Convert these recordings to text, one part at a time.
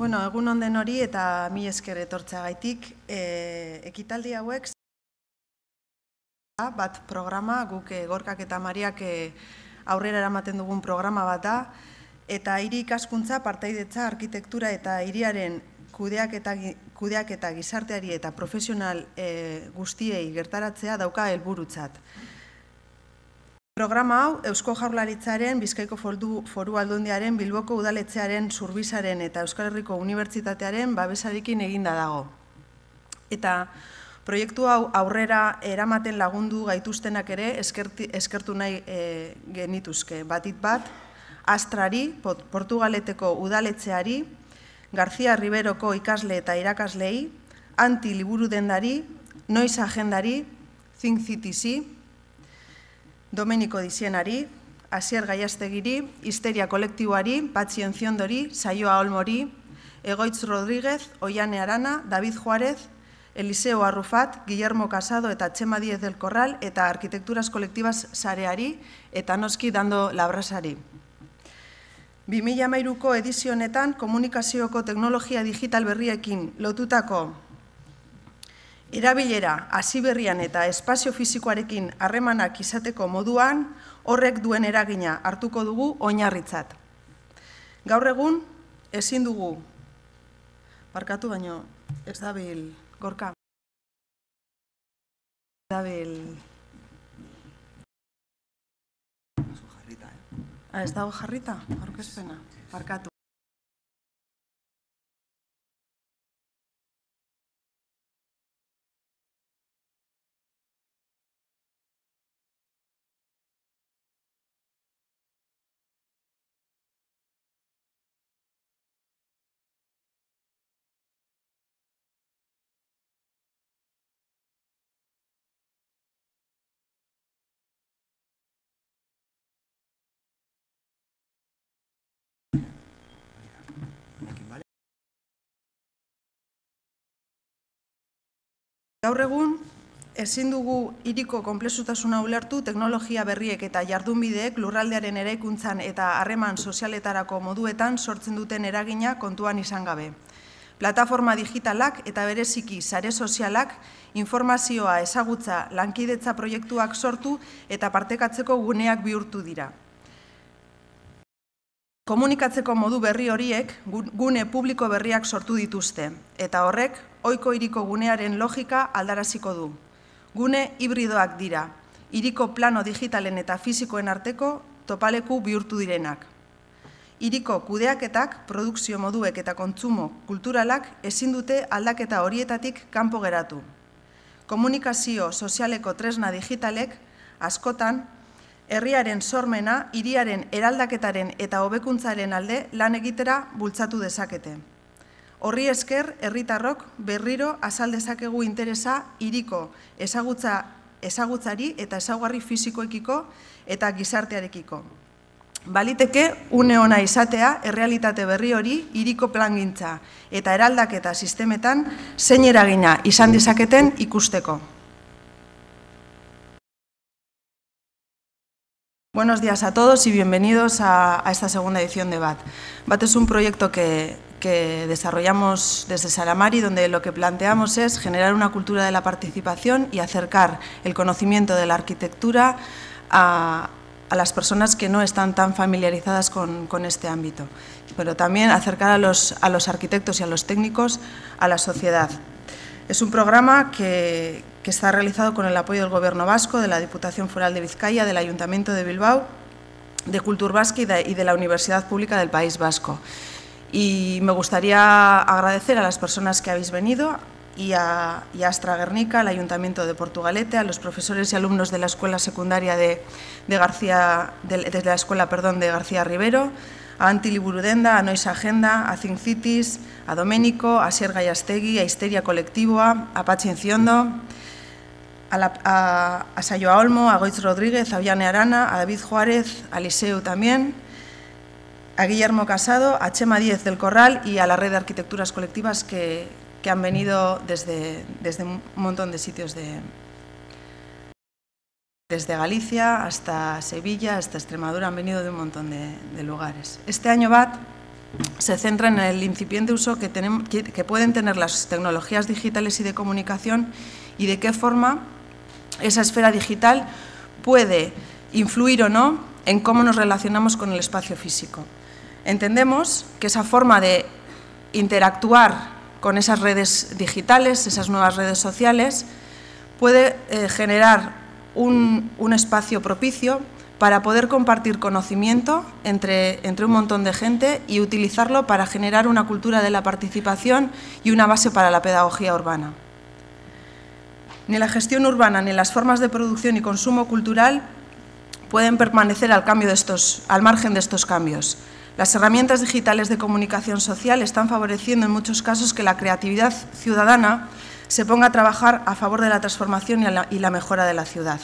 Bueno, egun onden hori eta mi esker etortzeagaitik, e, ekitaldi hauek bat programa, guk e, gorkak eta mariak e, aurrera eramaten dugun programa bat da, eta hiri ikaskuntza, partaidetza, arkitektura eta hiriaren kudeak eta, kudeak eta gizarteari eta profesional e, guztiei gertaratzea dauka helburutzat. Programa hau Eusko Jaurlaritzaren, Bizkaiko Foru, Aldundiaren, Bilboko Udaletzearen, Zurbizaren eta Euskal Herriko Unibertsitatearen babesarekin eginda dago. Eta proiektu hau aurrera eramaten lagundu gaituztenak ere eskerti, eskertu nahi e, genituzke. Batit bat, Astrari, Portugaleteko Udaletzeari, Garzia Riberoko ikasle eta irakaslei, Anti Liburu Dendari, Noiz Agendari, Think City Domeniko Dizienari, Asier Gaiastegiri, Histeria Kolektiboari, Patxi Enziondori, Saioa Olmori, Egoitz Rodríguez, Oiane Arana, David Juárez, Eliseo Arrufat, Guillermo Casado eta Txema Diez del Corral eta Arkitekturas Kolektibas Sareari eta noski dando labrasari. 2013ko edizionetan komunikazioko teknologia digital berriekin lotutako erabilera hasiberrian eta espazio fisikoarekin harremanak izateko moduan horrek duen eragina hartuko dugu oinarritzat. Gaur egun ezin dugu barkatu baino ez dabil gorka. Dabil Ah, ez dago jarrita, aurkezpena, barkatu. Gaur egun, ezin dugu hiriko konplexutasuna ulertu teknologia berriek eta jardunbideek lurraldearen eraikuntzan eta harreman sozialetarako moduetan sortzen duten eragina kontuan izan gabe. Plataforma digitalak eta bereziki sare sozialak informazioa ezagutza lankidetza proiektuak sortu eta partekatzeko guneak bihurtu dira. Komunikatzeko modu berri horiek gune publiko berriak sortu dituzte, eta horrek, oiko iriko gunearen logika aldaraziko du. Gune hibridoak dira, iriko plano digitalen eta fizikoen arteko topaleku bihurtu direnak. Iriko kudeaketak, produkzio moduek eta kontsumo kulturalak ezin dute aldaketa horietatik kanpo geratu. Komunikazio sozialeko tresna digitalek, askotan, herriaren sormena, hiriaren eraldaketaren eta hobekuntzaren alde lan egitera bultzatu dezakete. Horri esker, herritarrok berriro azal dezakegu interesa hiriko ezagutza ezagutzari eta ezaugarri fisikoekiko eta gizartearekiko. Baliteke une ona izatea errealitate berri hori hiriko plangintza eta eraldaketa sistemetan zein eragina izan dezaketen ikusteko. Buenos días a todos y bienvenidos a, esta segunda edición de BAT. BAT es un proyecto que, desarrollamos desde Salamari, donde lo que planteamos es generar una cultura de la participación y acercar el conocimiento de la arquitectura a, las personas que no están tan familiarizadas con, este ámbito, pero también acercar a los, arquitectos y a los técnicos a la sociedad. Es un programa que, que está realizado con el apoyo del Gobierno vasco, de la Diputación Foral de Vizcaya, del Ayuntamiento de Bilbao, de Culturbasque y de la Universidad Pública del País Vasco. Y me gustaría agradecer a las personas que habéis venido y a, Astra Guernica, al Ayuntamiento de Portugalete, a los profesores y alumnos de la Escuela Secundaria de, García, desde la Escuela perdón, de García Rivero, a Anti Liburudenda, a Nois Agenda, a Think Cities, a Doménico, a Serga Yastegui, a Histeria Colectivoa, a Pachi Enciondo, a, la, a, Olmo, a Goitz Rodríguez, a Ollane Arana, a David Juárez, a Liseu también, a Guillermo Casado, a Chema Díez del Corral y a la red de arquitecturas colectivas que, que han venido desde, desde un montón de sitios de, desde Galicia hasta Sevilla, hasta Extremadura, han venido de un montón de, lugares. Este año BAT se centra en el incipiente uso que, que pueden tener las tecnologías digitales y de comunicación y de qué forma esa esfera digital puede influir o no en cómo nos relacionamos con el espacio físico. Entendemos que esa forma de interactuar con esas redes digitales, esas nuevas redes sociales, puede eh, generar un, espacio propicio para poder compartir conocimiento entre, entre, un montón de gente y utilizarlo para generar una cultura de la participación y una base para la pedagogía urbana. Ni la gestión urbana ni las formas de producción y consumo cultural pueden permanecer al, margen de estos cambios. Las herramientas digitales de comunicación social están favoreciendo en muchos casos que la creatividad ciudadana se ponga a trabajar a favor de la transformación y la mejora de la ciudad,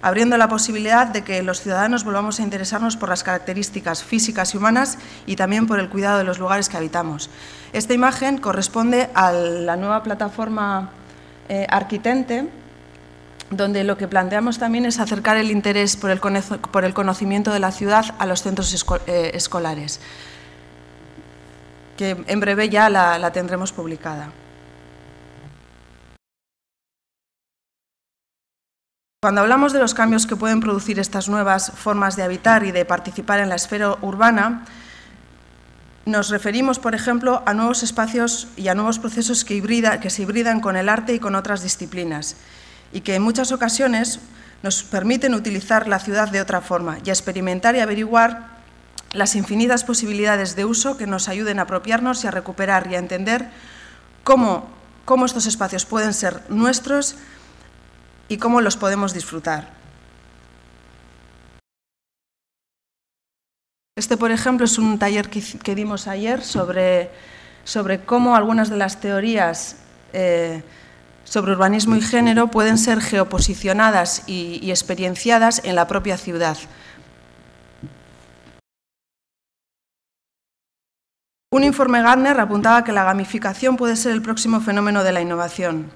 abriendo la posibilidad de que los ciudadanos volvamos a interesarnos por las características físicas y humanas y también por el cuidado de los lugares que habitamos. Esta imagen corresponde a la nueva plataforma eh, Arquitente, donde lo que planteamos también es acercar el interés por el, conocimiento de la ciudad a los centros eh, escolares, que en breve ya la tendremos publicada. Cuando hablamos de los cambios que pueden producir estas nuevas formas de habitar y de participar en la esfera urbana, nos referimos, por ejemplo, a nuevos espacios y a nuevos procesos que, se hibridan con el arte y con otras disciplinas y que en muchas ocasiones nos permiten utilizar la ciudad de otra forma y experimentar y averiguar las infinitas posibilidades de uso que nos ayuden a apropiarnos y a recuperar y a entender cómo estos espacios pueden ser nuestros y cómo los podemos disfrutar. Este, por ejemplo, es un taller que, dimos ayer sobre, sobre, cómo algunas de las teorías eh, sobre urbanismo y género pueden ser geoposicionadas y, y experienciadas en la propia ciudad. Un informe Gardner apuntaba que la gamificación puede ser el próximo fenómeno de la innovación.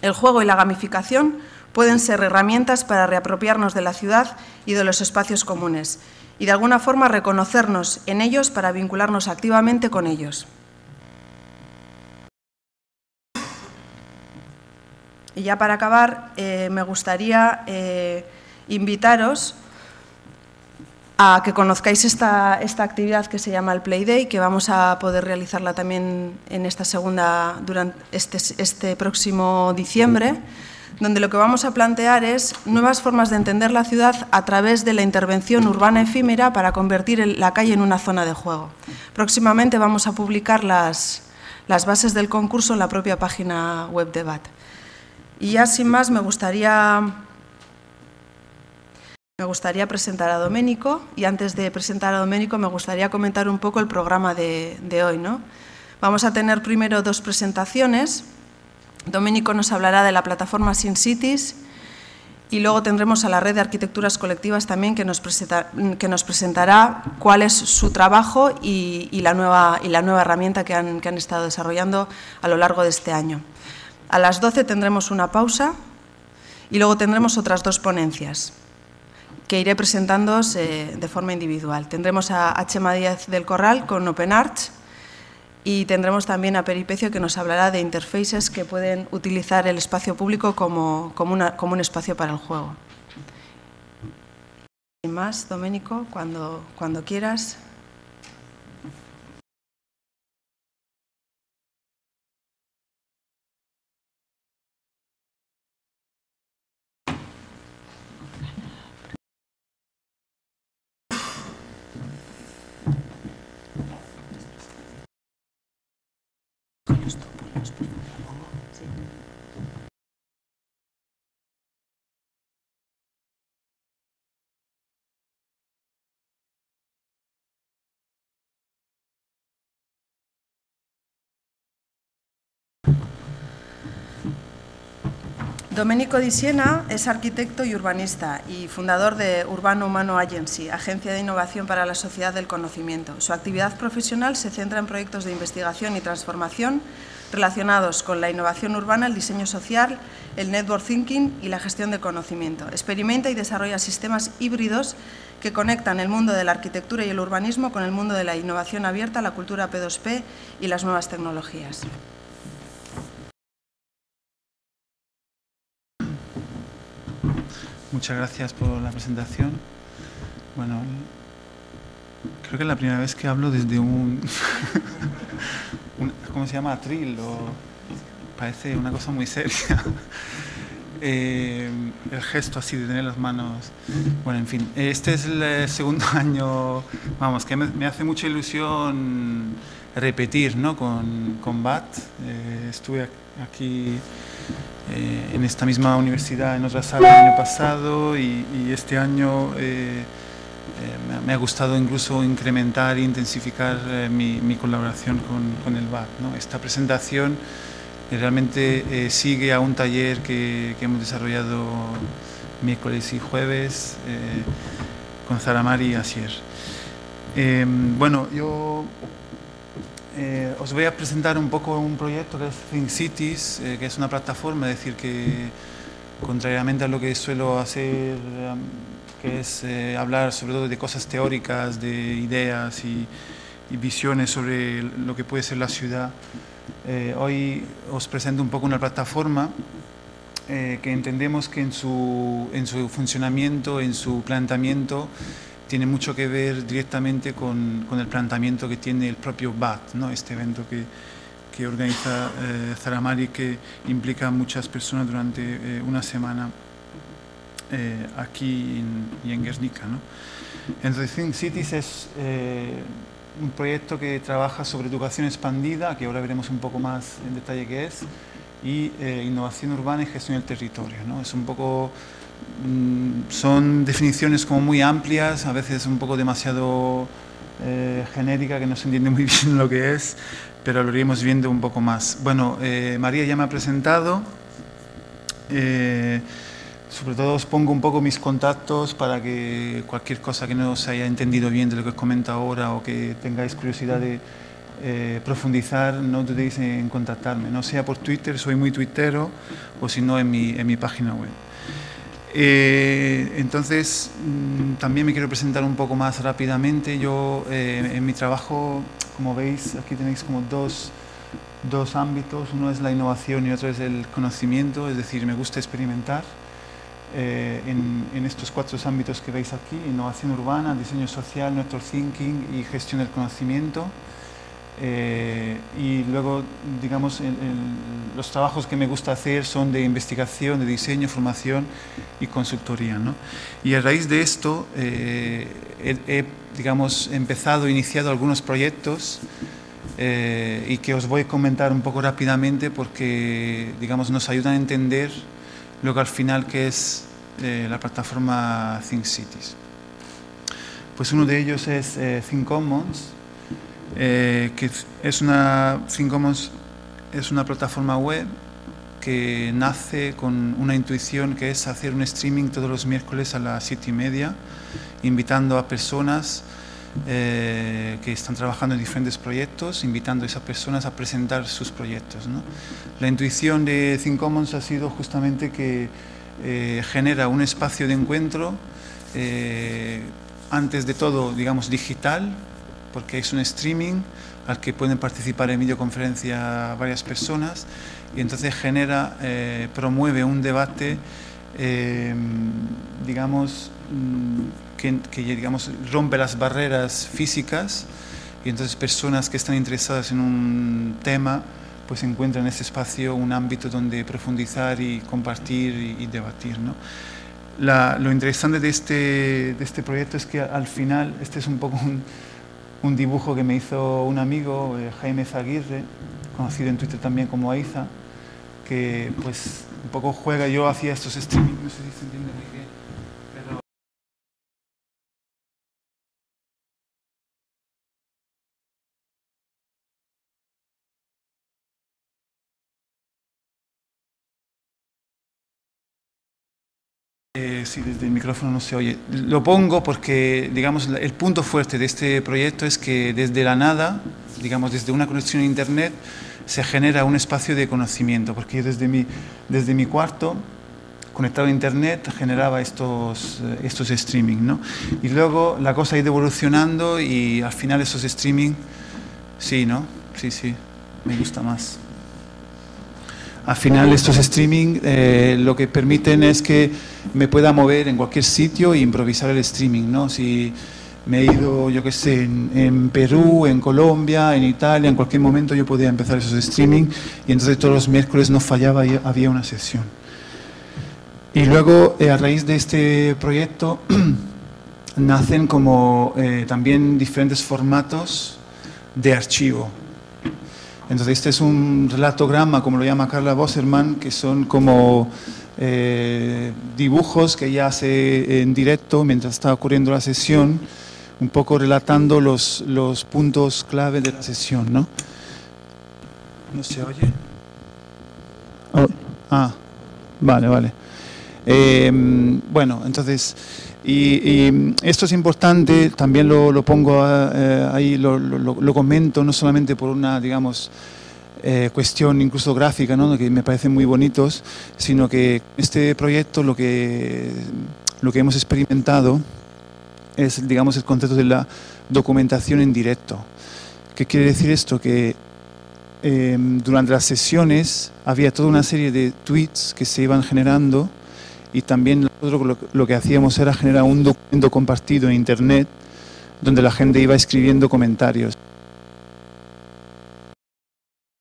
El juego y la gamificación pueden ser herramientas para reapropiarnos de la ciudad y de los espacios comunes y de alguna forma reconocernos en ellos para vincularnos activamente con ellos. Y ya para acabar, eh, me gustaría eh, invitaros a que conozcáis esta, esta, actividad que se llama el Play Day, que vamos a poder realizarla también en esta segunda, durante este, este próximo diciembre, donde lo que vamos a plantear es nuevas formas de entender la ciudad a través de la intervención urbana efímera para convertir la calle en una zona de juego. Próximamente vamos a publicar las, bases del concurso en la propia página web de BAT. Y ya sin más me gustaría presentar a Doménico y antes de presentar a Doménico me gustaría comentar un poco el programa de, hoy. ¿no? Vamos a tener primero dos presentaciones. Doménico nos hablará de la plataforma Sin Cities y luego tendremos a la red de arquitecturas colectivas también que nos, presentará cuál es su trabajo y, la, nueva, herramienta que han, que han estado desarrollando a lo largo de este año. A las 12 tendremos una pausa y luego tendremos otras dos ponencias que iré presentándoos eh, de forma individual. Tendremos a, Chema Díaz del Corral con Open Arts y tendremos también a Peripecio que nos hablará de interfaces que pueden utilizar el espacio público como, como, como un espacio para el juego. Sin más, Doménico, cuando, cuando quieras. Domenico Di Siena es arquitecto y urbanista y fundador de Urbano Humano Agency, agencia de innovación para la sociedad del conocimiento. Su actividad profesional se centra en proyectos de investigación y transformación relacionados con la innovación urbana, el diseño social, el network thinking y la gestión de conocimiento. Experimenta y desarrolla sistemas híbridos que conectan el mundo de la arquitectura y el urbanismo con el mundo de la innovación abierta, la cultura P2P y las nuevas tecnologías. Muchas gracias por la presentación. Bueno, creo que es la primera vez que hablo desde un, ¿cómo se llama? Atril o parece una cosa muy seria. Eh, el gesto así de tener las manos. Bueno, en fin, este es el segundo año, vamos, que me, hace mucha ilusión repetir ¿no? con, con BAT. Eh, estuve aquí eh, en esta misma universidad en otra sala el año pasado y, este año me, ha gustado incluso incrementar e intensificar mi, mi, colaboración con, el. ¿no? Esta presentación realmente eh, sigue a un taller que, hemos desarrollado miércoles y jueves eh, con Zaramari y Asier. Em, bueno, yo eh, os voy a presentar un poco un proyecto que es Think Cities, que es una plataforma, es decir, que contrariamente a lo que suelo hacer, es hablar sobre todo de cosas teóricas, de ideas y visiones sobre lo que puede ser la ciudad, eh, hoy os presento un poco una plataforma eh, que entendemos que en su, en su, funcionamiento, en su planteamiento, tiene mucho que ver directamente con, con el planteamiento que tiene el propio BAT, ¿no? este evento que, que organiza eh, que implica a muchas personas durante eh, una semana aquí y en Guernica. ¿no? Think Cities es un proyecto que trabaja sobre educación expandida, que ahora veremos un poco más en detalle qué es, y eh, innovación urbana y gestión del territorio. ¿no? Es un poco, mm, son definiciones como muy amplias, a veces un poco demasiado eh, genérica, que no se entiende muy bien lo que es, pero lo iremos viendo un poco más. Bueno, eh, María ya me ha presentado. Sobre todo os pongo un poco mis contactos para que cualquier cosa que no os haya entendido bien de lo que os comento ahora o que tengáis curiosidad de eh, profundizar, no dudéis en contactarme, no sea por Twitter, soy muy tuitero, o si no en mi, en mi página web. Eh, entonces, mm, también me quiero presentar un poco más rápidamente. Yo, eh, en mi trabajo, como veis, aquí tenéis como dos, dos ámbitos. Uno es la innovación y otro es el conocimiento, es decir, me gusta experimentar. Eh, en, estos cuatro ámbitos que veis aquí, innovación urbana, diseño social, network thinking y gestión del conocimiento. Eh, y luego, digamos, los trabajos que me gusta hacer son de investigación, de diseño, formación y consultoría. ¿no? Y a raíz de esto eh, he, digamos, empezado, iniciado algunos proyectos y que os voy a comentar un poco rápidamente porque, digamos, nos ayudan a entender lo al final que es eh, la plataforma Think Cities. Pues uno de ellos es eh, Think Commons, eh, que es una, Think Commons es una plataforma web que nace con una intuición que es hacer un streaming todos los miércoles a las siete y media, invitando a personas eh, que están trabajando en diferentes proyectos, invitando a esas personas a presentar sus proyectos. La intuición de Think Commons ha sido justamente que eh, genera un espacio de encuentro, eh, antes de todo, digamos, digital, porque es un streaming al que pueden participar en videoconferencia varias personas y entonces genera, promueve un debate, digamos, mm, que, digamos, rompe las barreras físicas y entonces personas que están interesadas en un tema pues encuentran en ese espacio un ámbito donde profundizar y compartir y, debatir. ¿no? lo interesante de este, de este proyecto es que al final, este es un poco un, un dibujo que me hizo un amigo, eh, Jaime Zaguirre, conocido en Twitter también como Aiza, que pues un poco juega, yo hacía estos streaming, no sé si se entiende muy bien, Eh, sí, desde el micrófono no se oye. Lo pongo porque, digamos, el punto fuerte de este proyecto es que desde la nada digamos, desde una conexión a Internet se genera un espacio de conocimiento, porque yo desde mi, desde mi cuarto conectado a internet generaba estos, eh, estos streaming, ¿no? Y luego la cosa ha ido evolucionando y al final esos streaming, sí, ¿no? Sí, sí, me gusta más. Al final estos streaming eh, lo que permiten es que me pueda mover en cualquier sitio e improvisar el streaming, ¿no? Si me he ido, yo qué sé, en, en, Perú, en Colombia, en Italia, en cualquier momento yo podía empezar esos streaming y entonces todos los miércoles no fallaba y había una sesión. Y luego, eh, a raíz de este proyecto, nacen como eh, también diferentes formatos de archivo. Entonces, este es un relatograma, como lo llama Carla Bosserman, que son como eh, dibujos que ella hace en directo mientras está ocurriendo la sesión, un poco relatando los, los puntos clave de la sesión, ¿no? ¿No se oye? Oh, ah, vale, vale. Eh, bueno, entonces, y, esto es importante, también lo, pongo eh, ahí, lo, comento, no solamente por una, digamos, eh, cuestión incluso gráfica, ¿no? que me parecen muy bonitos, sino que este proyecto lo que, lo que hemos experimentado es, digamos, el concepto de la documentación en directo. ¿Qué quiere decir esto? Que durante las sesiones había toda una serie de tweets que se iban generando y también lo, que hacíamos era generar un documento compartido en Internet donde la gente iba escribiendo comentarios.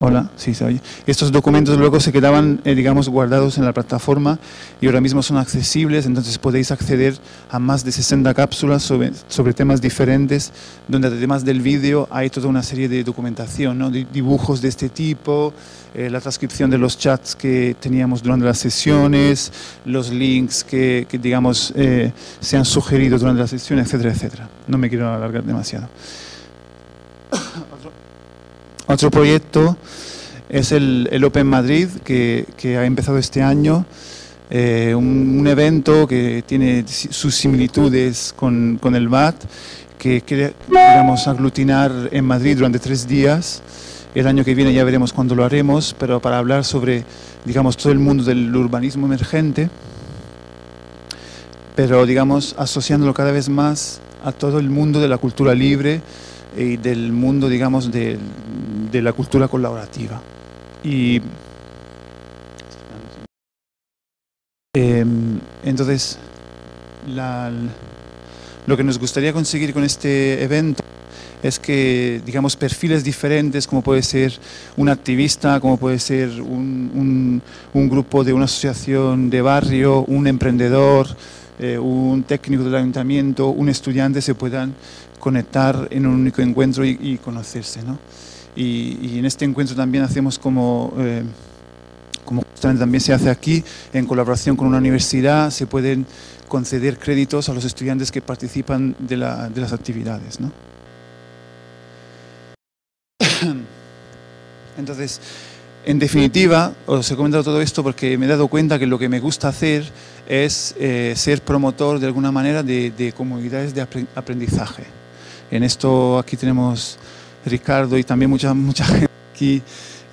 Hola, sí se oye. Estos documentos luego se quedaban, eh, digamos, guardados en la plataforma y ahora mismo son accesibles, entonces podéis acceder a más de 60 cápsulas sobre, sobre temas diferentes, donde además del vídeo hay toda una serie de documentación, ¿no? de dibujos de este tipo, eh, la transcripción de los chats que teníamos durante las sesiones, los links que, digamos, eh, se han sugerido durante las sesiones, etcétera, etcétera. No me quiero alargar demasiado. Otro proyecto es el, Open Madrid, que, ha empezado este año. Eh, un, evento que tiene sus similitudes con, el BAT, que quiere digamos, aglutinar en Madrid durante tres días. El año que viene ya veremos cuándo lo haremos, pero para hablar sobre digamos, todo el mundo del urbanismo emergente, pero digamos, asociándolo cada vez más a todo el mundo de la cultura libre y del mundo, digamos, de, de la cultura colaborativa. Y em, entonces, lo que nos gustaría conseguir con este evento es que, digamos, perfiles diferentes, como puede ser un activista, como puede ser un, un, grupo de una asociación de barrio, un emprendedor, eh, un técnico del ayuntamiento, un estudiante, se puedan conectar en un único encuentro y, conocerse. ¿no? Y, en este encuentro también hacemos como, eh, como también se hace aquí, en colaboración con una universidad, se pueden conceder créditos a los estudiantes que participan de, la, de las actividades. ¿no? Entonces, en definitiva, os he comentado todo esto porque me he dado cuenta que lo que me gusta hacer es eh, ser promotor de alguna manera de, de comunidades de aprendizaje. En esto aquí tenemos Ricardo y también mucha, mucha gente aquí,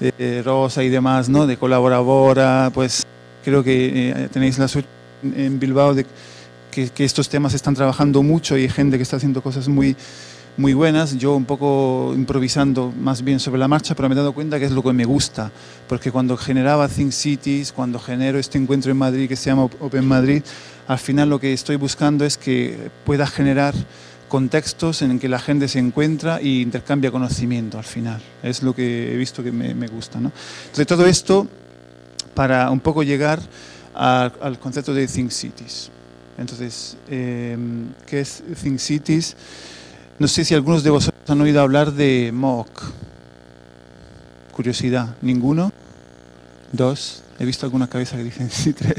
eh, Rosa y demás, ¿no? de colaboradora, pues creo que eh, tenéis la suerte en Bilbao de que, que, estos temas están trabajando mucho y hay gente que está haciendo cosas muy, muy buenas, yo un poco improvisando más bien sobre la marcha, pero me he dado cuenta que es lo que me gusta, porque cuando generaba Think Cities, cuando genero este encuentro en Madrid que se llama Open Madrid, al final lo que estoy buscando es que pueda generar contextos en que la gente se encuentra e intercambia conocimiento al final. Es lo que he visto que me, gusta. ¿no? Entonces, todo esto para un poco llegar al concepto de Think Cities. Entonces, em, ¿qué es Think Cities? No sé si algunos de vosotros han oído hablar de MOOC. Curiosidad, ¿ninguno? ¿Dos? He visto alguna cabeza que dicen sí, tres.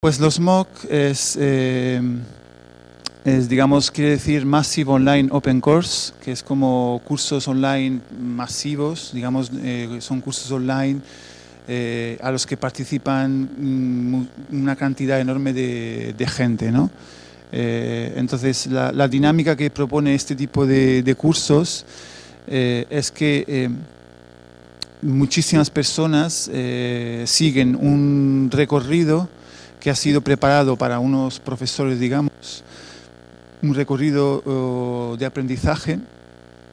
Pues los MOOC es... Em, es, digamos, quiere decir Massive Online Open Course, que es como cursos online masivos, digamos, eh, son cursos online eh, a los que participan mm, una cantidad enorme de, gente, ¿no? entonces, la, dinámica que propone este tipo de, cursos es que muchísimas personas siguen un recorrido que ha sido preparado para unos profesores, digamos, un recorrido oh, de aprendizaje.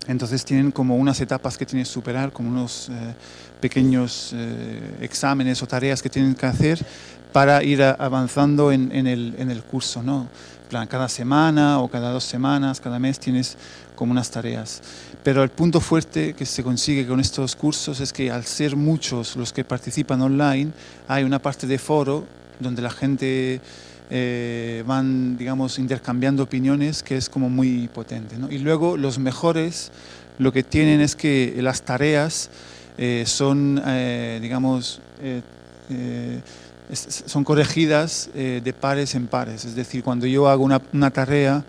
Entonces tienen como unas etapas que tienen que superar, como unos eh, pequeños eh, exámenes o tareas que tienen que hacer para ir avanzando en, el, en, el, curso. ¿no? plan, cada semana o cada dos semanas, cada mes tienes como unas tareas. Pero el punto fuerte que se consigue con estos cursos es que al ser muchos los que participan online, hay una parte de foro donde la gente eh, van, digamos, intercambiando opiniones, que es como muy potente. Y luego los mejores lo que tienen es que las tareas eh, son, eh, digamos, son corregidas de pares en pares. Es decir, cuando yo hago una, tarea,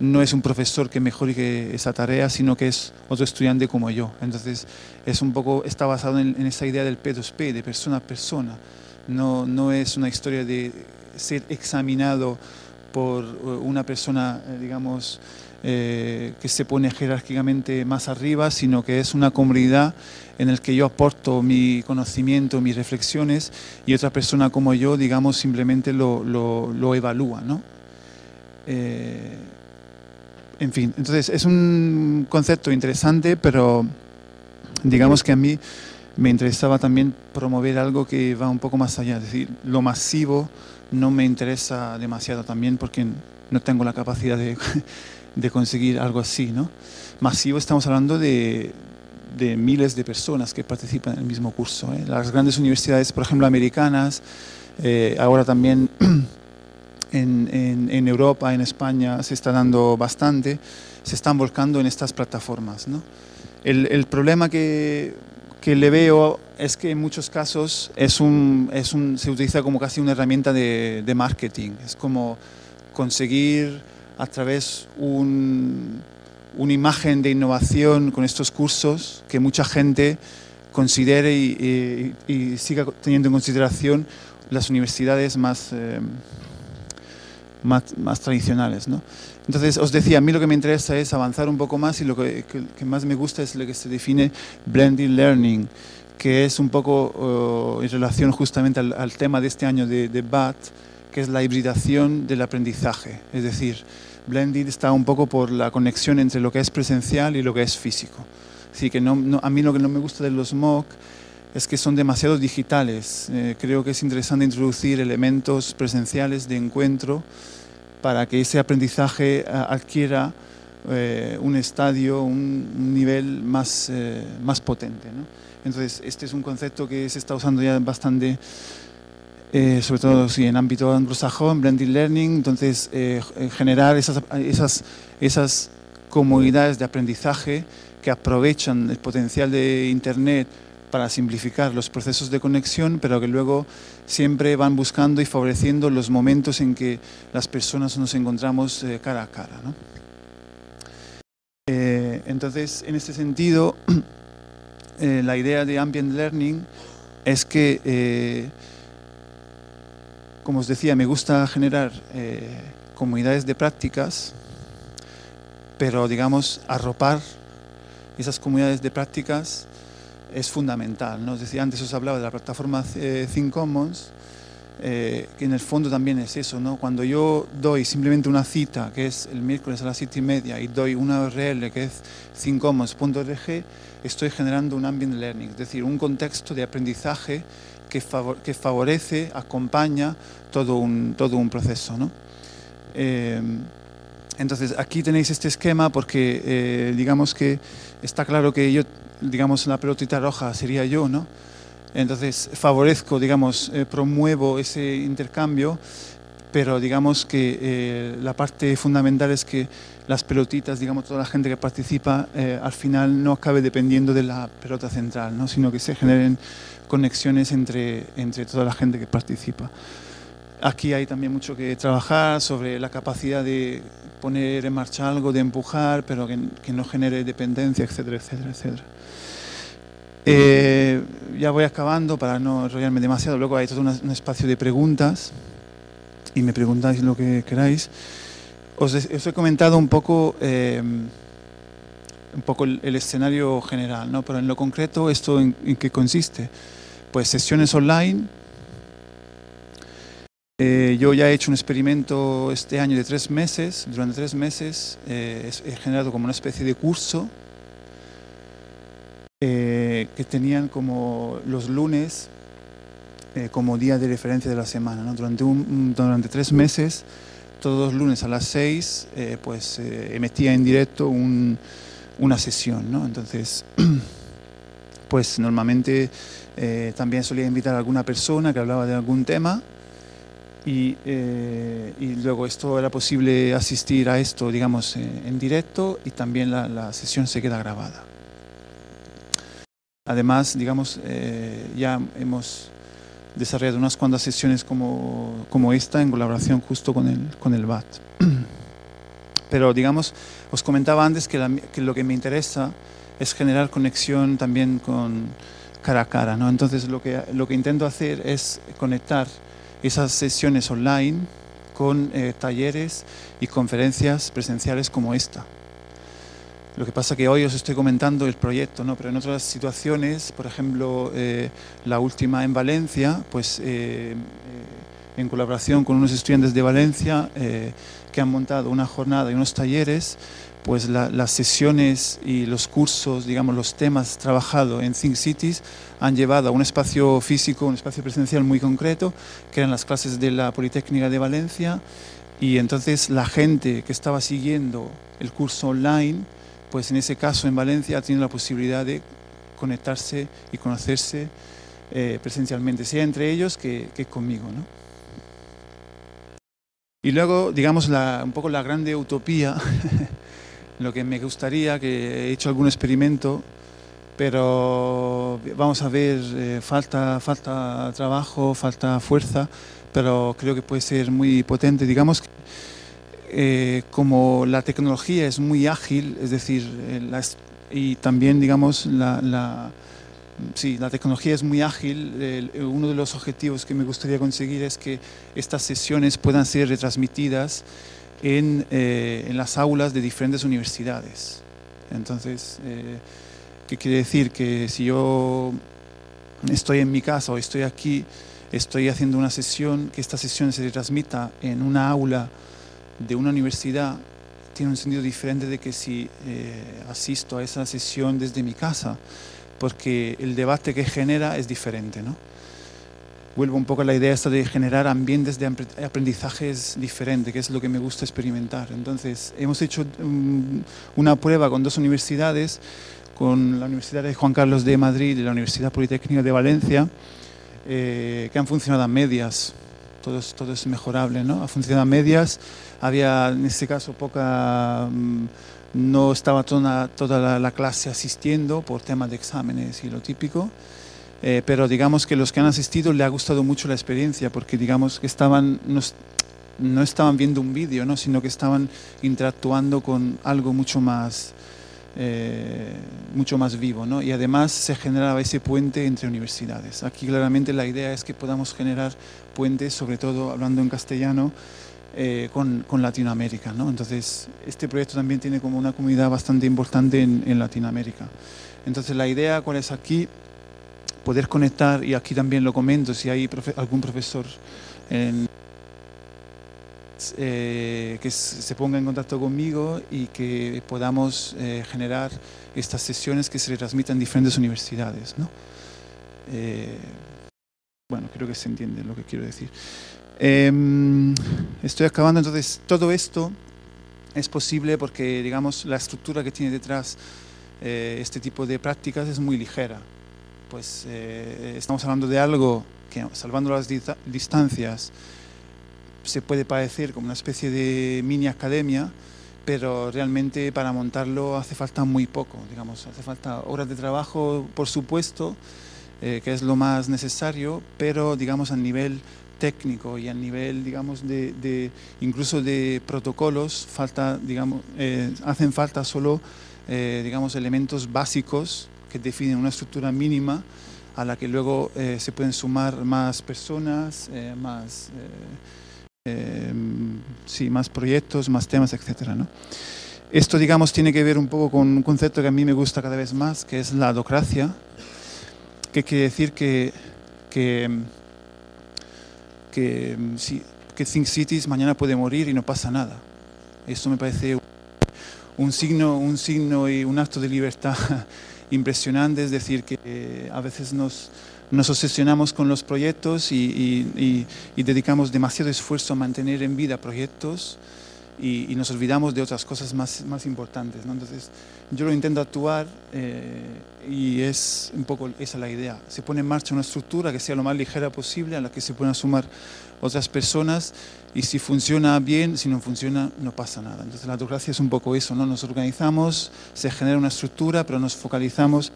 no es un profesor que mejore esa tarea, sino que es otro estudiante como yo. Entonces, es un poco, está basado en, en esa idea del P2P, de persona a persona no, no es una historia de ser examinado por eh, una persona, eh, digamos, eh, que se pone jerárquicamente más arriba, sino que es una comunidad en la que yo aporto mi conocimiento, mis reflexiones y otra persona como yo, digamos, simplemente lo, lo, evalúa. ¿no? en fin, entonces es un concepto interesante, pero digamos que a mí me interesaba también promover algo que va un poco más allá, es decir, lo masivo no me interesa demasiado también porque no tengo la capacidad de, conseguir algo así, ¿no? Masivo estamos hablando de, miles de personas que participan en el mismo curso. ¿eh? Las grandes universidades, por ejemplo, americanas, eh, ahora también en, Europa, en España, se está dando bastante, se están volcando en estas plataformas. ¿no? el problema que que le veo es que en muchos casos es un, se utiliza como casi una herramienta de, marketing. Es como conseguir a través un, una imagen de innovación con estos cursos que mucha gente considere y, y, siga teniendo en consideración las universidades más, eh, más, más, tradicionales. ¿no? Entonces, os decía, a mí lo que me interesa es avanzar un poco más y lo que, más me gusta es lo que se define blended learning, que es un poco oh, en relación justamente al, tema de este año de, de, BAT, que es la hibridación del aprendizaje. Es decir, blended está un poco por la conexión entre lo que es presencial y lo que es físico. Así que no, a mí lo que no me gusta de los MOOC es que son demasiado digitales. Eh, creo que es interesante introducir elementos presenciales de encuentro para que ese aprendizaje eh, adquiera eh, un estadio, un, nivel más, eh, más potente. Entonces, este es un concepto que se está usando ya bastante, sobre todo si en ámbito anglosajón, blended learning, entonces generar esas, esas, esas comunidades de aprendizaje que aprovechan el potencial de Internet para simplificar los procesos de conexión, pero que luego siempre van buscando y favoreciendo los momentos en que las personas nos encontramos eh, cara a cara. Eh, entonces, en este sentido, eh, la idea de Ambient Learning es que, como os decía, me gusta generar comunidades de prácticas, pero digamos, arropar esas comunidades de prácticas es fundamental. ¿no? Es antes os hablaba de la plataforma eh, Commons, eh, que en el fondo también es eso. ¿no? Cuando yo doy simplemente una cita, que es el miércoles a las siete y media, y doy una URL que es thincommons.org, estoy generando un ambient learning, es decir, un contexto de aprendizaje que, que favorece, acompaña todo un, todo un proceso. ¿no? Eh, entonces, aquí tenéis este esquema porque eh, digamos que está claro que yo digamos, la pelotita roja sería yo, ¿no? Entonces favorezco, digamos, eh, promuevo ese intercambio, pero digamos que eh, la parte fundamental es que las pelotitas, digamos, toda la gente que participa, eh, al final no acabe dependiendo de la pelota central, ¿no? sino que se generen conexiones entre, entre toda la gente que participa. Aquí hay también mucho que trabajar sobre la capacidad de poner en marcha algo, de empujar, pero que, que no genere dependencia, etcétera, etcétera, etcétera. Eh, ya voy acabando para no enrollarme demasiado. Luego hay todo un espacio de preguntas y me preguntáis lo que queráis. os, he comentado un poco, em, un poco el, escenario general, ¿no? pero en lo concreto, ¿esto en, qué consiste? Pues sesiones online. Eh, yo ya he hecho un experimento este año de tres meses. Durante tres meses eh, he generado como una especie de curso eh, que tenían como los lunes como día de referencia de la semana. ¿no? Durante, un, durante tres meses todos los lunes a las 6 eh, pues eh, emitía en directo una sesión, ¿no? Entonces, pues normalmente eh, también solía invitar a alguna persona que hablaba de algún tema y, y, luego esto era posible asistir a esto, digamos, en directo y también la, la, sesión se queda grabada. Además, digamos, ya hemos desarrollado unas cuantas sesiones como, como esta en colaboración justo con el, con el BAT. Pero digamos, os comentaba antes que, lo que me interesa es generar conexión también con cara a cara. ¿no? Entonces lo que, lo que intento hacer es conectar esas sesiones online con eh, talleres y conferencias presenciales como esta. Lo que pasa que hoy os estoy comentando el proyecto, ¿no? pero en otras situaciones, por ejemplo, eh, la última en Valencia, pues eh, eh, en colaboración con unos estudiantes de Valencia que han montado una jornada y unos talleres, pues las sesiones y los cursos, digamos, los temas trabajados en Think Cities han llevado a un espacio físico, un espacio presencial muy concreto, que eran las clases de la Politécnica de Valencia, y entonces la gente que estaba siguiendo el curso online, pues en ese caso en Valencia ha tenido la posibilidad de conectarse y conocerse eh, presencialmente, sea entre ellos que, conmigo. ¿no? Y luego, digamos, un poco la grande utopía, lo que me gustaría, que he hecho algún experimento, pero vamos a ver, eh, falta, falta trabajo, falta fuerza, pero creo que puede ser muy potente. Digamos que eh, como la tecnología es muy ágil, es decir, eh, y también, digamos, la, la, sí, la tecnología es muy ágil, uno de los objetivos que me gustaría conseguir es que estas sesiones puedan ser retransmitidas en, eh, en las aulas de diferentes universidades. Entonces, ¿qué quiere decir? Que si yo estoy en mi casa o estoy aquí, estoy haciendo una sesión, que esta sesión se retransmita en una aula de una universidad tiene un sentido diferente de que si eh, asisto a esa sesión desde mi casa, porque el debate que genera es diferente. ¿no? Vuelvo un poco a la idea esta de generar ambientes de aprendizajes diferentes, que es lo que me gusta experimentar. Entonces, hemos hecho una prueba con dos universidades, con la Universidad de Juan Carlos de Madrid y la Universidad Politécnica de Valencia, eh, que han funcionado a medias. Todo es, mejorable, ¿no? Ha funcionado a medias había en este caso poca, mm, no estaba toda, toda la, clase asistiendo por temas de exámenes y lo típico, eh, pero digamos que los que han asistido le ha gustado mucho la experiencia porque digamos que estaban, no, no estaban viendo un vídeo, ¿no? sino que estaban interactuando con algo mucho más, eh, mucho más vivo ¿no? y además se generaba ese puente entre universidades. Aquí claramente la idea es que podamos generar puentes, sobre todo hablando en castellano, eh, con, con, Latinoamérica. ¿no? Entonces, este proyecto también tiene como una comunidad bastante importante en, en Latinoamérica. Entonces, la idea, ¿cuál es aquí? Poder conectar, y aquí también lo comento, si hay algún profesor eh, que se ponga en contacto conmigo y que podamos eh, generar estas sesiones que se retransmitan en diferentes universidades. ¿no? bueno, creo que se entiende lo que quiero decir. Em, estoy acabando, entonces todo esto es posible porque, digamos, la estructura que tiene detrás eh, este tipo de prácticas es muy ligera. Pues eh, estamos hablando de algo que, salvando las distancias, se puede parecer como una especie de mini academia, pero realmente para montarlo hace falta muy poco, digamos, hace falta horas de trabajo, por supuesto, eh, que es lo más necesario, pero digamos a nivel técnico y a nivel, digamos, de, incluso de protocolos, falta, digamos, eh, hacen falta solo, eh, digamos, elementos básicos que definen una estructura mínima a la que luego se pueden sumar más personas, más sí, más proyectos, más temas, etcétera, ¿no? Esto, digamos, tiene que ver un poco con un concepto que a mí me gusta cada vez más, que es la adocracia, que quiere decir que, que, que, que Think Cities mañana puede morir y no pasa nada. Esto me parece un signo, un signo y un acto de libertad impresionante, es decir, que a veces nos, nos obsesionamos con los proyectos y, dedicamos demasiado esfuerzo a mantener en vida proyectos y, nos olvidamos de otras cosas más, importantes. Entonces, yo lo intento actuar eh, y es un poco esa la idea. Se pone en marcha una estructura que sea lo más ligera posible, a la que se puedan sumar otras personas y si funciona bien, si no funciona, no pasa nada. Entonces, la autocracia es un poco eso, ¿no? Nos organizamos, se genera una estructura, pero nos focalizamos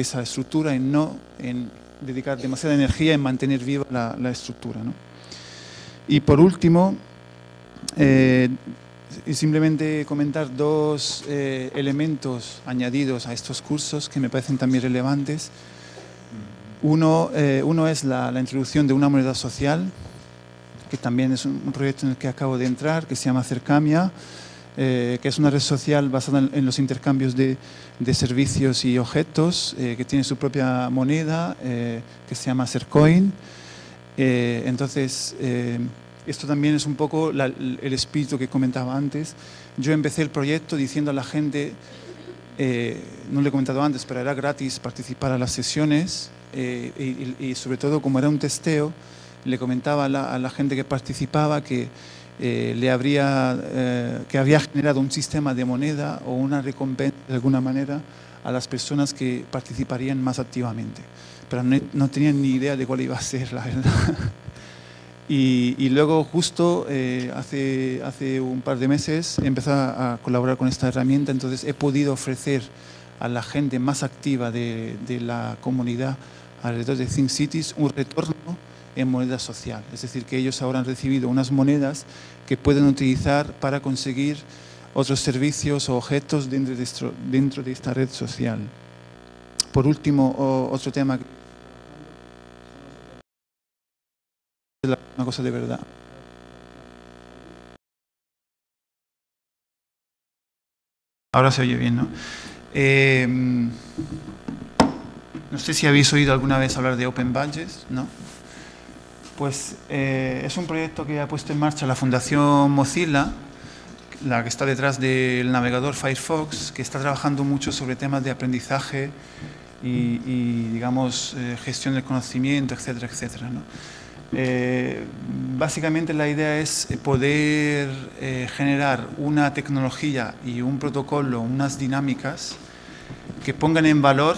esa estructura y no en dedicar demasiada energía en mantener viva la, estructura. Y por último, eh, simplemente comentar dos eh, elementos añadidos a estos cursos que me parecen también relevantes. Uno, eh, uno es la, introducción de una moneda social, que también es un, proyecto en el que acabo de entrar, que se llama Cercamia, que es una red social basada en los intercambios de, de servicios y objetos eh, que tiene su propia moneda eh, que se llama Sercoin. Eh, entonces, esto también es un poco el espíritu que comentaba antes. Yo empecé el proyecto diciendo a la gente, no le he comentado antes, pero era gratis participar a las sesiones y, sobre todo como era un testeo, le comentaba a la, a la gente que participaba que eh, le habría, eh, que había generado un sistema de moneda o una recompensa de alguna manera a las personas que participarían más activamente. Pero no, tenían ni idea de cuál iba a ser, la verdad. Y, luego justo eh, hace, hace un par de meses empecé a colaborar con esta herramienta, entonces he podido ofrecer a la gente más activa de, de la comunidad alrededor de Think Cities un retorno en moneda social. Es decir, que ellos ahora han recibido unas monedas que pueden utilizar para conseguir otros servicios o objetos dentro de, esta red social. Por último, otro tema. Una cosa de verdad. Ahora se oye bien, ¿no? Eh, no sé si habéis oído alguna vez hablar de Open Badges, ¿no? Pues eh, es un proyecto que ha puesto en marcha la Fundación Mozilla, la que está detrás del navegador Firefox, que está trabajando mucho sobre temas de aprendizaje y, digamos, eh, gestión del conocimiento, etcétera, etcétera. Eh, básicamente la idea es poder generar una tecnología y un protocolo, unas dinámicas que pongan en valor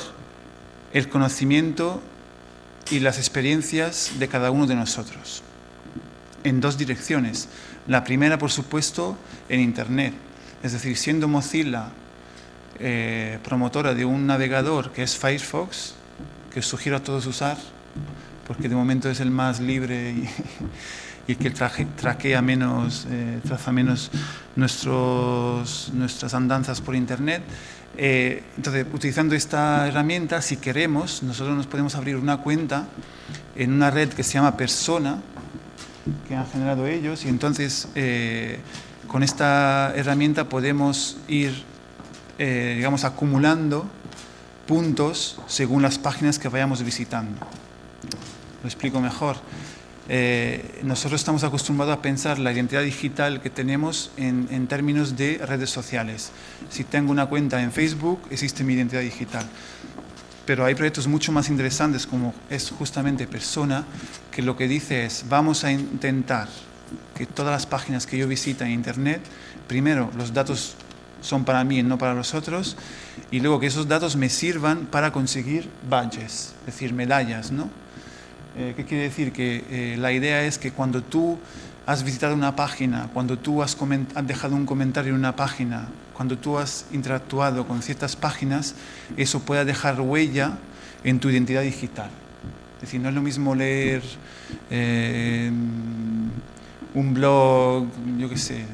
el conocimiento y las experiencias de cada uno de nosotros, en dos direcciones. La primera, por supuesto, en Internet, es decir, siendo Mozilla eh, promotora de un navegador que es Firefox, que sugiero a todos usar, porque de momento es el más libre y, el que traquea menos, eh, traza menos nuestros, nuestras andanzas por Internet. Eh, entonces, utilizando esta herramienta, si queremos, nosotros nos podemos abrir una cuenta en una red que se llama Persona, que han generado ellos, y entonces eh, con esta herramienta podemos ir, eh, digamos, acumulando puntos según las páginas que vayamos visitando. Lo explico mejor. Eh, nosotros estamos acostumbrados a pensar la identidad digital que tenemos en, términos de redes sociales. Si tengo una cuenta en Facebook, existe mi identidad digital. Pero hay proyectos mucho más interesantes como es justamente Persona, que lo que dice es, vamos a intentar que todas las páginas que yo visita en Internet, primero los datos son para mí y no para los otros, y luego que esos datos me sirvan para conseguir badges, es decir, medallas, ¿no? Eh, ¿Qué quiere decir? Que eh, la idea es que cuando tú has visitado una página, cuando tú has, dejado un comentario en una página, cuando tú has interactuado con ciertas páginas, eso pueda dejar huella en tu identidad digital. Es decir, no es lo mismo leer eh, un blog, yo qué sé,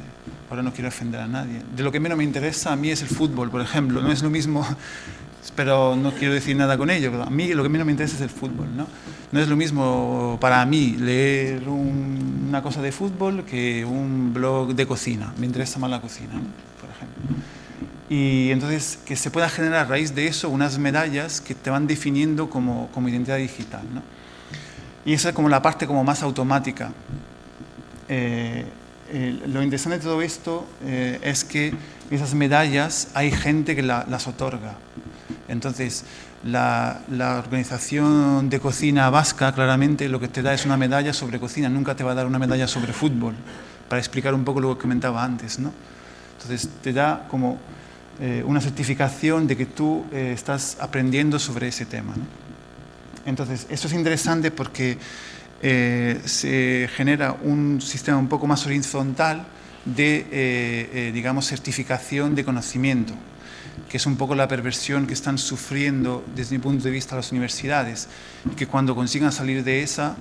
ahora no quiero ofender a nadie. De lo que menos me interesa a mí es el fútbol, por ejemplo. No es lo mismo pero no quiero decir nada con ello. A mí lo que menos me interesa es el fútbol. No, no es lo mismo para mí leer una cosa de fútbol que un blog de cocina. Me interesa más la cocina, por ejemplo. Y entonces que se pueda generar a raíz de eso unas medallas que te van definiendo como, como identidad digital. ¿no? Y esa es como la parte como más automática. Eh, lo interesante de todo esto eh, es que esas medallas hay gente que las otorga. Entonces, la, organización de cocina vasca claramente lo que te da es una medalla sobre cocina, nunca te va a dar una medalla sobre fútbol, para explicar un poco lo que comentaba antes. ¿no? Entonces, te da como eh, una certificación de que tú eh, estás aprendiendo sobre ese tema. Entonces, esto es interesante porque eh, se genera un sistema un poco más horizontal de, digamos, certificación de conocimiento que es un poco la perversión que están sufriendo desde mi punto de vista las universidades, que cuando consigan salir de esa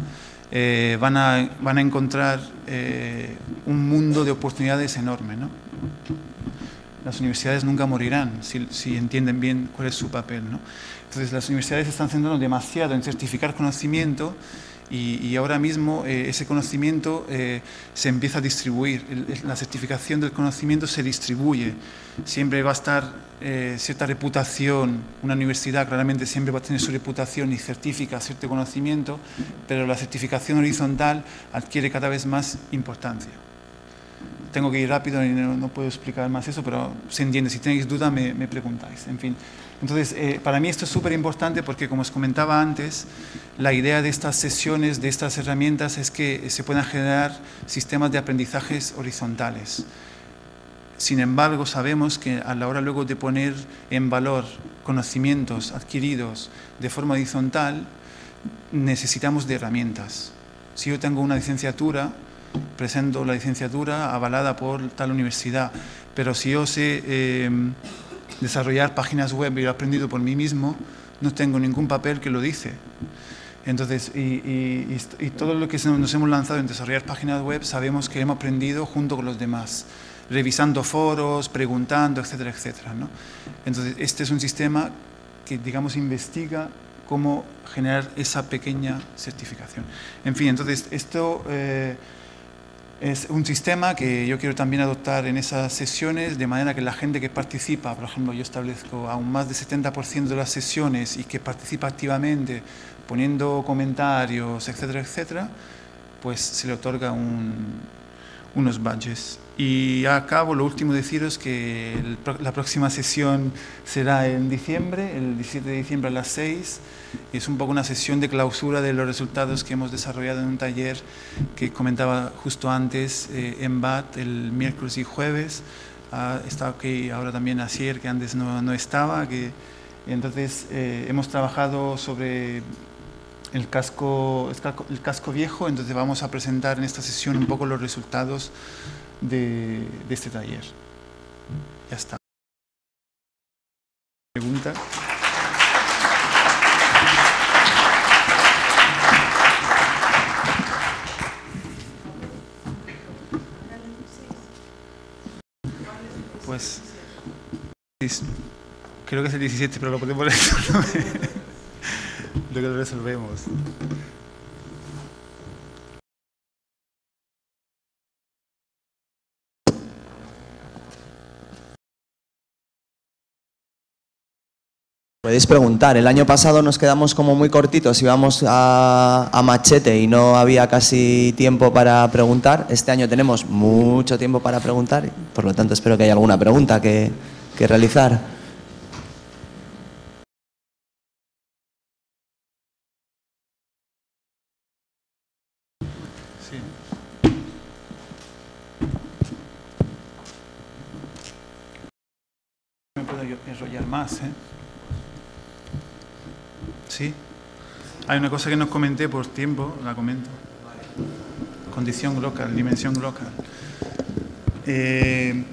eh, van, a, van a encontrar eh, un mundo de oportunidades enorme. ¿no? Las universidades nunca morirán si, si, entienden bien cuál es su papel. ¿no? Entonces las universidades están centrando demasiado en certificar conocimiento y, ahora mismo eh, ese conocimiento eh, se empieza a distribuir. la certificación del conocimiento se distribuye. Siempre va a estar eh, cierta reputación, una universidad claramente siempre va a tener su reputación y certifica cierto conocimiento, pero la certificación horizontal adquiere cada vez más importancia. Tengo que ir rápido y no, puedo explicar más eso, pero se entiende. Si tenéis duda, me, me preguntáis. En fin. Entonces, eh, para mí esto es súper importante porque, como os comentaba antes, la idea de estas sesiones, de estas herramientas, es que se puedan generar sistemas de aprendizajes horizontales. Sin embargo, sabemos que a la hora luego de poner en valor conocimientos adquiridos de forma horizontal, necesitamos de herramientas. Si yo tengo una licenciatura, presento la licenciatura avalada por tal universidad, pero si yo sé... Eh, desarrollar páginas web y lo he aprendido por mí mismo, no tengo ningún papel que lo dice. Entonces, y, todo lo que nos hemos lanzado en desarrollar páginas web sabemos que hemos aprendido junto con los demás, revisando foros, preguntando, etcétera, etcétera. ¿no? Entonces, este es un sistema que, digamos, investiga cómo generar esa pequeña certificación. En fin, entonces, esto... Eh, es un sistema que yo quiero también adoptar en esas sesiones, de manera que la gente que participa, por ejemplo, yo establezco aún más del 70% de las sesiones y que participa activamente, poniendo comentarios, etcétera, etcétera, pues se le otorga unos badges. Y acabo, lo último deciros que la próxima sesión será en diciembre, el 17 de diciembre a las 6. Y es un poco una sesión de clausura de los resultados que hemos desarrollado en un taller que comentaba justo antes eh, en BAT el miércoles y jueves. Ha estado aquí ahora también Asier, que antes no, no estaba. Que, entonces eh, hemos trabajado sobre el casco, el casco viejo, entonces vamos a presentar en esta sesión un poco los resultados de, este taller. Ya está. Pregunta. Pues creo que es el 17, pero lo podemos resolver. lo lo resolvemos. Podéis preguntar, el año pasado nos quedamos como muy cortitos, íbamos a, a, machete y no había casi tiempo para preguntar. Este año tenemos mucho tiempo para preguntar, por lo tanto espero que haya alguna pregunta que, que realizar. Sí. Me puedo enrollar más, ¿eh? Sí. Hay una cosa que no comenté por tiempo, la comento. Condición local, dimensión local. Eh,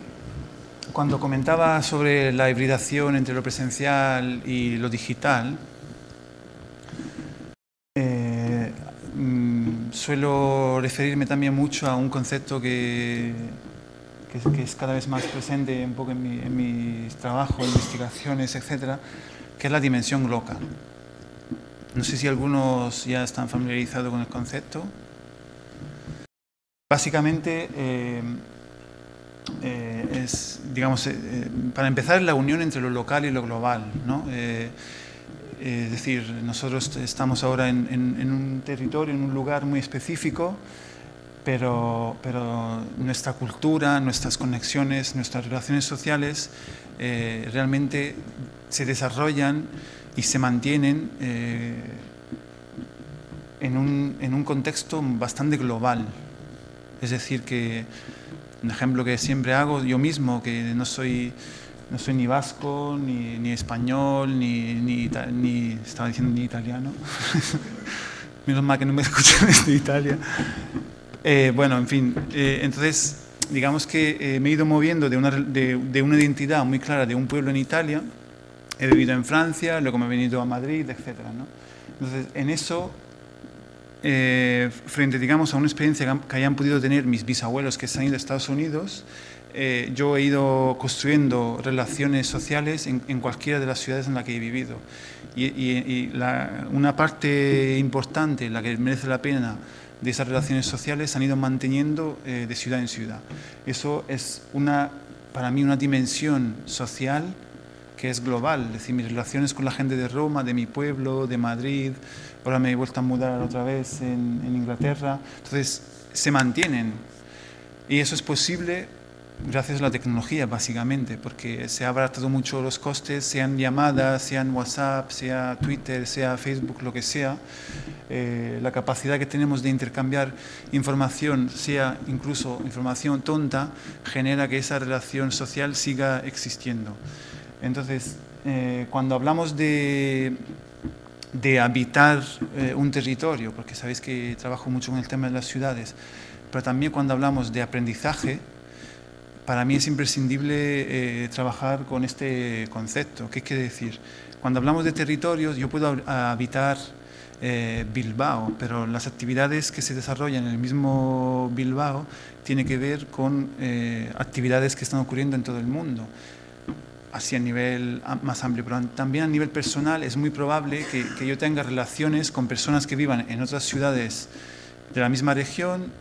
cuando comentaba sobre la hibridación entre lo presencial y lo digital, eh, mm, suelo referirme también mucho a un concepto que, que, es cada vez más presente un poco en, mi, en mis trabajos, investigaciones, etcétera, que es la dimensión local. No sé si algunos ya están familiarizados con el concepto. Básicamente eh, eh, es, digamos, eh, para empezar, la unión entre lo local y lo global. ¿no? es decir, nosotros estamos ahora en, un territorio, en un lugar muy específico, pero, pero nuestra cultura, nuestras conexiones, nuestras relaciones sociales realmente se desarrollan y se mantienen en, un, en un contexto bastante global. Es decir, que un ejemplo que siempre hago yo mismo, que no soy, no soy ni vasco, ni, ni español, ni, ni, ni, estaba diciendo ni italiano. Menos mal que no me escuchan desde Italia. Eh, bueno, en fin, eh, entonces digamos que eh, me he ido moviendo de una, de, de, una identidad muy clara de un pueblo en Italia, he vivido en Francia, luego me he venido a Madrid, etc. ¿no? Entonces, en eso eh, frente, digamos, a una experiencia que hayan podido tener mis bisabuelos que se han ido a Estados Unidos, eh, yo he ido construyendo relaciones sociales en, cualquiera de las ciudades en las que he vivido. Y, una parte importante, la que merece la pena de esas relaciones sociales, han ido manteniendo eh, de ciudad en ciudad. Eso es una, para mí una dimensión social que es global, es decir, mis relaciones con la gente de Roma, de mi pueblo, de Madrid, ahora me he vuelto a mudar otra vez en, Inglaterra, entonces se mantienen. Y eso es posible gracias a la tecnología, básicamente, porque se ha abaratado mucho los costes, sean llamadas, sean WhatsApp, sea Twitter, sea Facebook, lo que sea. Eh, la capacidad que tenemos de intercambiar información, sea incluso información tonta, genera que esa relación social siga existiendo. Entonces, eh, cuando hablamos de, de habitar eh, un territorio, porque sabéis que trabajo mucho con el tema de las ciudades, pero también cuando hablamos de aprendizaje, para mí es imprescindible eh, trabajar con este concepto. ¿Qué quiere decir? Cuando hablamos de territorios, yo puedo habitar Bilbao, pero las actividades que se desarrollan en el mismo Bilbao tienen que ver con actividades que están ocurriendo en todo el mundo así a nivel más amplio, pero también a nivel personal es muy probable que, yo tenga relaciones con personas que vivan en otras ciudades de la misma región,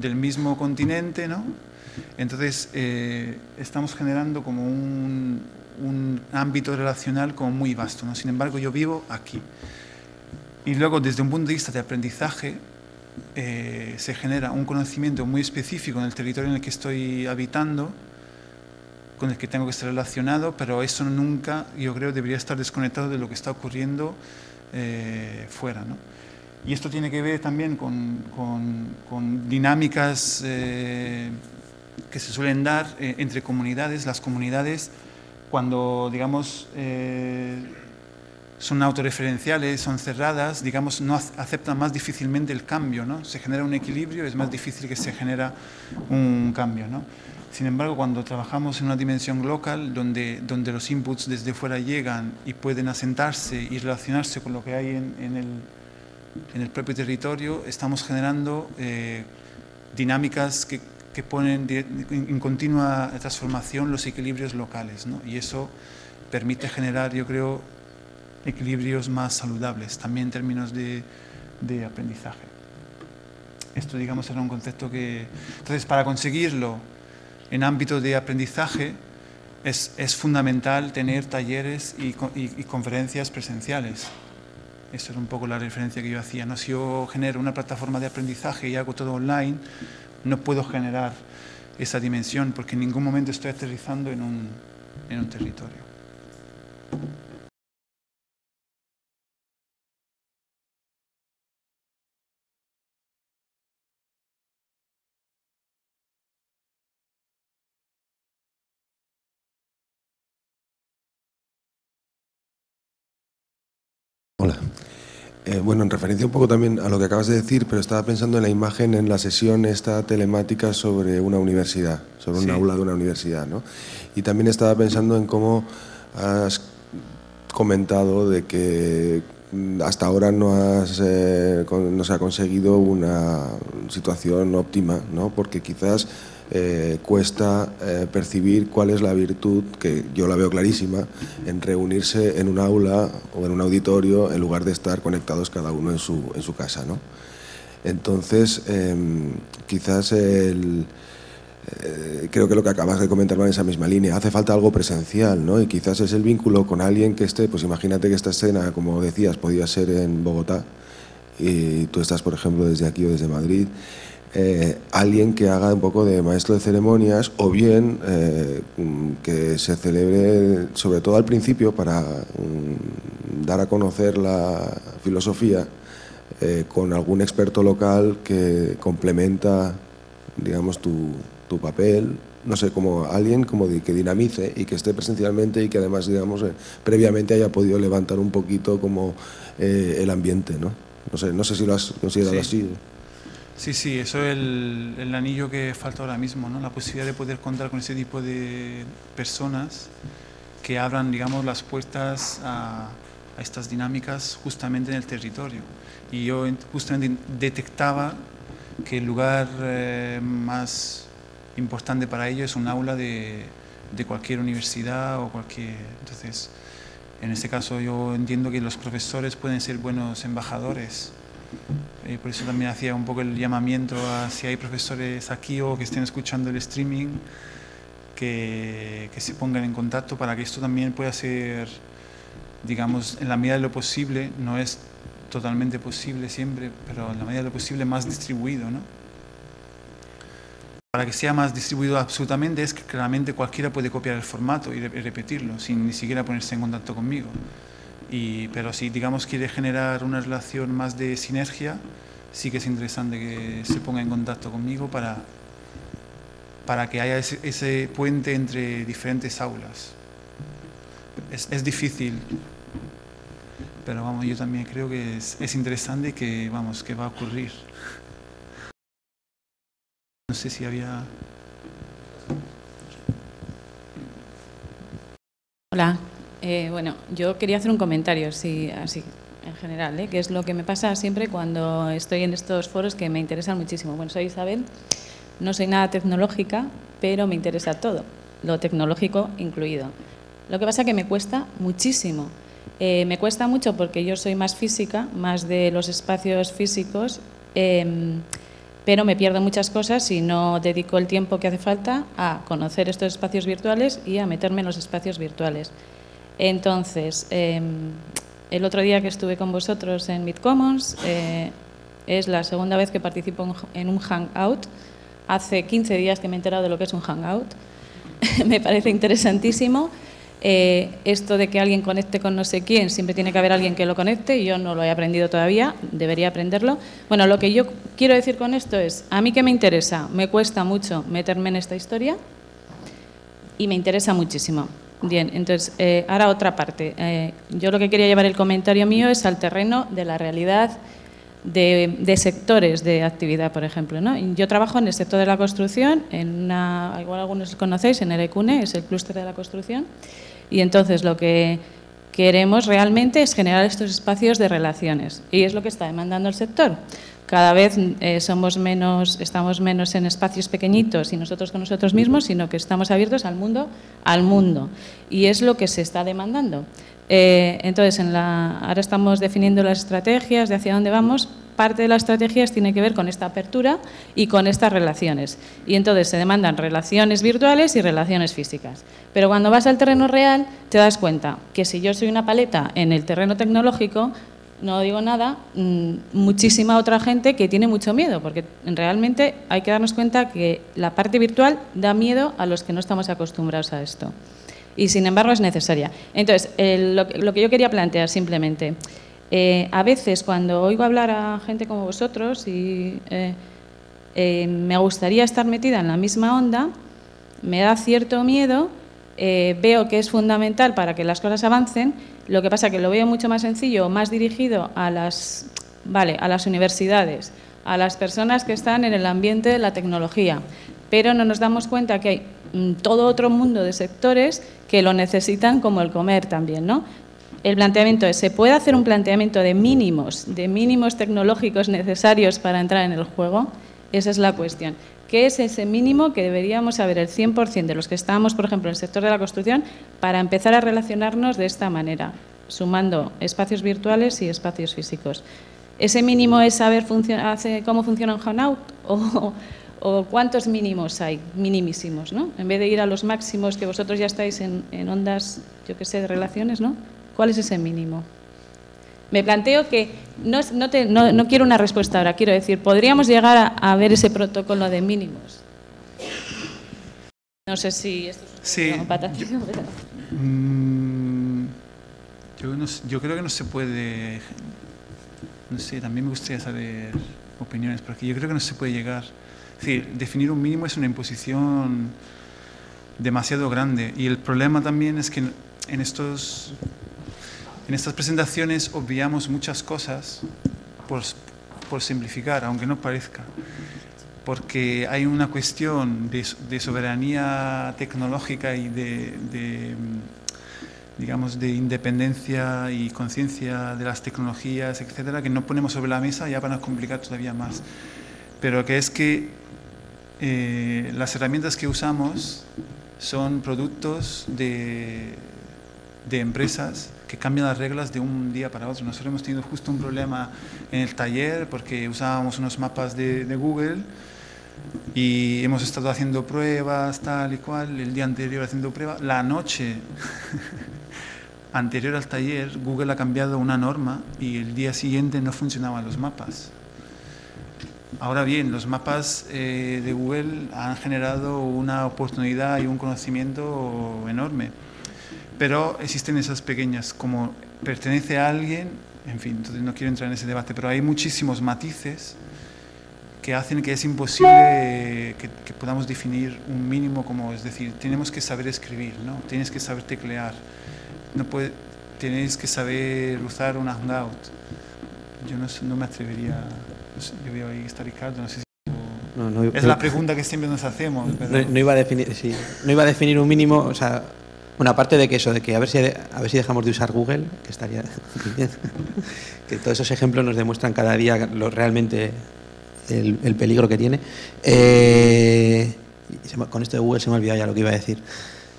del mismo continente, ¿no? Entonces eh, estamos generando como un, ámbito relacional como muy vasto, ¿no? Sin embargo, yo vivo aquí. Y luego, desde un punto de vista de aprendizaje, eh, se genera un conocimiento muy específico en el territorio en el que estoy habitando, con el que tengo que estar relacionado, pero eso nunca, yo creo, debería estar desconectado de lo que está ocurriendo eh, fuera. ¿no? Y esto tiene que ver también con, con, dinámicas que se suelen dar eh, entre comunidades. Las comunidades, cuando, digamos, son autorreferenciales, son cerradas, digamos, no aceptan más difícilmente el cambio, ¿no? Se genera un equilibrio, es más difícil que se genera un cambio, ¿no? Sin embargo, cuando trabajamos en una dimensión local, donde, donde los inputs desde fuera llegan y pueden asentarse y relacionarse con lo que hay en, el, en el, propio territorio, estamos generando eh, dinámicas que, que, ponen en continua transformación los equilibrios locales. ¿no? Y eso permite generar, yo creo, equilibrios más saludables, también en términos de, de aprendizaje. Esto, digamos, era un concepto que... Entonces, para conseguirlo, en ámbito de aprendizaje es, es fundamental tener talleres y, conferencias presenciales. Esa era un poco la referencia que yo hacía. ¿no? Si yo genero una plataforma de aprendizaje y hago todo online, no puedo generar esa dimensión porque en ningún momento estoy aterrizando en un, en un territorio. Eh, bueno, en referencia un poco también a lo que acabas de decir, pero estaba pensando en la imagen en la sesión esta telemática sobre una universidad, sobre un aula de una universidad, ¿no? Y también estaba pensando en cómo has comentado de que mm, hasta ahora no, has, eh, no se ha conseguido una situación óptima, ¿no? porque quizás eh, cuesta eh, percibir cuál es la virtud, que yo la veo clarísima, en reunirse en un aula o en un auditorio en lugar de estar conectados cada uno en su, en su casa. ¿no? Entonces, em, quizás el, eh, creo que lo que acabas de comentar va en esa misma línea. Hace falta algo presencial, ¿no? Y quizás es el vínculo con alguien que esté, pues imagínate que esta escena, como decías, podía ser en Bogotá y tú estás, por ejemplo, desde aquí o desde Madrid. Eh, alguien que haga un poco de maestro de ceremonias o bien eh, que se celebre, sobre todo al principio, para mm, dar a conocer la filosofía eh, con algún experto local que complementa, digamos, tu, tu papel, no sé, como alguien como que dinamice y que esté presencialmente y que además, digamos, previamente haya podido levantar un poquito como el ambiente, ¿no? No sé, no sé si lo has considerado así. Sí, sí, eso es el, anillo que falta ahora mismo, ¿no? la posibilidad de poder contar con ese tipo de personas que abran, digamos, las puertas a, a estas dinámicas justamente en el territorio. Y yo justamente detectaba que el lugar eh, más importante para ello es un aula de, de cualquier universidad o cualquier... Entonces, en este caso yo entiendo que los profesores pueden ser buenos embajadores eh, por eso también hacía un poco el llamamiento a si hay profesores aquí o que estén escuchando el streaming, que, que, se pongan en contacto para que esto también pueda ser, digamos, en la medida de lo posible, no es totalmente posible siempre, pero en la medida de lo posible más distribuido, ¿no? Para que sea más distribuido absolutamente es que claramente cualquiera puede copiar el formato y repetirlo sin ni siquiera ponerse en contacto conmigo pero si, digamos, quiere generar una relación más de sinergia, sí que es interesante que se ponga en contacto conmigo para, para que haya ese, puente entre diferentes aulas. Es, es, difícil, pero vamos, yo también creo que es, es interesante que, vamos, que va a ocurrir. No sé si había... Hola, eh, bueno, yo quería hacer un comentario, así, así en general, ¿eh? que es lo que me pasa siempre cuando estoy en estos foros que me interesan muchísimo. Bueno, soy Isabel, no soy nada tecnológica, pero me interesa todo, lo tecnológico incluido. Lo que pasa es que me cuesta muchísimo. Eh, me cuesta mucho porque yo soy más física, más de los espacios físicos, em, pero me pierdo muchas cosas si no dedico el tiempo que hace falta a conocer estos espacios virtuales y a meterme en los espacios virtuales. Entonces, em, el otro día que estuve con vosotros en Midcommons, eh, es la segunda vez que participo en un Hangout. Hace 15 días que me he enterado de lo que es un Hangout. me parece interesantísimo. Eh, esto de que alguien conecte con no sé quién, siempre tiene que haber alguien que lo conecte, y yo no lo he aprendido todavía, debería aprenderlo. Bueno, lo que yo quiero decir con esto es, a mí que me interesa, me cuesta mucho meterme en esta historia y me interesa muchísimo. Bien, entonces, eh, ahora otra parte. Eh, yo lo que quería llevar el comentario mío es al terreno de la realidad de, sectores de actividad, por ejemplo. Yo trabajo en el sector de la construcción, en una, igual algunos conocéis, en el ECUNE, es el clúster de la construcción, y entonces lo que queremos realmente es generar estos espacios de relaciones, y es lo que está demandando el sector cada vez eh, somos menos, estamos menos en espacios pequeñitos y nosotros con nosotros mismos, sino que estamos abiertos al mundo, al mundo. Y es lo que se está demandando. Eh, entonces, en la, ahora estamos definiendo las estrategias de hacia dónde vamos. Parte de las estrategias tiene que ver con esta apertura y con estas relaciones. Y entonces se demandan relaciones virtuales y relaciones físicas. Pero cuando vas al terreno real, te das cuenta que si yo soy una paleta en el terreno tecnológico, no digo nada, mm, muchísima otra gente que tiene mucho miedo, porque realmente hay que darnos cuenta que la parte virtual da miedo a los que no estamos acostumbrados a esto. Y sin embargo es necesaria. Entonces, lo, que yo quería plantear simplemente, eh, a veces cuando oigo hablar a gente como vosotros y eh, eh, me gustaría estar metida en la misma onda, me da cierto miedo, veo que es fundamental para que las cosas avancen, lo que pasa es que lo veo mucho más sencillo, más dirigido a las, vale, a las universidades, a las personas que están en el ambiente de la tecnología, pero no nos damos cuenta que hay mm, todo otro mundo de sectores que lo necesitan como el comer también, ¿no? el planteamiento es, ¿se puede hacer un planteamiento de mínimos, de mínimos tecnológicos necesarios para entrar en el juego? Esa es la cuestión. ¿Qué es ese mínimo que deberíamos saber el 100% de los que estamos, por ejemplo, en el sector de la construcción, para empezar a relacionarnos de esta manera, sumando espacios virtuales y espacios físicos? ¿Ese mínimo es saber cómo funciona un Hangout o, o, cuántos mínimos hay, minimísimos, ¿no? En vez de ir a los máximos que vosotros ya estáis en, en ondas, yo qué sé, de relaciones, ¿no? ¿Cuál es ese mínimo? Me planteo que no, no, quiero una respuesta ahora, quiero decir, podríamos llegar a, ver ese protocolo de mínimos. No sé si esto es sí, yo, mm, yo, creo que no se puede, no sé, también me gustaría saber opiniones, porque yo creo que no se puede llegar. Es decir, definir un mínimo es una imposición demasiado grande y el problema también es que en estos en estas presentaciones obviamos muchas cosas por, simplificar, aunque no parezca, porque hay una cuestión de, soberanía tecnológica y de, digamos, de independencia y conciencia de las tecnologías, etcétera, que no ponemos sobre la mesa ya para complicar todavía más. Pero que es que eh, las herramientas que usamos son productos de empresas que cambian las reglas de un día para otro. Nosotros hemos tenido justo un problema en el taller porque usábamos unos mapas de, Google y hemos estado haciendo pruebas, tal y cual, el día anterior haciendo pruebas. La noche anterior al taller, Google ha cambiado una norma y el día siguiente no funcionaban los mapas. Ahora bien, los mapas eh, de Google han generado una oportunidad y un conocimiento enorme pero existen esas pequeñas, como pertenece a alguien, en fin, entonces no quiero entrar en ese debate, pero hay muchísimos matices que hacen que es imposible que, podamos definir un mínimo como, es decir, tenemos que saber escribir, ¿no? Tienes que saber teclear, no puede, tienes que saber usar un Hangout. Yo no, no me atrevería, yo veo ahí está Ricardo, no sé si... es la pregunta que siempre nos hacemos. No, iba a definir, sí, no iba a definir un mínimo, o sea, bueno, aparte de que eso, de que a ver si, a ver si dejamos de usar Google, que estaría que todos esos ejemplos nos demuestran cada día lo, realmente el, peligro que tiene. Eh, con esto de Google se me ha olvidado ya lo que iba a decir.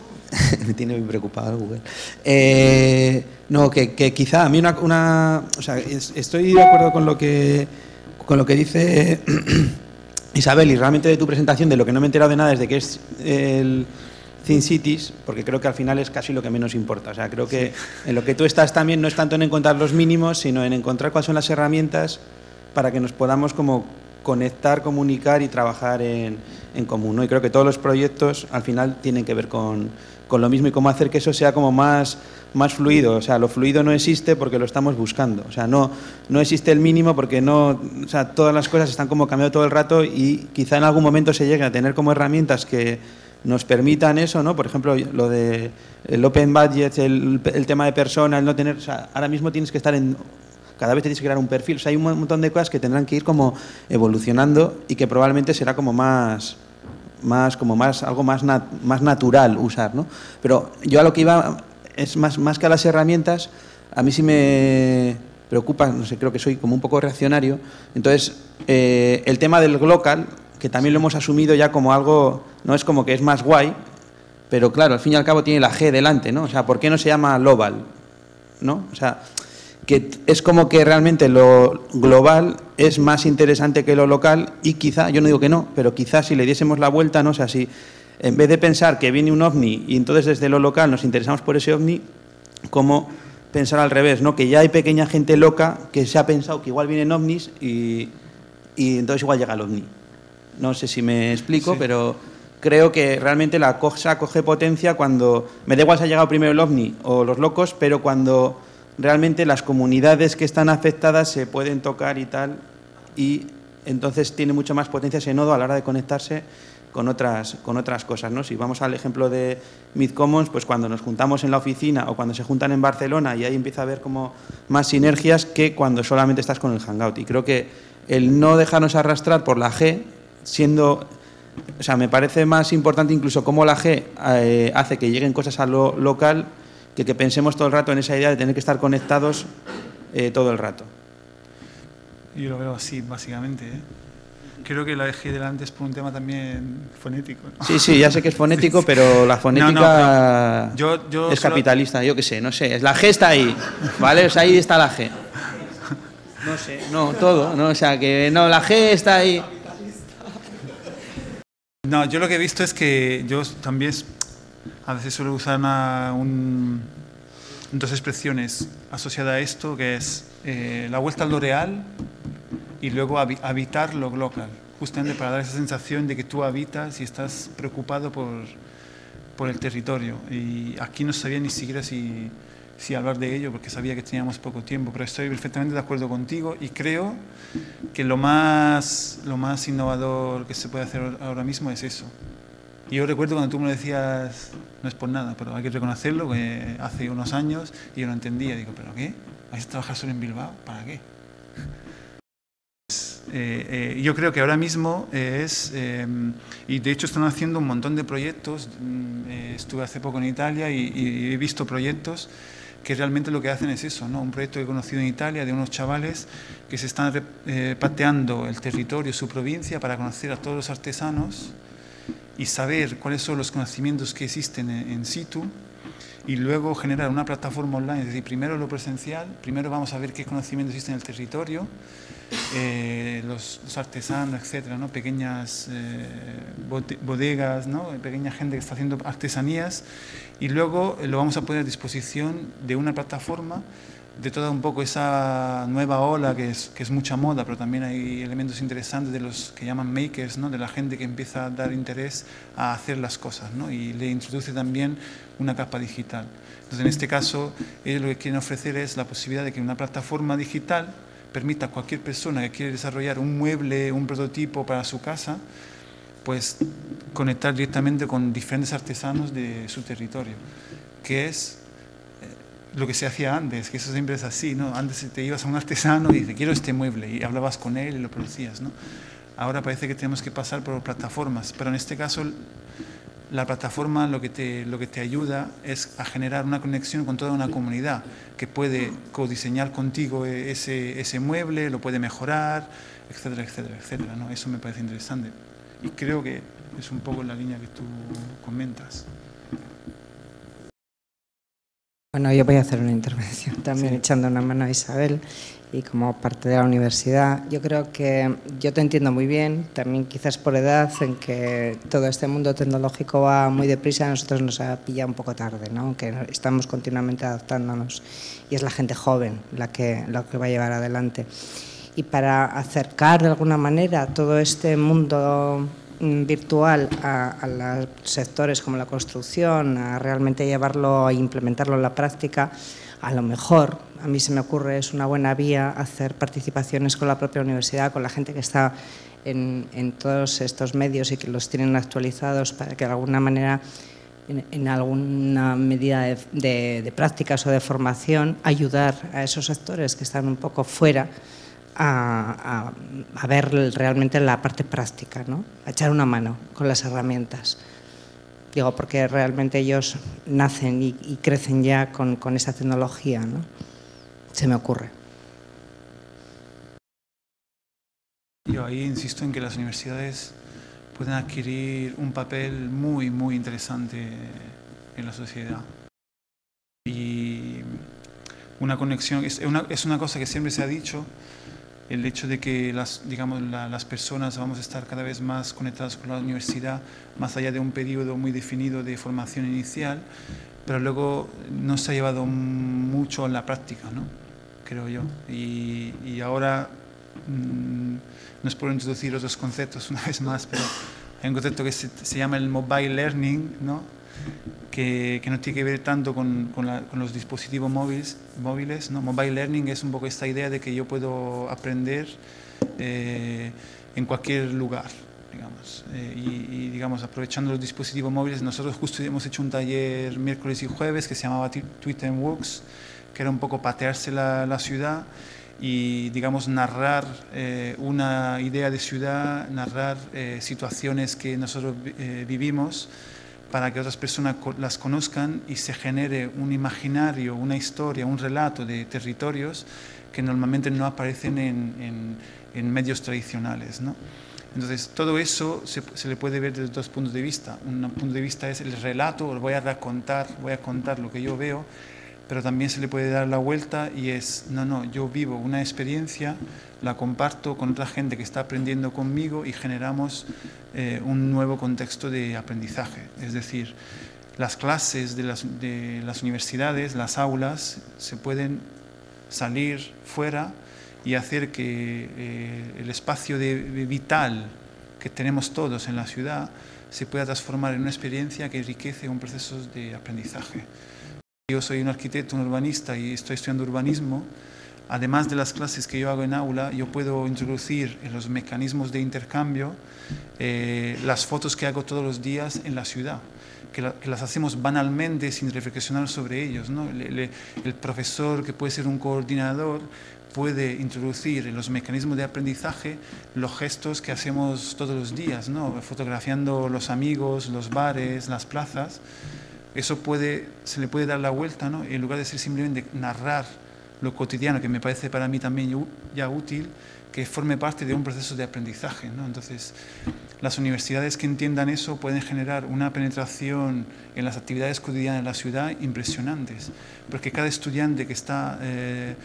me tiene muy preocupado Google. Eh, no, que, quizá a mí una, una, o sea, estoy de acuerdo con lo que con lo que dice Isabel y realmente de tu presentación de lo que no me he enterado de nada desde que es el Thin Cities, porque creo que al final es casi lo que menos importa. O sea, creo que en lo que tú estás también no es tanto en encontrar los mínimos, sino en encontrar cuáles son las herramientas para que nos podamos como conectar, comunicar y trabajar en, en común. ¿no? Y creo que todos los proyectos al final tienen que ver con, con, lo mismo y cómo hacer que eso sea como más, más fluido. O sea, lo fluido no existe porque lo estamos buscando. O sea, no, no existe el mínimo porque no, o sea, todas las cosas están como cambiando todo el rato y quizá en algún momento se llegue a tener como herramientas que nos permitan eso, ¿no? Por ejemplo, lo de el open budget, el, tema de personas, el no tener, o sea, ahora mismo tienes que estar en cada vez tienes que crear un perfil, o sea, hay un montón de cosas que tendrán que ir como evolucionando y que probablemente será como más más como más algo más más natural usar, ¿no? Pero yo a lo que iba es más más que a las herramientas, a mí sí me preocupa, no sé, creo que soy como un poco reaccionario. Entonces, eh, el tema del local que también lo hemos asumido ya como algo, no es como que es más guay, pero claro, al fin y al cabo tiene la G delante, ¿no? O sea, ¿por qué no se llama global? ¿No? O sea, que es como que realmente lo global es más interesante que lo local y quizá, yo no digo que no, pero quizás si le diésemos la vuelta, no o sea, si en vez de pensar que viene un ovni y entonces desde lo local nos interesamos por ese ovni, como pensar al revés, ¿no? Que ya hay pequeña gente loca que se ha pensado que igual vienen ovnis y, y entonces igual llega el ovni. No sé si me explico, pero creo que realmente la cosa coge potencia cuando, me da igual si ha llegado primero el ovni o los locos, pero cuando realmente las comunidades que están afectadas se pueden tocar y tal, y entonces tiene mucho más potencia ese nodo a la hora de conectarse con otras, con otras cosas. ¿no? Si vamos al ejemplo de Midcommons, pues cuando nos juntamos en la oficina o cuando se juntan en Barcelona y ahí empieza a haber como más sinergias que cuando solamente estás con el Hangout. Y creo que el no dejarnos arrastrar por la G siendo, o sea, me parece más importante incluso cómo la G eh, hace que lleguen cosas a lo local que, que pensemos todo el rato en esa idea de tener que estar conectados eh, todo el rato. Yo lo veo así, básicamente. ¿eh? Creo que la dejé delante es por un tema también fonético. ¿no? Sí, sí, ya sé que es fonético, pero la fonética No, no, yo- yo es solo- capitalista, yo qué sé, no sé. La G está ahí, ¿vale? O sea, ahí está la G. No sé, no, todo, ¿no? O sea, que no, la G está ahí. No, yo lo que he visto es que yo también a veces suelo usar una- un- dos expresiones asociadas a esto, que es eh, la vuelta a lo real y luego habi- habitar lo local, justamente para dar esa sensación de que tú habitas y estás preocupado por, por el territorio. Y aquí no sabía ni siquiera si, si hablar de ello, porque sabía que teníamos poco tiempo, pero estoy perfectamente de acuerdo contigo y creo que lo más, lo más innovador que se puede hacer ahora mismo es eso. Y yo recuerdo cuando tú me decías, no es por nada, pero hay que reconocerlo, que hace unos años y yo no entendía, digo, ¿pero qué? ¿Vais a trabajar solo en Bilbao? ¿Para qué? Eh, eh, yo creo que ahora mismo es, eh, y de hecho están haciendo un montón de proyectos, mm, eh, estuve hace poco en Italia y, y he visto proyectos que realmente lo que hacen es eso, ¿no? un proyecto que he conocido en Italia de unos chavales que se están eh, pateando el territorio, su provincia, para conocer a todos los artesanos y saber cuáles son los conocimientos que existen en, en situ y luego generar una plataforma online, es decir, primero lo presencial, primero vamos a ver qué conocimientos existen en el territorio, eh, los, artesanos, etcétera, ¿no? pequeñas eh, bodegas, ¿no? pequeña gente que está haciendo artesanías y luego eh, lo vamos a poner a disposición de una plataforma de toda un poco esa nueva ola que es, que es mucha moda, pero también hay elementos interesantes de los que llaman makers, ¿no? de la gente que empieza a dar interés a hacer las cosas ¿no? y le introduce también una capa digital. Entonces, en este caso, ellos lo que quieren ofrecer es la posibilidad de que una plataforma digital permita a cualquier persona que quiere desarrollar un mueble, un prototipo para su casa, pues conectar directamente con diferentes artesanos de su territorio, que es lo que se hacía antes, que eso siempre es así, ¿no? Antes te ibas a un artesano y dices, quiero este mueble, y hablabas con él y lo producías, ¿no? Ahora parece que tenemos que pasar por plataformas, pero en este caso la plataforma lo que te, lo que te ayuda es a generar una conexión con toda una comunidad que puede codiseñar contigo e- ese, ese mueble, lo puede mejorar, etcétera, etcétera, etcétera, ¿no? Eso me parece interesante. Y creo que es un poco la línea que tú comentas. Bueno, yo voy a hacer una intervención también echando una mano a Isabel y como parte de la universidad. Yo creo que yo te entiendo muy bien, también quizás por edad, en que todo este mundo tecnológico va muy deprisa, a nosotros nos ha pillado un poco tarde, ¿no? aunque estamos continuamente adaptándonos y es la gente joven la que, la que va a llevar adelante. Y para acercar de alguna manera todo este mundo virtual a, los sectores como la construcción, a realmente llevarlo e implementarlo en la práctica, a lo mejor, a mí se me ocurre, es una buena vía hacer participaciones con la propia universidad, con la gente que está en, todos estos medios y que los tienen actualizados para que de alguna manera, en, alguna medida de- de prácticas o de formación, ayudar a esos sectores que están un poco fuera a, ver realmente la parte práctica, ¿no? a echar una mano con las herramientas. Digo, porque realmente ellos nacen y, y crecen ya con, con esa tecnología, ¿no? Se me ocurre. Yo ahí insisto en que las universidades pueden adquirir un papel muy, muy interesante en la sociedad. Y una conexión, es una, es una cosa que siempre se ha dicho, el hecho de que las, digamos, la- las personas vamos a estar cada vez más conectadas con la universidad, más allá de un periodo muy definido de formación inicial, pero luego no se ha llevado mucho a la práctica, ¿no? creo yo. Y, y ahora, mm, no es por introducir otros conceptos una vez más, pero hay un concepto que se, se llama el mobile learning, ¿no? Que, que no tiene que ver tanto con, con, la- con los dispositivos móviles, móviles. ¿no? Mobile learning es un poco esta idea de que yo puedo aprender eh, en cualquier lugar. Digamos. Eh, y, y, digamos, aprovechando los dispositivos móviles, nosotros justo hemos hecho un taller miércoles y jueves que se llamaba Twitter and Walks, que era un poco patearse la, la ciudad y, digamos, narrar eh, una idea de ciudad, narrar eh, situaciones que nosotros eh, vivimos para que otras personas las conozcan y se genere un imaginario, una historia, un relato de territorios que normalmente no aparecen en, en, medios tradicionales. ¿no? Entonces, todo eso se, se, le puede ver desde dos puntos de vista. Un punto de vista es el relato, voy a racontar, voy a contar lo que yo veo, pero también se le puede dar la vuelta y es, no, no, yo vivo una experiencia, la comparto con otra gente que está aprendiendo conmigo y generamos eh, un nuevo contexto de aprendizaje. Es decir, las clases de las, de las universidades, las aulas, se pueden salir fuera y hacer que eh, el espacio de, vital que tenemos todos en la ciudad se pueda transformar en una experiencia que enriquece un proceso de aprendizaje. Yo soy un arquitecto, un urbanista y estoy estudiando urbanismo. Además de las clases que yo hago en aula, yo puedo introducir en los mecanismos de intercambio eh, las fotos que hago todos los días en la ciudad, que, las hacemos banalmente sin reflexionar sobre ellos. ¿no? el profesor, que puede ser un coordinador, puede introducir en los mecanismos de aprendizaje los gestos que hacemos todos los días, ¿no? fotografiando los amigos, los bares, las plazas eso puede, se le puede dar la vuelta, ¿no? en lugar de ser simplemente narrar lo cotidiano, que me parece para mí también ya útil, que forme parte de un proceso de aprendizaje. ¿no? Entonces, las universidades que entiendan eso pueden generar una penetración en las actividades cotidianas de la ciudad impresionantes, porque cada estudiante que está eh,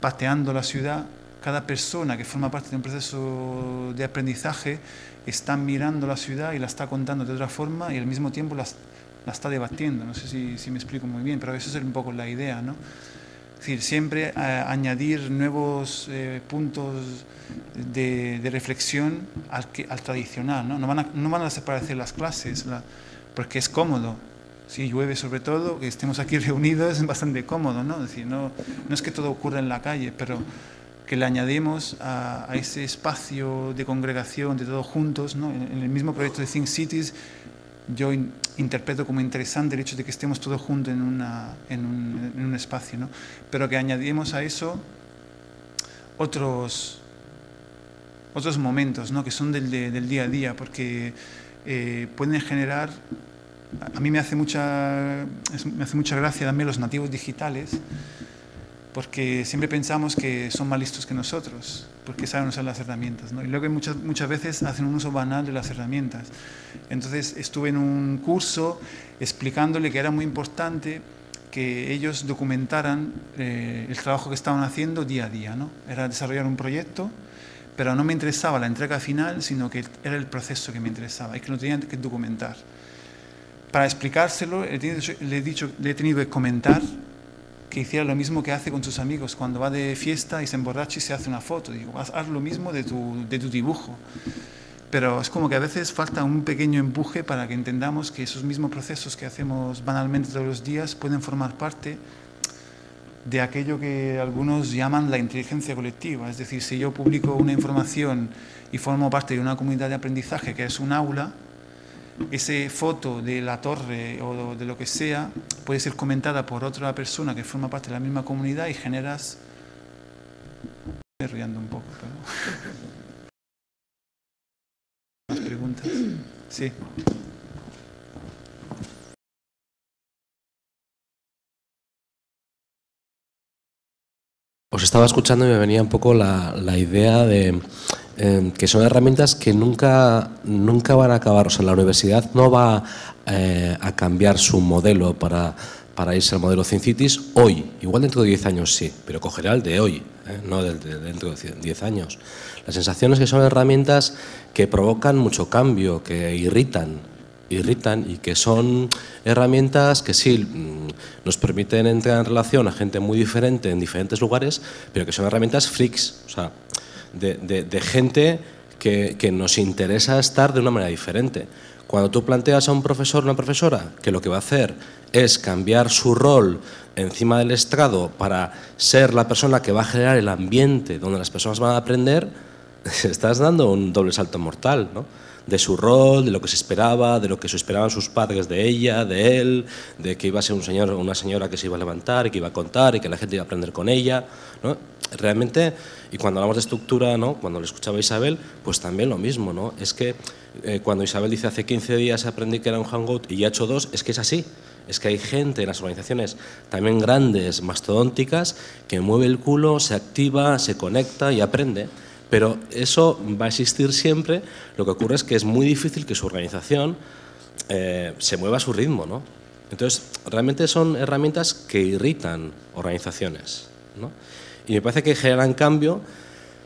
pateando la ciudad, cada persona que forma parte de un proceso de aprendizaje, está mirando la ciudad y la está contando de otra forma y al mismo tiempo la está debatiendo. No sé si, me explico muy bien, pero eso es un poco la idea, ¿no? Es decir, siempre eh, añadir nuevos eh, puntos de, reflexión al, al tradicional, ¿no? No van, a, no van a desaparecer las clases, porque es cómodo. Si llueve sobre todo, que estemos aquí reunidos es bastante cómodo, ¿no? Es decir, no, no es que todo ocurra en la calle, pero que le añadimos a, ese espacio de congregación de todos juntos, ¿no? en, en el mismo proyecto de Think Cities yo interpreto como interesante el hecho de que estemos todos juntos en, una, en, un, espacio, ¿no? pero que añadimos a eso otros, otros momentos ¿no? que son del, del día a día, porque eh, pueden generar, a mí me hace, mucha, me hace mucha gracia también los nativos digitales, porque siempre pensamos que son más listos que nosotros, porque saben usar las herramientas. ¿no? Y luego muchas, muchas veces hacen un uso banal de las herramientas. Entonces estuve en un curso explicándole que era muy importante que ellos documentaran eh, el trabajo que estaban haciendo día a día. ¿no? Era desarrollar un proyecto, pero no me interesaba la entrega final, sino que era el proceso que me interesaba y que lo tenían que documentar. Para explicárselo, le he, dicho, le he tenido que comentar que hiciera lo mismo que hace con sus amigos cuando va de fiesta y se emborracha y se hace una foto. Digo, haz, lo mismo de tu, de tu dibujo. Pero es como que a veces falta un pequeño empuje para que entendamos que esos mismos procesos que hacemos banalmente todos los días pueden formar parte de aquello que algunos llaman la inteligencia colectiva. Es decir, si yo publico una información y formo parte de una comunidad de aprendizaje que es un aula, esa foto de la torre o de lo que sea puede ser comentada por otra persona que forma parte de la misma comunidad y generas... Riendo un poco, ¿Más preguntas? Sí. Os estaba escuchando y me venía un poco la idea de Em, que son herramientas que nunca, nunca van a acabar. O sea, la universidad no va eh, a cambiar su modelo para, para irse al modelo Cities hoy. Igual dentro de 10 años sí, pero cogerá el de hoy, ¿eh? no del de dentro de 10 años. La sensación es que son herramientas que provocan mucho cambio, que irritan, irritan y que son herramientas que sí mm, nos permiten entrar en relación a gente muy diferente en diferentes lugares, pero que son herramientas freaks. O sea, de, gente que, nos interesa estar de una manera diferente. Cuando tú planteas a un profesor o una profesora que lo que va a hacer es cambiar su rol encima del estrado para ser la persona que va a generar el ambiente donde las personas van a aprender, estás dando un doble salto mortal. ¿no? De su rol, de lo que se esperaba, de lo que se esperaban sus padres de ella, de él, de que iba a ser un señor una señora que se iba a levantar y que iba a contar y que la gente iba a aprender con ella. ¿no? Realmente, y cuando hablamos de estructura, ¿no? cuando lo escuchaba Isabel, pues también lo mismo. ¿no? Es que eh, cuando Isabel dice hace 15 días aprendí que era un hangout y ya he hecho dos, es que es así. Es que hay gente en las organizaciones también grandes, mastodónticas, que mueve el culo, se activa, se conecta y aprende. Pero eso va a existir siempre. Lo que ocurre es que es muy difícil que su organización eh, se mueva a su ritmo. ¿no? Entonces, realmente son herramientas que irritan organizaciones. ¿no? Y me parece que generan cambio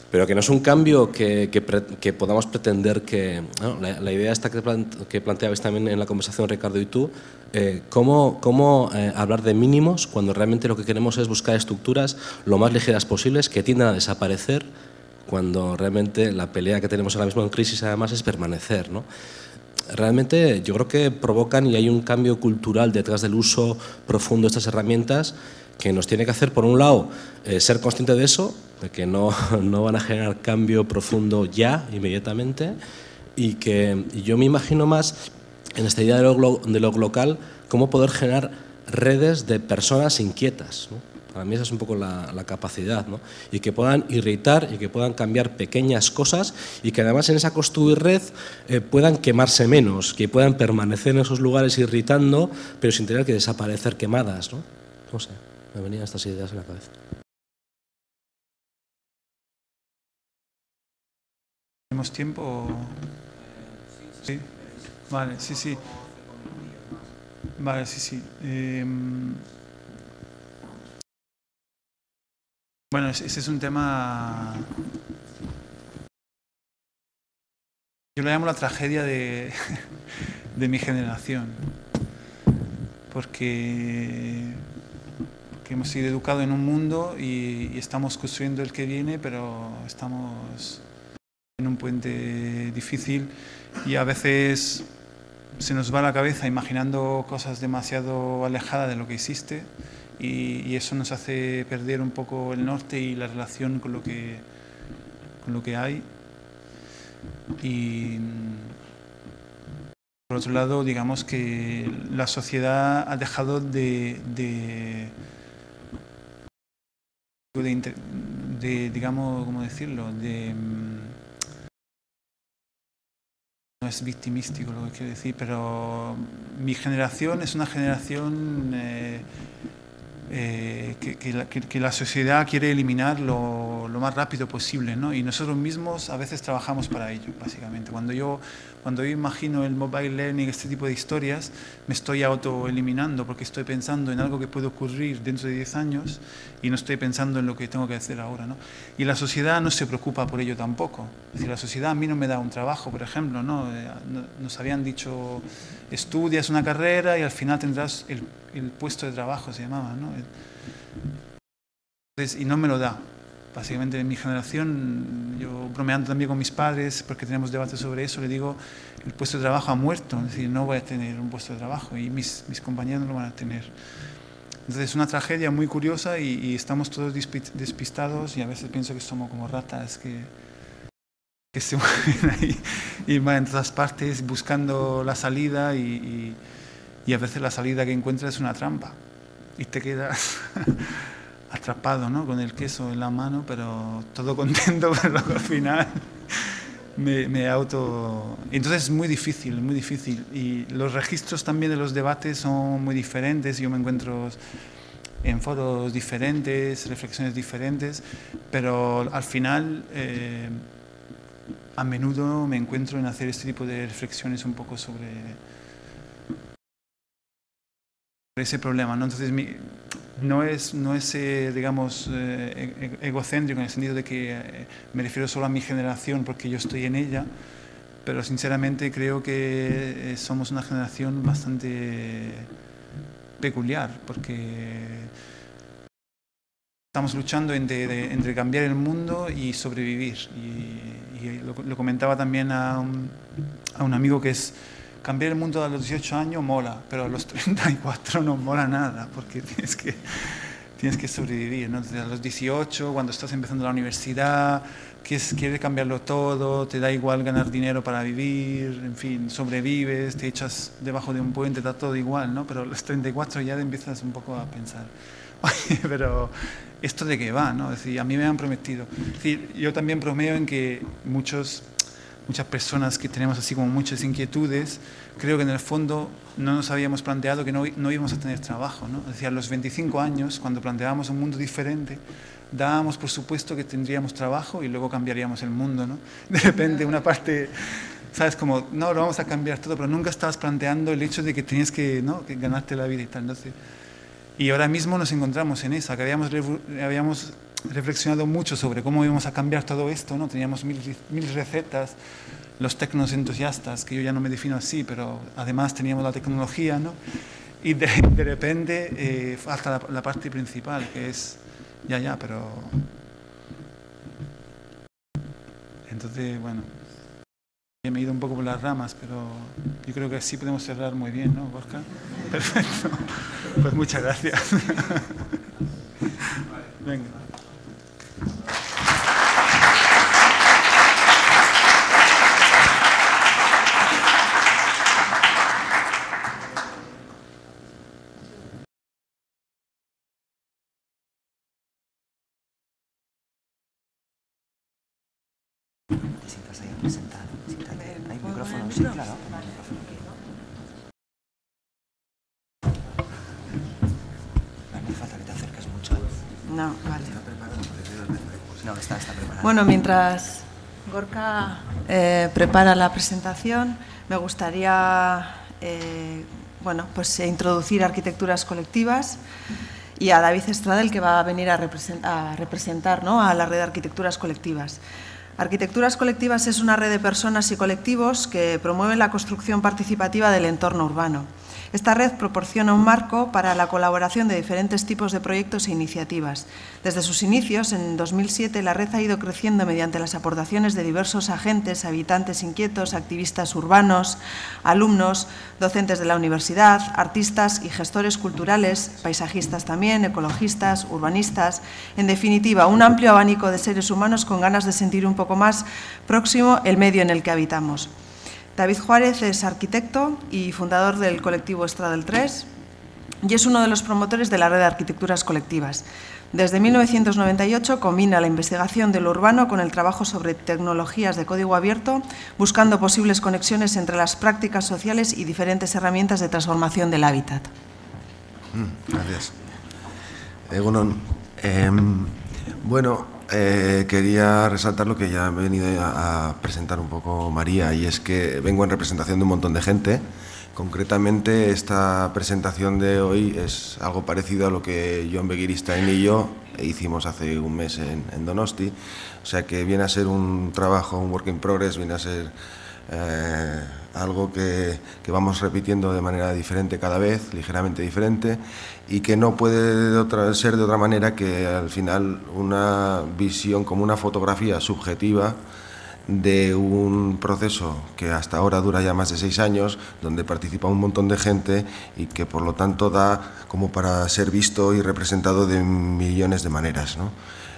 pero que no es un cambio que, podamos pretender que... La, idea esta que, que, planteabais también en la conversación Ricardo y tú, eh, cómo, cómo eh, hablar de mínimos cuando realmente lo que queremos es buscar estructuras lo más ligeras posibles que tiendan a desaparecer cuando realmente la pelea que tenemos ahora mismo en crisis además es permanecer. ¿no? Realmente yo creo que provocan y hay un cambio cultural detrás del uso profundo de estas herramientas que nos tiene que hacer, por un lado, eh, ser consciente de eso, de que no, no, van a generar cambio profundo ya, inmediatamente, y que yo me imagino más en esta idea de lo, de lo local, cómo poder generar redes de personas inquietas. Para mí esa es un poco la, capacidad, ¿no? y que puedan irritar y que puedan cambiar pequeñas cosas y que además en esa construir red eh, puedan quemarse menos, que puedan permanecer en esos lugares irritando, pero sin tener que desaparecer quemadas. ¿no? no sé me venían estas ideas en la cabeza. ¿Tenemos tiempo? Sí. Vale, sí, sí. Vale, sí, sí. Em, bueno, ese es un tema... Yo le llamo la tragedia de, mi generación, porque que hemos sido educados en un mundo y, estamos construyendo el que viene, pero estamos en un puente difícil y a veces se nos va la cabeza imaginando cosas demasiado alejadas de lo que existe y, eso nos hace perder un poco el norte y la relación con lo que, con lo que hay. Y por otro lado, digamos que la sociedad ha dejado de de, digamos, ¿cómo decirlo? De, mm, no es victimístico lo que quiero decir, pero mi generación es una generación eh, eh, que, la, sociedad quiere eliminar lo, lo, más rápido posible, ¿no? Y nosotros mismos a veces trabajamos para ello, básicamente. Cuando yo cuando yo imagino el mobile learning, este tipo de historias, me estoy autoeliminando porque estoy pensando en algo que puede ocurrir dentro de 10 años y no estoy pensando en lo que tengo que hacer ahora. ¿no? Y la sociedad no se preocupa por ello tampoco. Es decir, la sociedad a mí no me da un trabajo, por ejemplo. ¿no? Eh, nos habían dicho, estudias una carrera y al final tendrás el, el puesto de trabajo, se llamaba. ¿no? y no me lo da básicamente en mi generación, yo bromeando también con mis padres, porque tenemos debates sobre eso, le digo, el puesto de trabajo ha muerto, es decir, no voy a tener un puesto de trabajo y mis, compañeros no lo van a tener. Entonces es una tragedia muy curiosa y, estamos todos despistados y a veces pienso que somos como ratas que, se mueven ahí y van en todas partes buscando la salida y a veces la salida que encuentras es una trampa y te quedas atrapado ¿no? con el queso en la mano, pero todo contento, pero al final me, me, auto... Entonces es muy difícil, muy difícil. Y los registros también de los debates son muy diferentes. Yo me encuentro en foros diferentes, reflexiones diferentes, pero al final eh, a menudo me encuentro en hacer este tipo de reflexiones un poco sobre, ese problema. ¿no? Entonces mi, no es, no es eh, digamos, eh, e-, egocéntrico en el sentido de que eh, me refiero solo a mi generación porque yo estoy en ella, pero sinceramente creo que somos una generación bastante peculiar porque estamos luchando entre, entre cambiar el mundo y sobrevivir. Y, lo, comentaba también a un amigo que es cambiar el mundo a los 18 años mola, pero a los 34 no mola nada, porque tienes que tienes que sobrevivir, ¿no? Desde los 18, cuando estás empezando la universidad, quieres, quieres cambiarlo todo, te da igual ganar dinero para vivir, en fin, sobrevives, te echas debajo de un puente, da todo igual, ¿no? Pero a los 34 ya empiezas un poco a pensar, oye, pero ¿esto de qué va, no? Es decir, a mí me han prometido. Es decir, yo también bromeo en que muchos muchas personas que tenemos así como muchas inquietudes, creo que en el fondo no nos habíamos planteado que no, no íbamos a tener trabajo. ¿no? Es decir, a los 25 años, cuando planteábamos un mundo diferente, dábamos por supuesto que tendríamos trabajo y luego cambiaríamos el mundo. ¿no? De repente una parte, sabes, como, no, lo vamos a cambiar todo, pero nunca estabas planteando el hecho de que tenías que, ¿no? que ganarte la vida y tal. Entonces, y ahora mismo nos encontramos en esa, que habíamos, habíamos reflexionado mucho sobre cómo íbamos a cambiar todo esto, ¿no? Teníamos mil, mil recetas, los tecnos entusiastas, que yo ya no me defino así, pero además teníamos la tecnología, ¿no? Y de, de repente eh, falta la, la, parte principal, que es, ya, ya, pero... Entonces, bueno, me he ido un poco por las ramas, pero yo creo que así podemos cerrar muy bien, ¿no, Borja? Perfecto. Pues muchas gracias. Venga. Bueno, mientras Gorka eh, prepara la presentación, me gustaría eh, bueno, pues, introducir arquitecturas colectivas y a David Estradel, que va a venir a, representar, a representar ¿no? a la red de arquitecturas colectivas. Arquitecturas colectivas es una red de personas y colectivos que promueven la construcción participativa del entorno urbano. Esta red proporciona un marco para la colaboración de diferentes tipos de proyectos e iniciativas. Desde sus inicios, en 2007, la red ha ido creciendo mediante las aportaciones de diversos agentes, habitantes inquietos, activistas urbanos, alumnos, docentes de la universidad, artistas y gestores culturales, paisajistas también, ecologistas, urbanistas, en definitiva, un amplio abanico de seres humanos con ganas de sentir un poco más próximo el medio en el que habitamos. David Juárez es arquitecto y fundador del colectivo Estradel 3 y es uno de los promotores de la red de arquitecturas colectivas. Desde 1998 combina la investigación de lo urbano con el trabajo sobre tecnologías de código abierto, buscando posibles conexiones entre las prácticas sociales y diferentes herramientas de transformación del hábitat. Mm, gracias. Eh, bueno, eh, quería resaltar lo que ya me he venido a, presentar un poco María, y es que vengo en representación de un montón de gente. Concretamente, esta presentación de hoy es algo parecido a lo que John Begiristain y yo hicimos hace un mes en, en, Donosti. O sea que viene a ser un trabajo, un work in progress, viene a ser eh, algo que, que, vamos repitiendo de manera diferente cada vez, ligeramente diferente, y que no puede de otra, ser de otra manera que al final una visión como una fotografía subjetiva de un proceso que hasta ahora dura ya más de seis años, donde participa un montón de gente y que por lo tanto da como para ser visto y representado de millones de maneras. ¿no?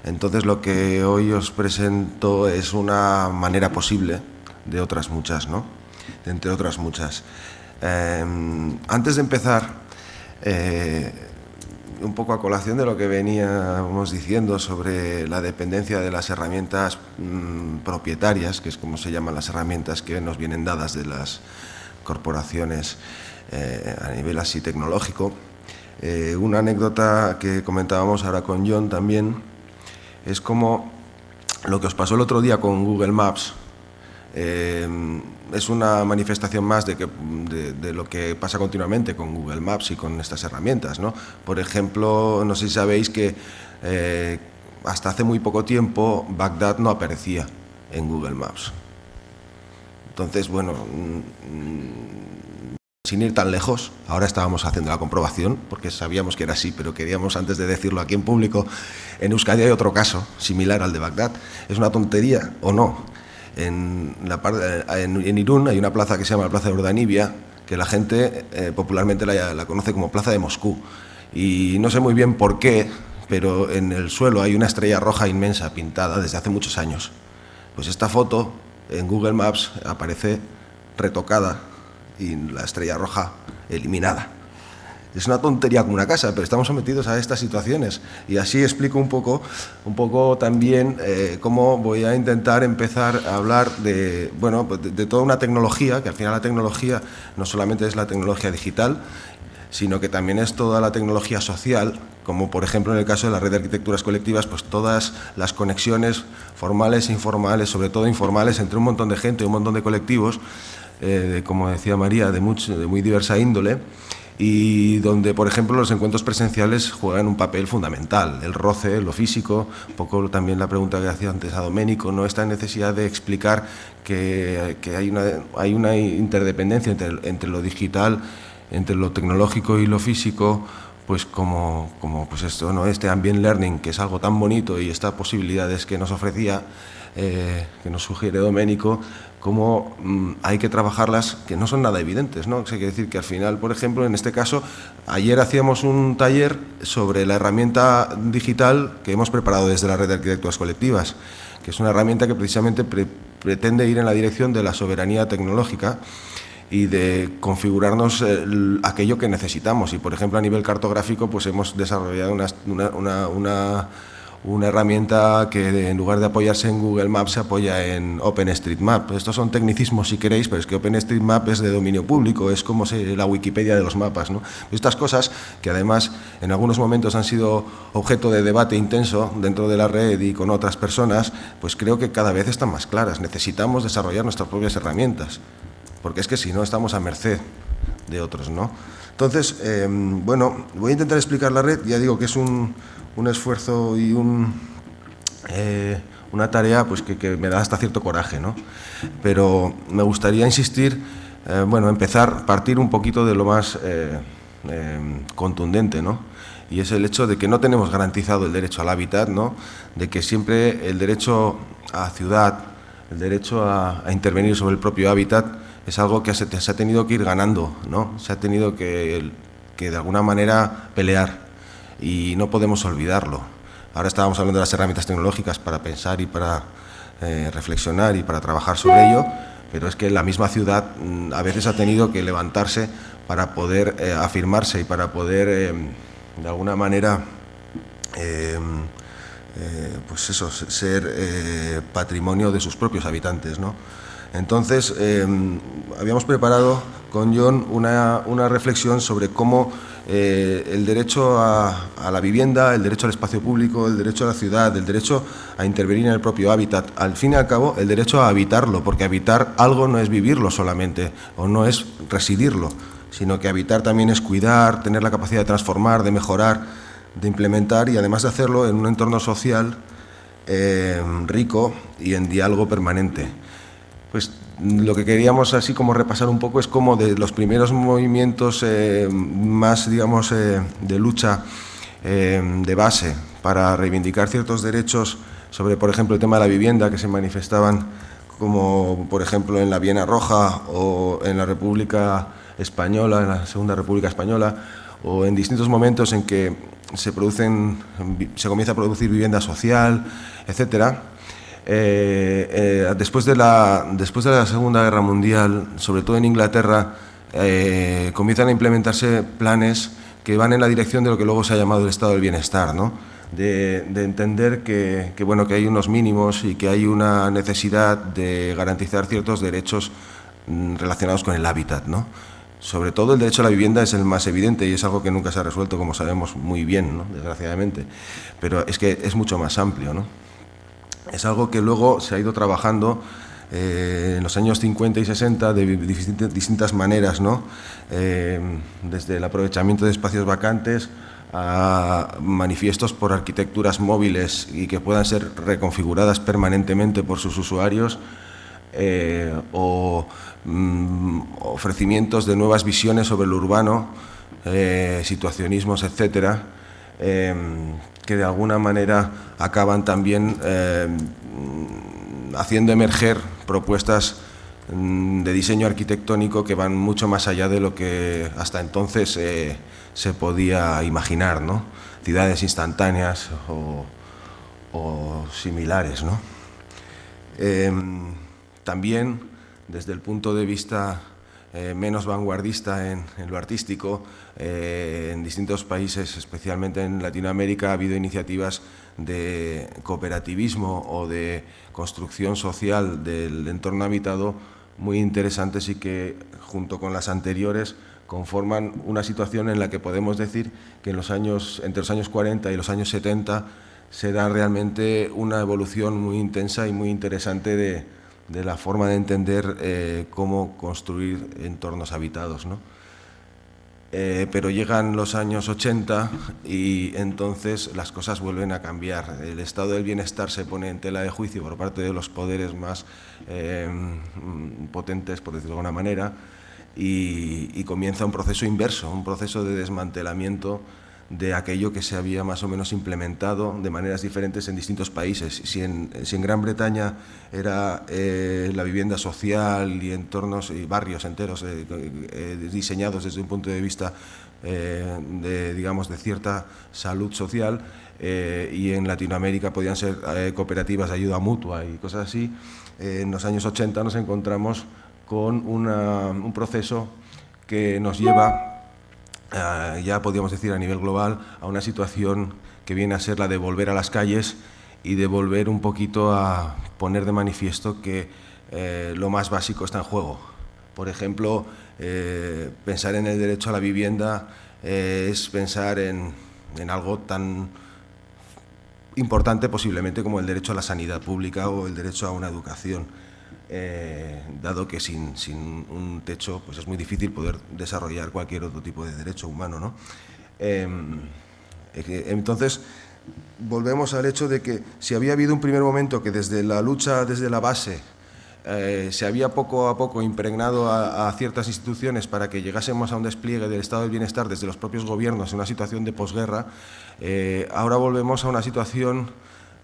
Entonces lo que hoy os presento es una manera posible de otras muchas, ¿no? Entre otras muchas. Eh, antes de empezar, eh, un poco a colación de lo que veníamos diciendo sobre la dependencia de las herramientas mmm, propietarias, que es como se llaman las herramientas que nos vienen dadas de las corporaciones eh, a nivel así tecnológico. Eh, una anécdota que comentábamos ahora con John también es como lo que os pasó el otro día con Google Maps, eh, es una manifestación más de, que, de, lo que pasa continuamente con Google Maps y con estas herramientas. ¿no? Por ejemplo, no sé si sabéis que eh, hasta hace muy poco tiempo Bagdad no aparecía en Google Maps. Entonces, bueno, sin ir tan lejos, ahora estábamos haciendo la comprobación, porque sabíamos que era así, pero queríamos, antes de decirlo aquí en público, en Euskadi hay otro caso similar al de Bagdad. ¿Es una tontería o no? En, la, en, en, Irún hay una plaza que se llama la Plaza de Urdanibia, que la gente eh, popularmente la, la, conoce como Plaza de Moscú. Y no sé muy bien por qué, pero en el suelo hay una estrella roja inmensa pintada desde hace muchos años. Pues esta foto en Google Maps aparece retocada y la estrella roja eliminada. Es una tontería como una casa, pero estamos sometidos a estas situaciones. Y así explico un poco, un poco también eh, cómo voy a intentar empezar a hablar de, bueno, pues de, toda una tecnología, que al final la tecnología no solamente es la tecnología digital, sino que también es toda la tecnología social, como por ejemplo en el caso de la red de arquitecturas colectivas, pues todas las conexiones formales e informales, sobre todo informales, entre un montón de gente y un montón de colectivos, eh, como decía María, de, mucho, de muy diversa índole y donde, por ejemplo, los encuentros presenciales juegan un papel fundamental, el roce, lo físico, un poco también la pregunta que hacía antes a Doménico, ¿no? esta necesidad de explicar que, que hay, una, hay una interdependencia entre, entre lo digital, entre lo tecnológico y lo físico, pues como, como pues esto, ¿no? este ambient learning, que es algo tan bonito y estas posibilidades que nos ofrecía, eh, que nos sugiere Doménico, cómo mmm, hay que trabajarlas que no son nada evidentes. ¿no? O quiere decir que al final, por ejemplo, en este caso, ayer hacíamos un taller sobre la herramienta digital que hemos preparado desde la red de arquitecturas colectivas, que es una herramienta que precisamente pre pretende ir en la dirección de la soberanía tecnológica y de configurarnos el, aquello que necesitamos. Y, por ejemplo, a nivel cartográfico, pues hemos desarrollado una, una, una, una, una herramienta que en lugar de apoyarse en Google Maps se apoya en OpenStreetMap. Estos son tecnicismos si queréis, pero es que OpenStreetMap es de dominio público, es como la Wikipedia de los mapas. ¿no? Estas cosas que además en algunos momentos han sido objeto de debate intenso dentro de la red y con otras personas, pues creo que cada vez están más claras. Necesitamos desarrollar nuestras propias herramientas porque es que si no estamos a merced de otros, ¿no? Entonces, eh, bueno, voy a intentar explicar la red, ya digo que es un, un esfuerzo y un, eh, una tarea pues, que, me da hasta cierto coraje, ¿no? Pero me gustaría insistir, eh, bueno, empezar, partir un poquito de lo más eh, contundente, ¿no? Y es el hecho de que no tenemos garantizado el derecho al hábitat, ¿no? De que siempre el derecho a ciudad, el derecho a, a intervenir sobre el propio hábitat, es algo que se, ha tenido que ir ganando, ¿no? se ha tenido que, que, de alguna manera pelear y no podemos olvidarlo. Ahora estábamos hablando de las herramientas tecnológicas para pensar y para eh, reflexionar y para trabajar sobre ello, pero es que la misma ciudad mm, a veces ha tenido que levantarse para poder eh, afirmarse y para poder, eh, de alguna manera, eh, pues eso, ser patrimonio de sus propios habitantes, ¿no? Entonces, eh, habíamos preparado con John una, reflexión sobre cómo eh, el derecho a, la vivienda, el derecho al espacio público, el derecho a la ciudad, el derecho a intervenir en el propio hábitat, al fin y al cabo, el derecho a habitarlo, porque habitar algo no es vivirlo solamente, o no es residirlo, sino que habitar también es cuidar, tener la capacidad de transformar, de mejorar, de implementar y además de hacerlo en un entorno social eh, rico y en diálogo permanente pues lo que queríamos así como repasar un poco es cómo de los primeros movimientos eh, más, digamos, eh, de lucha eh, de base para reivindicar ciertos derechos sobre, por ejemplo, el tema de la vivienda que se manifestaban como, por ejemplo, en la Viena Roja o en la República Española, en la Segunda República Española, o en distintos momentos en que se producen, se comienza a producir vivienda social, etcétera, eh, eh, después, de la, Segunda Guerra Mundial, sobre todo en Inglaterra, eh, comienzan a implementarse planes que van en la dirección de lo que luego se ha llamado el estado del bienestar, ¿no? de, de, entender que, que, bueno, que hay unos mínimos y que hay una necesidad de garantizar ciertos derechos mm, relacionados con el hábitat. ¿no? Sobre todo el derecho a la vivienda es el más evidente y es algo que nunca se ha resuelto, como sabemos muy bien, ¿no? desgraciadamente, pero es que es mucho más amplio. ¿no? Es algo que luego se ha ido trabajando eh, en los años 50 y 60 de distintas maneras, ¿no? Eh, desde el aprovechamiento de espacios vacantes a manifiestos por arquitecturas móviles y que puedan ser reconfiguradas permanentemente por sus usuarios eh, o mm, ofrecimientos de nuevas visiones sobre lo urbano, situacionismos, etcétera, que de alguna manera acaban también eh, haciendo emerger propuestas mm, de diseño arquitectónico que van mucho más allá de lo que hasta entonces eh, se podía imaginar, ¿no? ciudades instantáneas o, similares. ¿no? Em, también desde el punto de vista eh, menos vanguardista en lo artístico, eh, en distintos países, especialmente en Latinoamérica, ha habido iniciativas de cooperativismo o de construcción social del entorno habitado muy interesantes y que, junto con las anteriores, conforman una situación en la que podemos decir que en los años, entre los años 40 y los años 70 se da realmente una evolución muy intensa y muy interesante de, la forma de entender eh, cómo construir entornos habitados. ¿no? Eh, pero llegan los años 80 y entonces las cosas vuelven a cambiar. El estado del bienestar se pone en tela de juicio por parte de los poderes más eh, potentes, por decirlo de alguna manera, y, y comienza un proceso inverso, un proceso de desmantelamiento de aquello que se había más o menos implementado de maneras diferentes en distintos países. Si en, si en Gran Bretaña era eh, la vivienda social y entornos y barrios enteros eh, eh, diseñados desde un punto de vista de, digamos, de cierta salud social, y en Latinoamérica podían ser cooperativas de ayuda mutua y cosas así, en los años 80 nos encontramos con un proceso que nos lleva Ya podríamos decir a nivel global, a una situación que viene a ser la de volver a las calles y de volver un poquito a poner de manifiesto que eh, lo más básico está en juego. Por ejemplo, eh, pensar en el derecho a la vivienda eh, es pensar en, en algo tan importante posiblemente como el derecho a la sanidad pública o el derecho a una educación. Eh, dado que sin, sin, un techo pues es muy difícil poder desarrollar cualquier otro tipo de derecho humano. ¿no? Eh, entonces, volvemos al hecho de que si había habido un primer momento que desde la lucha, desde la base, eh, se había poco a poco impregnado a, ciertas instituciones para que llegásemos a un despliegue del estado del bienestar desde los propios gobiernos en una situación de posguerra, ahora volvemos a una situación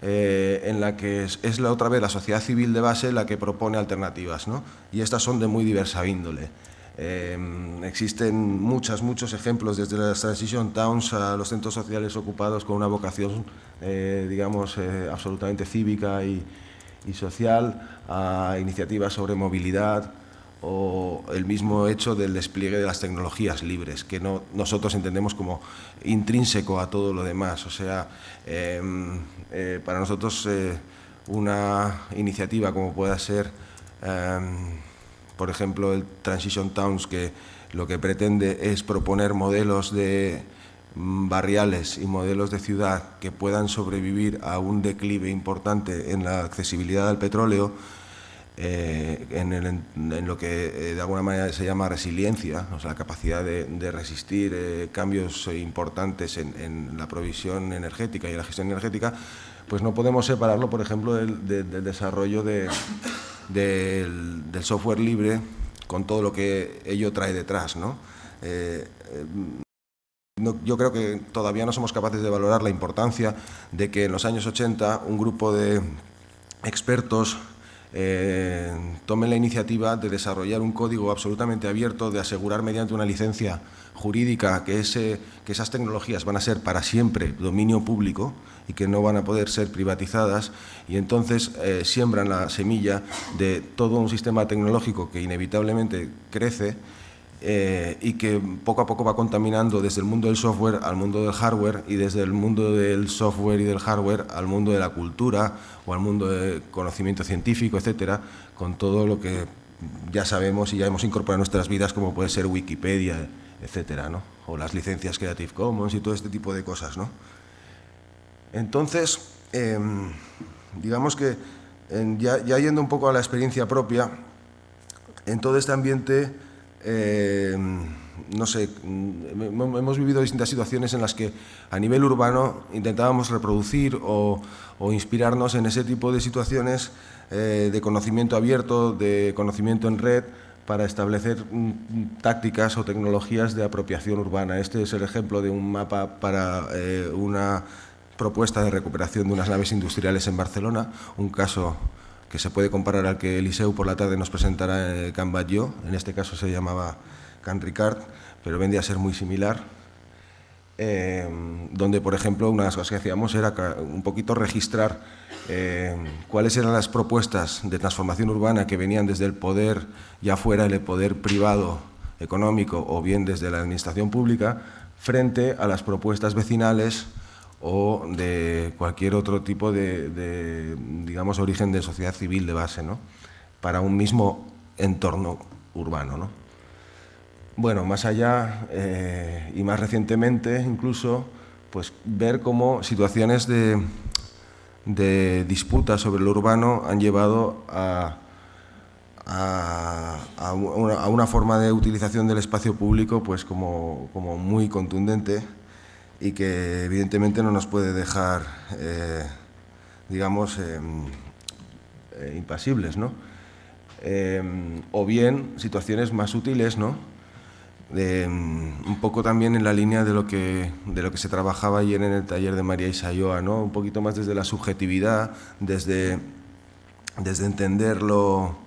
eh, en la que es, la otra vez la sociedad civil de base la que propone alternativas, ¿no? y estas son de muy diversa índole. Eh, existen muchas, muchos ejemplos desde las transition towns a los centros sociales ocupados con una vocación, eh, digamos, eh, absolutamente cívica y, y, social, a iniciativas sobre movilidad o el mismo hecho del despliegue de las tecnologías libres, que no, nosotros entendemos como intrínseco a todo lo demás. O sea, eh, eh, para nosotros eh, una iniciativa como pueda ser, por ejemplo, el Transition Towns, que lo que pretende es proponer modelos de barriales y modelos de ciudad que puedan sobrevivir a un declive importante en la accesibilidad al petróleo, eh, en, el, en, lo que eh, de alguna manera se llama resiliencia, o sea, la capacidad de, de resistir eh, cambios importantes en, en, la provisión energética y la gestión energética, pues no podemos separarlo, por ejemplo, del, de, del desarrollo de, del, del, software libre con todo lo que ello trae detrás. ¿no? Eh, no, yo creo que todavía no somos capaces de valorar la importancia de que en los años 80 un grupo de expertos eh, tomen la iniciativa de desarrollar un código absolutamente abierto, de asegurar mediante una licencia jurídica que, ese, que esas tecnologías van a ser para siempre dominio público y que no van a poder ser privatizadas y entonces eh, siembran la semilla de todo un sistema tecnológico que inevitablemente crece eh, y que poco a poco va contaminando desde el mundo del software al mundo del hardware y desde el mundo del software y del hardware al mundo de la cultura o al mundo del conocimiento científico, etcétera, con todo lo que ya sabemos y ya hemos incorporado en nuestras vidas, como puede ser Wikipedia, etcétera, ¿no? o las licencias Creative Commons y todo este tipo de cosas. ¿no? Entonces, eh, digamos que ya, ya yendo un poco a la experiencia propia, en todo este ambiente eh, no sé, hemos vivido distintas situaciones en las que a nivel urbano intentábamos reproducir o, o inspirarnos en ese tipo de situaciones eh, de conocimiento abierto, de conocimiento en red, para establecer mm, tácticas o tecnologías de apropiación urbana. Este es el ejemplo de un mapa para eh, una propuesta de recuperación de unas naves industriales en Barcelona, un caso que se puede comparar al que Eliseu por la tarde nos presentará en Can Batlló, en este caso se llamaba Can Ricard, pero vendría a ser muy similar, eh, donde, por ejemplo, una de las cosas que hacíamos era un poquito registrar eh, cuáles eran las propuestas de transformación urbana que venían desde el poder, ya fuera el poder privado, económico o bien desde la administración pública, frente a las propuestas vecinales o de cualquier otro tipo de, digamos, origen de sociedad civil de base, ¿no? para un mismo entorno urbano. ¿no? Bueno, más allá eh, y más recientemente incluso, pues ver cómo situaciones de, de disputa sobre lo urbano han llevado a, a, una, forma de utilización del espacio público pues como, como muy contundente y que evidentemente no nos puede dejar, eh, digamos, em, eh, impasibles, ¿no? Em, o bien situaciones más sutiles, ¿no? Mm, un poco también en la línea de lo, que, de lo que se trabajaba ayer en el taller de María Isayoa, ¿no? un poquito más desde la subjetividad, desde, desde entenderlo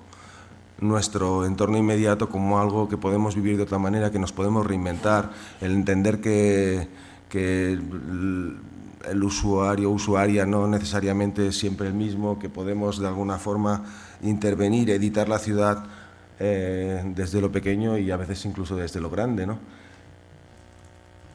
nuestro entorno inmediato como algo que podemos vivir de otra manera, que nos podemos reinventar, el entender que, que el usuario o usuaria no necesariamente es siempre el mismo, que podemos de alguna forma intervenir, editar la ciudad eh, desde lo pequeño y a veces incluso desde lo grande. ¿no?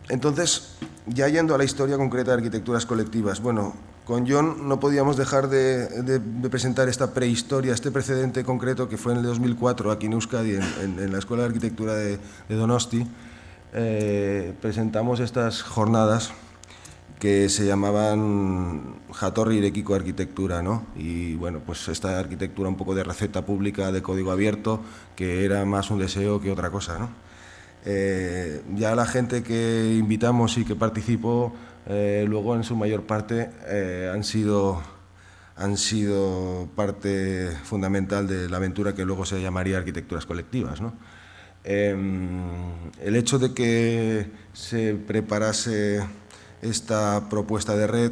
Entonces, ya yendo a la historia concreta de arquitecturas colectivas, bueno, con John no podíamos dejar de, presentar esta prehistoria, este precedente concreto que fue en el 2004 aquí en Euskadi, en, la Escuela de Arquitectura de, Donosti. Eh, presentamos estas jornadas que se llamaban Jatorri Irequiko Arquitectura, ¿no? Y bueno, pues esta arquitectura un poco de receta pública, de código abierto, que era más un deseo que otra cosa, ¿no? Eh, ya la gente que invitamos y que participó, eh, luego en su mayor parte han, sido, han sido parte fundamental de la aventura que luego se llamaría arquitecturas colectivas, ¿no? El hecho de que se preparase esta propuesta de red,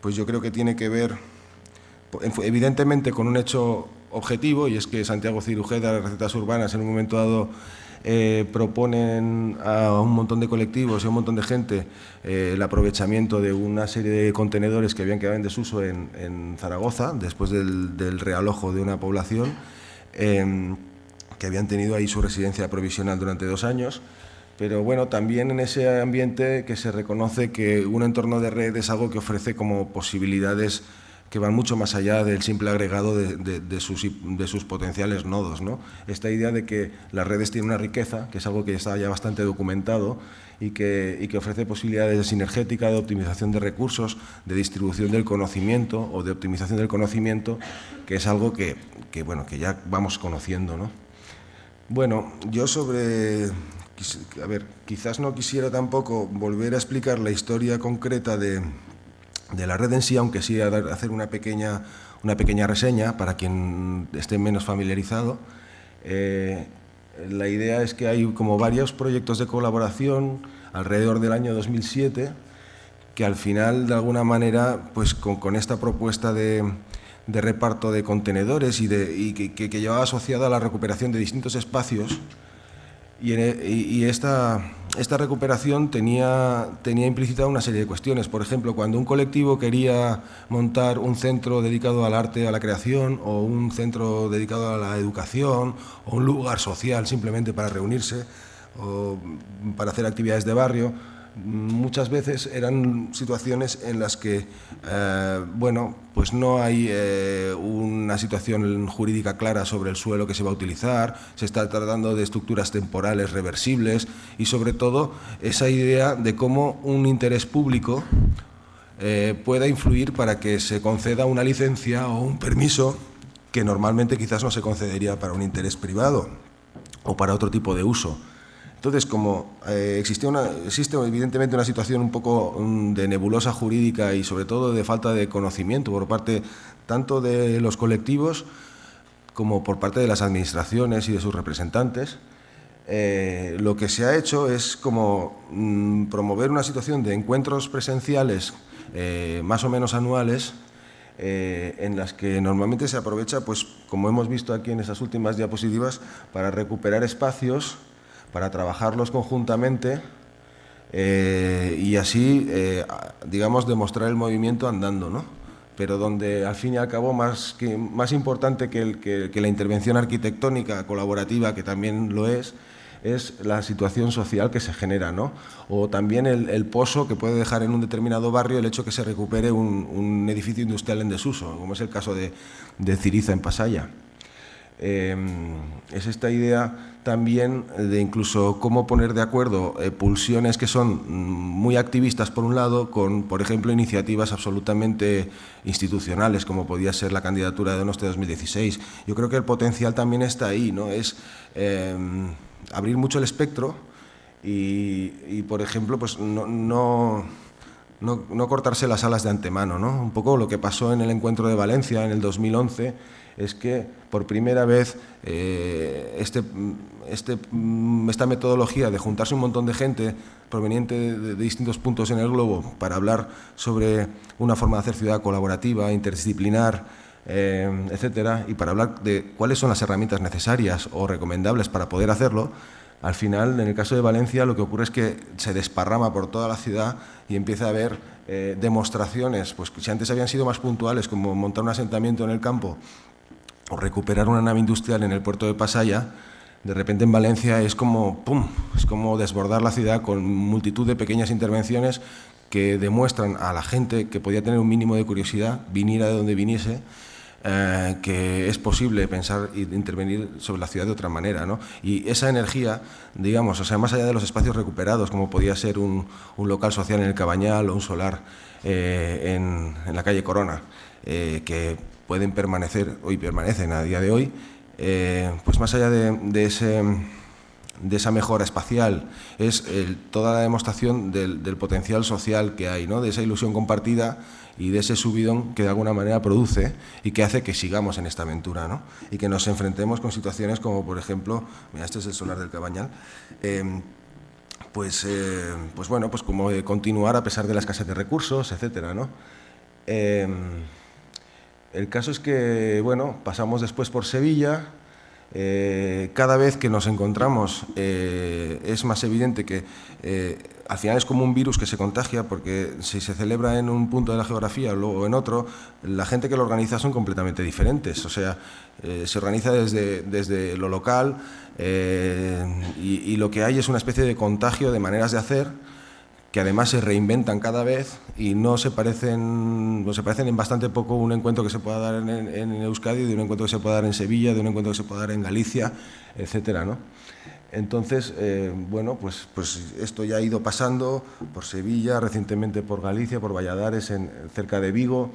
pues yo creo que tiene que ver evidentemente con un hecho objetivo y es que Santiago Cirujeda, las recetas urbanas, en un momento dado eh, proponen a un montón de colectivos y a un montón de gente eh, el aprovechamiento de una serie de contenedores que habían quedado en desuso en, Zaragoza después del, realojo de una población eh, que habían tenido ahí su residencia provisional durante dos años pero bueno, también en ese ambiente que se reconoce que un entorno de red es algo que ofrece como posibilidades que van mucho más allá del simple agregado de, sus, potenciales nodos. ¿no? Esta idea de que las redes tienen una riqueza, que es algo que está ya bastante documentado y que, ofrece posibilidades de sinergética, de optimización de recursos, de distribución del conocimiento o de optimización del conocimiento, que es algo que, que ya vamos conociendo. ¿no? Bueno, yo sobre a ver, quizás no quisiera tampoco volver a explicar la historia concreta de, la red en sí, aunque sí hacer una pequeña, una pequeña reseña para quien esté menos familiarizado. Eh, la idea es que hay como varios proyectos de colaboración alrededor del año 2007 que al final de alguna manera pues con, esta propuesta de, reparto de contenedores y, de, que, que, llevaba asociada a la recuperación de distintos espacios e, y, esta, esta, recuperación tenía, tenía implícita una serie de cuestiones. Por ejemplo, cuando un colectivo quería montar un centro dedicado al arte, a la creación, o un centro dedicado a la educación, o un lugar social simplemente para reunirse, o para hacer actividades de barrio, muchas veces eran situaciones en las que, eh, bueno, pues no hay eh, una situación jurídica clara sobre el suelo que se va a utilizar, se está tratando de estructuras temporales reversibles y sobre todo esa idea de cómo un interés público eh, pueda influir para que se conceda una licencia o un permiso que normalmente quizás no se concedería para un interés privado o para otro tipo de uso. Entonces, como eh, una, existe evidentemente una situación un poco mm, de nebulosa jurídica y sobre todo de falta de conocimiento por parte tanto de los colectivos como por parte de las administraciones y de sus representantes, eh, lo que se ha hecho es como mm, promover una situación de encuentros presenciales eh, más o menos anuales eh, en las que normalmente se aprovecha, pues como hemos visto aquí en esas últimas diapositivas, para recuperar espacios, para trabajarlos conjuntamente eh, y así, eh, digamos, demostrar el movimiento andando, ¿no? Pero donde al fin y al cabo más, que, más importante que, que la intervención arquitectónica colaborativa, que también lo es, es la situación social que se genera, ¿no? O también el, pozo que puede dejar en un determinado barrio el hecho que se recupere un, edificio industrial en desuso, como es el caso de, Ciriza en Pasaya. Em, es esta idea también de incluso cómo poner de acuerdo eh, pulsiones que son muy activistas por un lado con, por ejemplo, iniciativas absolutamente institucionales como podía ser la candidatura de Donostia 2016. Yo creo que el potencial también está ahí, ¿no? Es em, abrir mucho el espectro y, por ejemplo, pues no, no, no, cortarse las alas de antemano. ¿no? Un poco lo que pasó en el encuentro de Valencia en el 2011 es que por primera vez eh, este, este, esta metodología de juntarse un montón de gente proveniente de, distintos puntos en el globo para hablar sobre una forma de hacer ciudad colaborativa, interdisciplinar, eh, etcétera, y para hablar de cuáles son las herramientas necesarias o recomendables para poder hacerlo, al final, en el caso de Valencia, lo que ocurre es que se desparrama por toda la ciudad y empieza a haber eh, demostraciones, pues si antes habían sido más puntuales, como montar un asentamiento en el campo o recuperar una nave industrial en el puerto de Pasaya, de repente en Valencia es como, ¡pum!, es como desbordar la ciudad con multitud de pequeñas intervenciones que demuestran a la gente que podía tener un mínimo de curiosidad, viniera de donde viniese, eh, que es posible pensar e intervenir sobre la ciudad de otra manera. ¿no? Y esa energía, digamos, o sea, más allá de los espacios recuperados, como podía ser un, local social en el Cabañal o un solar eh, en, la calle Corona, eh, que pueden permanecer, hoy permanecen a día de hoy, pues más allá de, ese de esa mejora espacial, es toda la demostración del, del, potencial social que hay, ¿no? de esa ilusión compartida y de ese subidón que de alguna manera produce y que hace que sigamos en esta aventura ¿no? y que nos enfrentemos con situaciones como, por ejemplo, mira, este es el solar del Cabañal, eh, pues, eh, pues bueno, pues como continuar a pesar de la escasez de recursos, etcétera, ¿no? El caso es que, bueno, pasamos después por Sevilla, eh, cada vez que nos encontramos eh, es más evidente que eh, al final es como un virus que se contagia porque si se celebra en un punto de la geografía o luego en otro, la gente que lo organiza son completamente diferentes. O sea, se organiza desde, desde lo local y lo que hay es una especie de contagio de maneras de hacer que además se reinventan cada vez y no se parecen, no se parecen en bastante poco un encuentro que se pueda dar en, en, Euskadi, de un encuentro que se pueda dar en Sevilla, de un encuentro que se pueda dar en Galicia, etcétera, ¿no? Entonces, eh, bueno, pues, pues esto ya ha ido pasando por Sevilla, recientemente por Galicia, por Valladares, en, cerca de Vigo.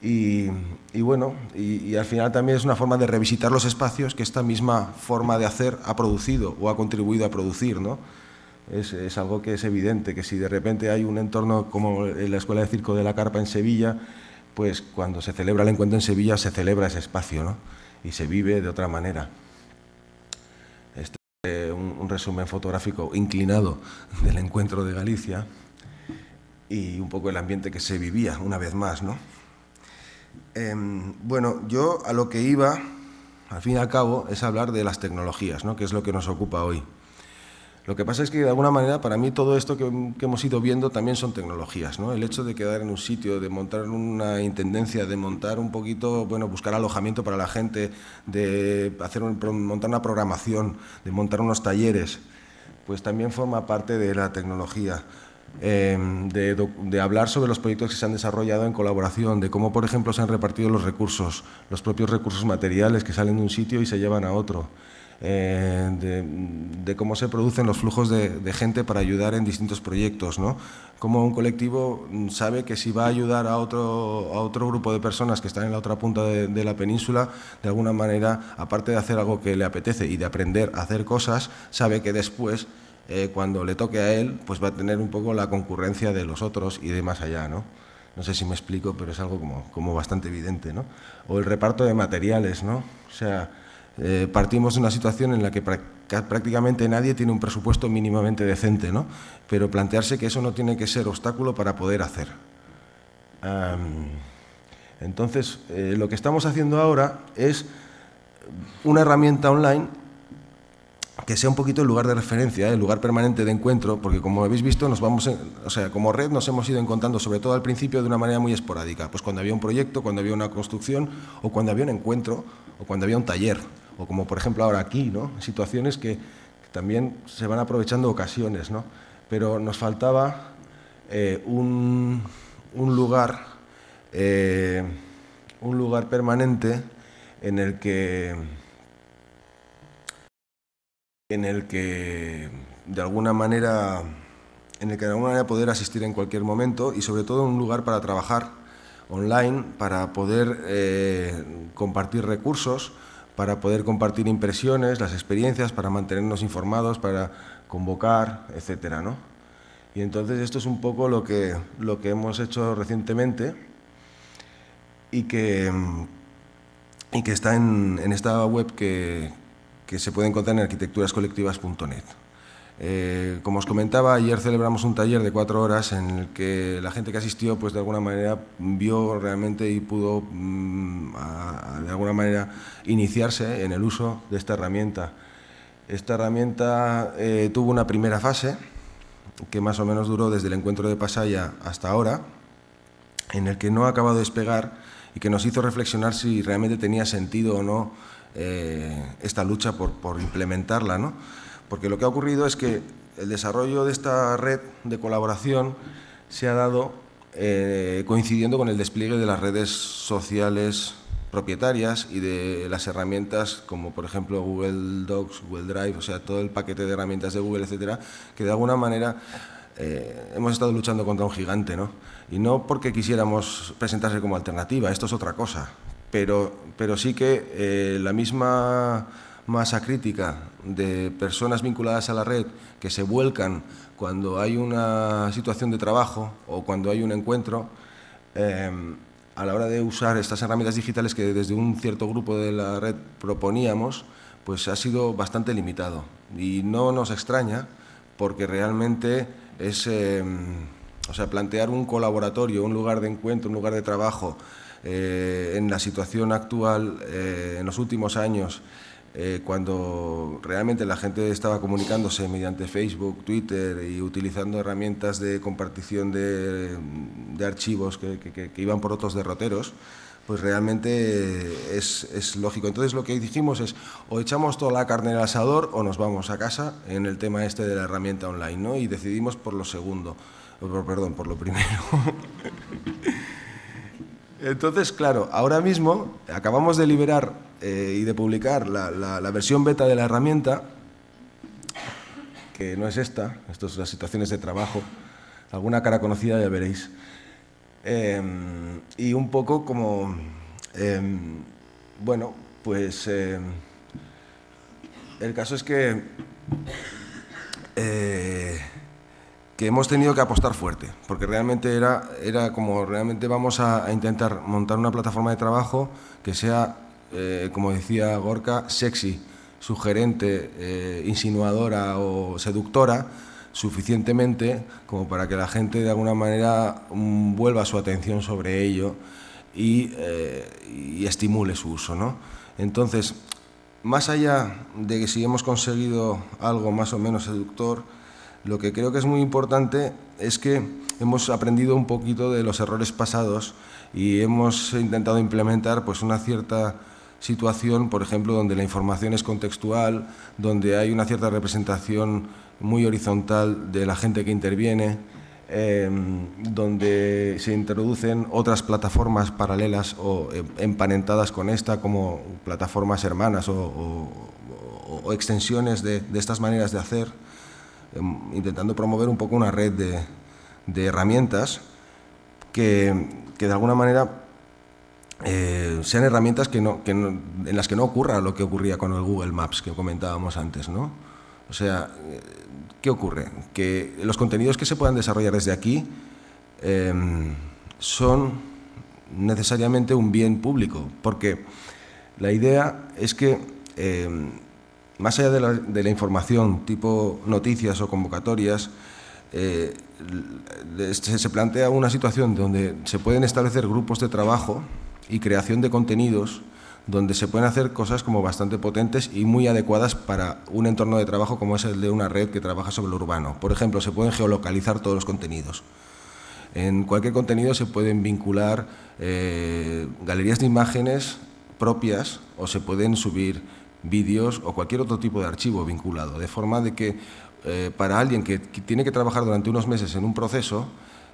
Y, y bueno, y, y, al final también es una forma de revisitar los espacios que esta misma forma de hacer ha producido o ha contribuido a producir, ¿no? Es, algo que es evidente, que si de repente hay un entorno como en la Escuela de Circo de la Carpa en Sevilla, pues cuando se celebra el encuentro en Sevilla se celebra ese espacio ¿no? y se vive de otra manera. Este es un, resumen fotográfico inclinado del encuentro de Galicia y un poco el ambiente que se vivía una vez más. ¿no? Em, bueno, yo a lo que iba, al fin y al cabo, es hablar de las tecnologías, ¿no? que es lo que nos ocupa hoy. Lo que pasa es que de alguna manera para mí todo esto que, hemos ido viendo también son tecnologías, ¿no? El hecho de quedar en un sitio, de montar una intendencia, de montar un poquito, bueno, buscar alojamiento para la gente, de hacer montar una programación, de montar unos talleres, pues también forma parte de la tecnología. Em, de, hablar sobre los proyectos que se han desarrollado en colaboración, de cómo, por ejemplo, se han repartido los recursos, los propios recursos materiales que salen de un sitio y se llevan a otro. Eh, de, cómo se producen los flujos de, gente para ayudar en distintos proyectos, ¿no? Cómo un colectivo sabe que si va a ayudar a otro, a otro grupo de personas que están en la otra punta de, la península, de alguna manera, aparte de hacer algo que le apetece y de aprender a hacer cosas, sabe que después, eh, cuando le toque a él, pues va a tener un poco la concurrencia de los otros y de más allá, ¿no? No sé si me explico, pero es algo como, como bastante evidente, ¿no? O el reparto de materiales, ¿no? O sea, eh, partimos de una situación en la que prácticamente nadie tiene un presupuesto mínimamente decente, ¿no? pero plantearse que eso no tiene que ser obstáculo para poder hacer. Entonces, eh, lo que estamos haciendo ahora es una herramienta online que sea un poquito el lugar de referencia, el lugar permanente de encuentro, porque como habéis visto, nos vamos, o sea, como red nos hemos ido encontrando, sobre todo al principio, de una manera muy esporádica, pues cuando había un proyecto, cuando había una construcción, o cuando había un encuentro, o cuando había un taller, o como por ejemplo ahora aquí. Situaciones que, también se van aprovechando ocasiones, ¿no? Pero nos faltaba eh, un, lugar, eh, un lugar permanente en el que en el que de alguna manera en el que de alguna poder asistir en cualquier momento y sobre todo un lugar para trabajar online, para poder eh, compartir recursos, para poder compartir impresiones, las experiencias, para mantenernos informados, para convocar, etcétera, ¿no? Y entonces esto es un poco lo que, lo que hemos hecho recientemente y que, y que está en, en esta web que, que se puede encontrar en arquitecturascolectivas.net. Eh, como os comentaba, ayer celebramos un taller de cuatro horas en el que la gente que asistió, pues de alguna manera vio realmente y pudo mm, de alguna manera iniciarse en el uso de esta herramienta. Esta herramienta eh, tuvo una primera fase que más o menos duró desde el encuentro de Pasaya hasta ahora, en el que no ha acabado de despegar y que nos hizo reflexionar si realmente tenía sentido o no eh, esta lucha por, por implementarla, ¿no? Porque lo que ha ocurrido es que el desarrollo de esta red de colaboración se ha dado eh, coincidiendo con el despliegue de las redes sociales propietarias y de las herramientas como por ejemplo Google Docs, Google Drive, o sea, todo el paquete de herramientas de Google, etcétera, que de alguna manera eh, hemos estado luchando contra un gigante, ¿no? Y no porque quisiéramos presentarse como alternativa, esto es otra cosa, pero, pero sí que eh, la misma masa crítica de personas vinculadas a la red que se vuelcan cuando hay una situación de trabajo o cuando hay un encuentro, em, a la hora de usar estas herramientas digitales que desde un cierto grupo de la red proponíamos, pues ha sido bastante limitado. Y no nos extraña porque realmente es, em, o sea, plantear un colaboratorio, un lugar de encuentro, un lugar de trabajo eh, en la situación actual, eh, en los últimos años, eh, cuando realmente la gente estaba comunicándose mediante Facebook, Twitter y utilizando herramientas de compartición de, archivos que, iban por otros derroteros, pues realmente es, es, lógico. Entonces lo que dijimos es o echamos toda la carne al asador o nos vamos a casa en el tema este de la herramienta online, ¿no? Y decidimos por lo segundo, perdón, por lo primero. Entonces, claro, ahora mismo acabamos de liberar eh, y de publicar la, versión beta de la herramienta, que no es esta, estas son las situaciones de trabajo, alguna cara conocida ya veréis. Em, y un poco como, em, bueno, pues em, el caso es que eh, que hemos tenido que apostar fuerte, porque realmente era, era como realmente vamos a, intentar montar una plataforma de trabajo que sea, eh, como decía Gorka, sexy, sugerente, eh, insinuadora o seductora, suficientemente como para que la gente de alguna manera mm, vuelva su atención sobre ello y, eh, y estimule su uso. ¿no? Entonces, más allá de que si hemos conseguido algo más o menos seductor, lo que creo que es muy importante es que hemos aprendido un poquito de los errores pasados y hemos intentado implementar pues una cierta situación, por ejemplo, donde la información es contextual, donde hay una cierta representación muy horizontal de la gente que interviene, em, donde se introducen otras plataformas paralelas o em, empanentadas con esta, como plataformas hermanas o, extensiones de estas maneras de hacer. Em, intentando promover un poco una red de, herramientas que, de alguna manera eh, sean herramientas que no, en las que no ocurra lo que ocurría con el Google Maps que comentábamos antes, ¿no? O sea, eh, ¿qué ocurre? Que los contenidos que se puedan desarrollar desde aquí em, son necesariamente un bien público, porque la idea es que em, más allá de la, información tipo noticias o convocatorias, eh, se, plantea una situación donde se pueden establecer grupos de trabajo y creación de contenidos donde se pueden hacer cosas como bastante potentes y muy adecuadas para un entorno de trabajo como es el de una red que trabaja sobre lo urbano. Por ejemplo, se pueden geolocalizar todos los contenidos. En cualquier contenido se pueden vincular eh, galerías de imágenes propias o se pueden subir vídeos o cualquier otro tipo de archivo vinculado, de forma de que eh, para alguien que, tiene que trabajar durante unos meses en un proceso,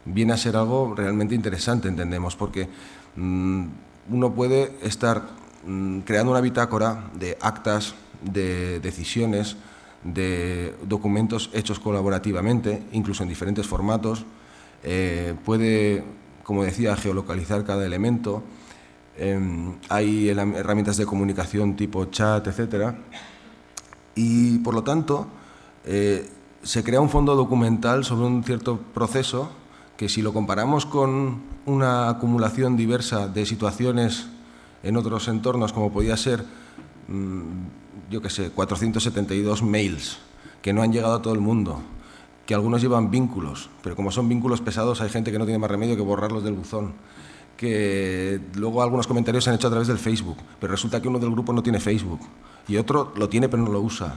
viene a ser algo realmente interesante, entendemos, porque uno puede estar mm, creando una bitácora de actas, de decisiones, de documentos hechos colaborativamente, incluso en diferentes formatos, eh, puede, como decía, geolocalizar cada elemento, em, hay herramientas de comunicación tipo chat, etc. Y por lo tanto, eh, se crea un fondo documental sobre un cierto proceso que si lo comparamos con una acumulación diversa de situaciones en otros entornos, como podía ser, mm, yo qué sé, 472 mails que no han llegado a todo el mundo, que algunos llevan vínculos, pero como son vínculos pesados hay gente que no tiene más remedio que borrarlos del buzón, que luego algunos comentarios se han hecho a través del Facebook, pero resulta que uno del grupo no tiene Facebook y otro lo tiene pero no lo usa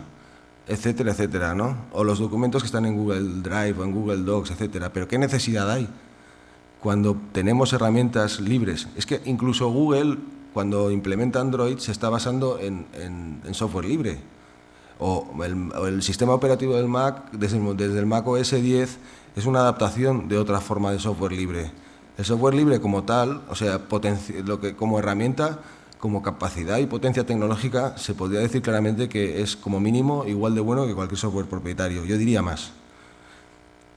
etcétera, etcétera, ¿no? O los documentos que están en Google Drive o en Google Docs, etcétera. Pero ¿qué necesidad hay cuando tenemos herramientas libres? Es que incluso Google, cuando implementa Android, se está basando en, software libre. O el, sistema operativo del Mac, desde el, Mac OS 10, es una adaptación de otra forma de software libre. El software libre como tal, o sea, como herramienta, como capacidad y potencia tecnológica se podría decir claramente que es como mínimo igual de bueno que cualquier software propietario. Yo diría más.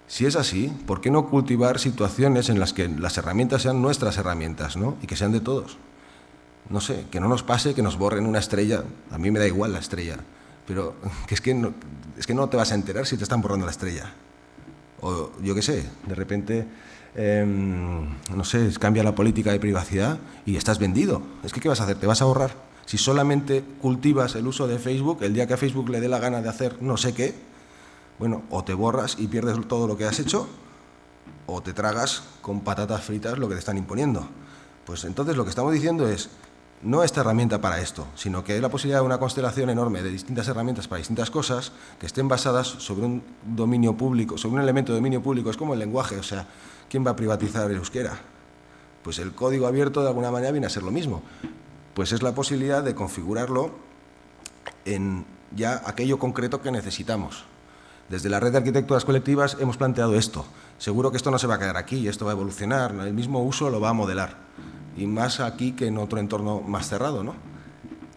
Si es así, ¿por qué no cultivar situaciones en las que las herramientas sean nuestras herramientas ¿no? y que sean de todos? No sé, que no nos pase que nos borren una estrella. A mí me da igual la estrella, pero es, que no, es que no te vas a enterar si te están borrando la estrella. O yo qué sé, de repente Em, no sé, cambia la política de privacidad y estás vendido. Es que, ¿qué vas a hacer? ¿Te vas a ahorrar? Si solamente cultivas el uso de Facebook, el día que a Facebook le dé la gana de hacer no sé qué, bueno, o te borras y pierdes todo lo que has hecho, o te tragas con patatas fritas lo que te están imponiendo. Pues entonces lo que estamos diciendo es, no esta herramienta para esto, sino que hay la posibilidad de una constelación enorme de distintas herramientas para distintas cosas que estén basadas sobre un dominio público, sobre un elemento de dominio público, es como el lenguaje, o sea, ¿quién va a privatizar el euskera? Pues el código abierto de alguna manera viene a ser lo mismo. Pues es la posibilidad de configurarlo en ya aquello concreto que necesitamos. Desde la red de arquitecturas colectivas hemos planteado esto. Seguro que esto no se va a quedar aquí, esto va a evolucionar, el mismo uso lo va a modelar. Y más aquí que en otro entorno más cerrado. ¿no?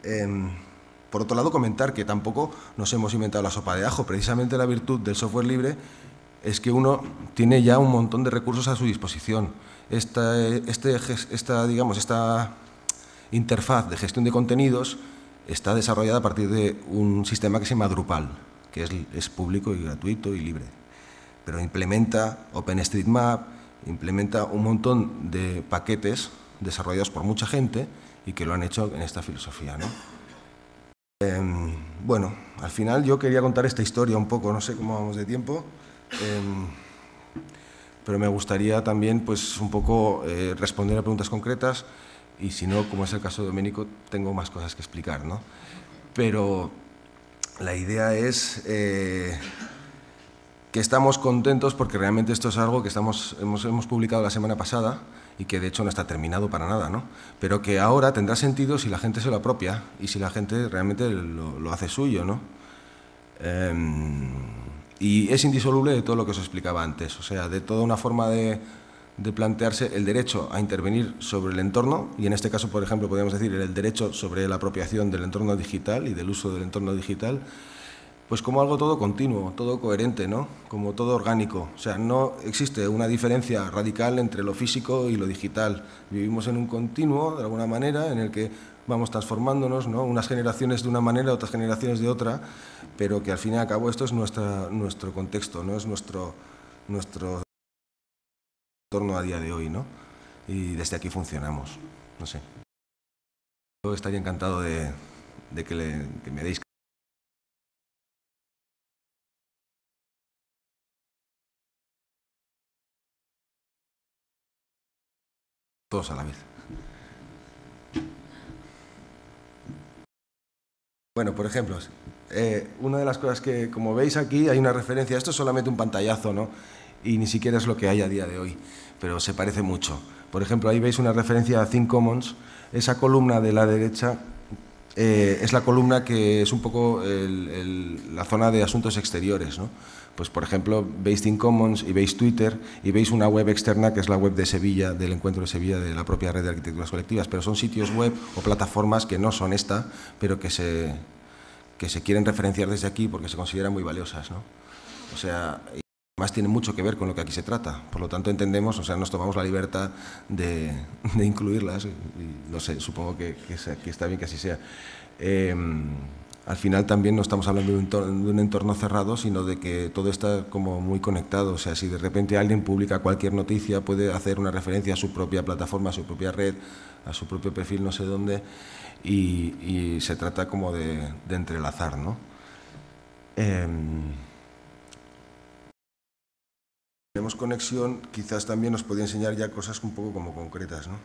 Em, por otro lado, comentar que tampoco nos hemos inventado la sopa de ajo. Precisamente la virtud del software libre es que uno tiene ya un montón de recursos a su disposición. Esta, este, esta, digamos, esta interfaz de gestión de contenidos está desarrollada a partir de un sistema que se llama Drupal, que es, es público y gratuito y libre. Pero implementa OpenStreetMap, implementa un montón de paquetes desarrollados por mucha gente y que lo han hecho en esta filosofía. ¿no? Em, bueno, al final yo quería contar esta historia un poco, no sé cómo vamos de tiempo. Em, pero me gustaría también pues, un poco eh, responder a preguntas concretas y si no, como es el caso de Domenico, tengo más cosas que explicar. ¿no? Pero la idea es eh, que estamos contentos porque realmente esto es algo que estamos, hemos, hemos, publicado la semana pasada y que de hecho no está terminado para nada, ¿no? pero que ahora tendrá sentido si la gente se lo apropia y si la gente realmente lo, lo hace suyo. ¿no? Em, y es indisoluble de todo lo que os explicaba antes, o sea, de toda una forma de, plantearse el derecho a intervenir sobre el entorno, y en este caso, por ejemplo, podríamos decir el derecho sobre la apropiación del entorno digital y del uso del entorno digital, pues como algo todo continuo, todo coherente, ¿no? como todo orgánico. O sea, no existe una diferencia radical entre lo físico y lo digital. Vivimos en un continuo, de alguna manera, en el que vamos transformándonos, ¿no? unas generaciones de una manera, otras generaciones de otra, pero que al fin y al cabo esto es nuestra, nuestro contexto, ¿no? es nuestro, nuestro torno a día de hoy, ¿no? Y desde aquí funcionamos, no sé. Yo estaría encantado de, que, le, que me deis... Todos a la vez. Bueno, por ejemplo, eh, una de las cosas que, como veis aquí, hay una referencia, esto es solamente un pantallazo, ¿no? Y ni siquiera es lo que hay a día de hoy, pero se parece mucho. Por ejemplo, ahí veis una referencia a Think Commons, esa columna de la derecha eh, es la columna que es un poco la zona de asuntos exteriores, ¿no? Pues, por ejemplo, veis Think Commons y veis Twitter y veis una web externa que es la web de Sevilla, del encuentro de Sevilla, de la propia red de arquitecturas colectivas, pero son sitios web o plataformas que no son esta, pero que se, que se quieren referenciar desde aquí porque se consideran muy valiosas. ¿no? O sea, además tiene mucho que ver con lo que aquí se trata. Por lo tanto, entendemos, o sea, nos tomamos la libertad de, incluirlas no sé, supongo que, está bien que así sea. Eh, al final también no estamos hablando de un, entorno, cerrado, sino de que todo está como muy conectado. O sea, si de repente alguien publica cualquier noticia, puede hacer una referencia a su propia plataforma, a su propia red, a su propio perfil, no sé dónde, y, y se trata como de, entrelazar, ¿no? Eh, tenemos conexión, quizás también nos podría enseñar ya cosas un poco como concretas, ¿no?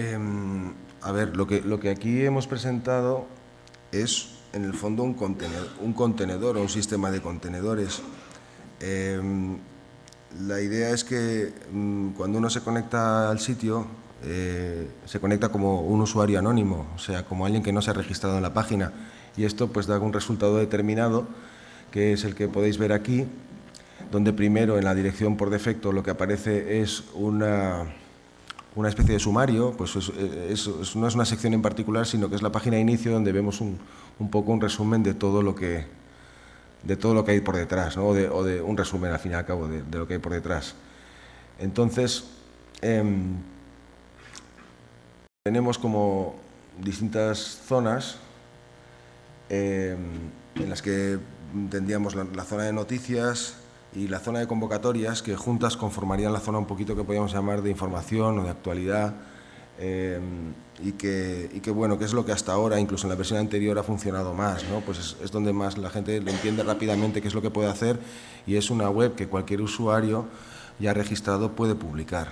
Eh, a ver, lo que, aquí hemos presentado es, en el fondo, un contenedor, o un sistema de contenedores. Eh, la idea es que mm, cuando uno se conecta al sitio, eh, se conecta como un usuario anónimo, o sea, como alguien que no se ha registrado en la página. Y esto pues da un resultado determinado, que es el que podéis ver aquí, donde primero en la dirección por defecto lo que aparece es una una especie de sumario, pues es, no es una sección en particular, sino que es la página de inicio donde vemos un, un poco un resumen de todo lo que, de todo lo que hay por detrás, ¿no? o, de, un resumen al fin y al cabo de, lo que hay por detrás. Entonces, eh, tenemos como distintas zonas eh, en las que tendríamos la zona de noticias, y la zona de convocatorias, que juntas conformarían la zona un poquito que podríamos llamar de información o de actualidad, eh, y, que, bueno, que es lo que hasta ahora, incluso en la versión anterior, ha funcionado más, ¿no? Pues es, donde más la gente lo entiende rápidamente qué es lo que puede hacer, y es una web que cualquier usuario ya registrado puede publicar.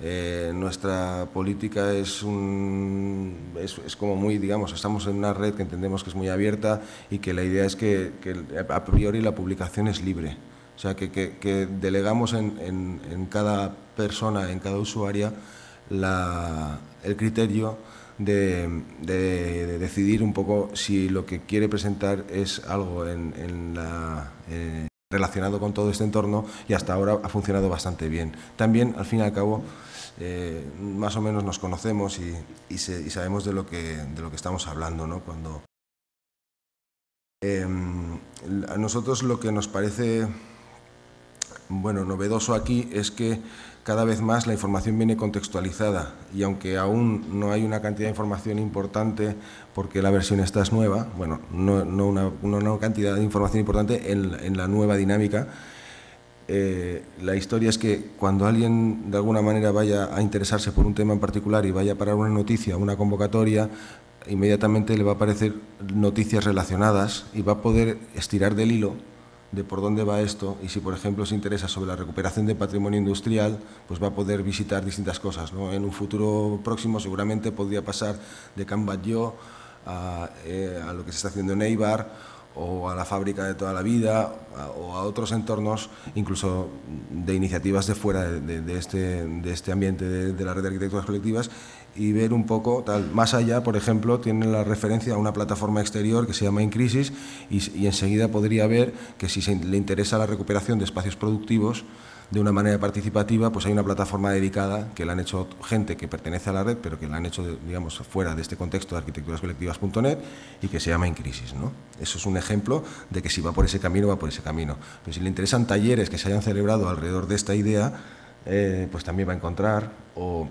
Eh, nuestra política es, un, es, como muy, digamos, estamos en una red que entendemos que es muy abierta y que la idea es que, que a priori la publicación es libre. O sea, que, delegamos en, cada persona, en cada usuaria, el criterio de, de, de, decidir un poco si lo que quiere presentar es algo eh, relacionado con todo este entorno y hasta ahora ha funcionado bastante bien. También, al fin y al cabo, eh, más o menos nos conocemos y, sabemos de lo que, estamos hablando ¿no? cuando... Eh, a nosotros lo que nos parece bueno, novedoso aquí es que cada vez más la información viene contextualizada y aunque aún no hay una cantidad de información importante porque la versión esta es nueva, bueno, no, una, cantidad de información importante en, en la nueva dinámica, eh, la historia es que cuando alguien de alguna manera vaya a interesarse por un tema en particular y vaya a parar una noticia, una convocatoria, inmediatamente le va a aparecer noticias relacionadas y va a poder estirar del hilo de por dónde va esto y si, por ejemplo, se interesa sobre la recuperación de patrimonio industrial, pues va a poder visitar distintas cosas. ¿no? En un futuro próximo seguramente podría pasar de Batlló a, eh, a, lo que se está haciendo en Eibar o a la fábrica de toda la vida o a otros entornos, incluso de iniciativas de fuera de, este, de este ambiente de la red de arquitecturas colectivas y ver un poco tal. Más allá, por ejemplo, tiene la referencia a una plataforma exterior que se llama Incrisis y, y enseguida podría ver que si se, le interesa la recuperación de espacios productivos de una manera participativa, pues hay una plataforma dedicada que la han hecho gente que pertenece a la red, pero que la han hecho, digamos, fuera de este contexto de arquitecturascolectivas.net y que se llama Incrisis. ¿no? Eso es un ejemplo de que si va por ese camino, va por ese camino. Pero si le interesan talleres que se hayan celebrado alrededor de esta idea, eh, pues también va a encontrar, o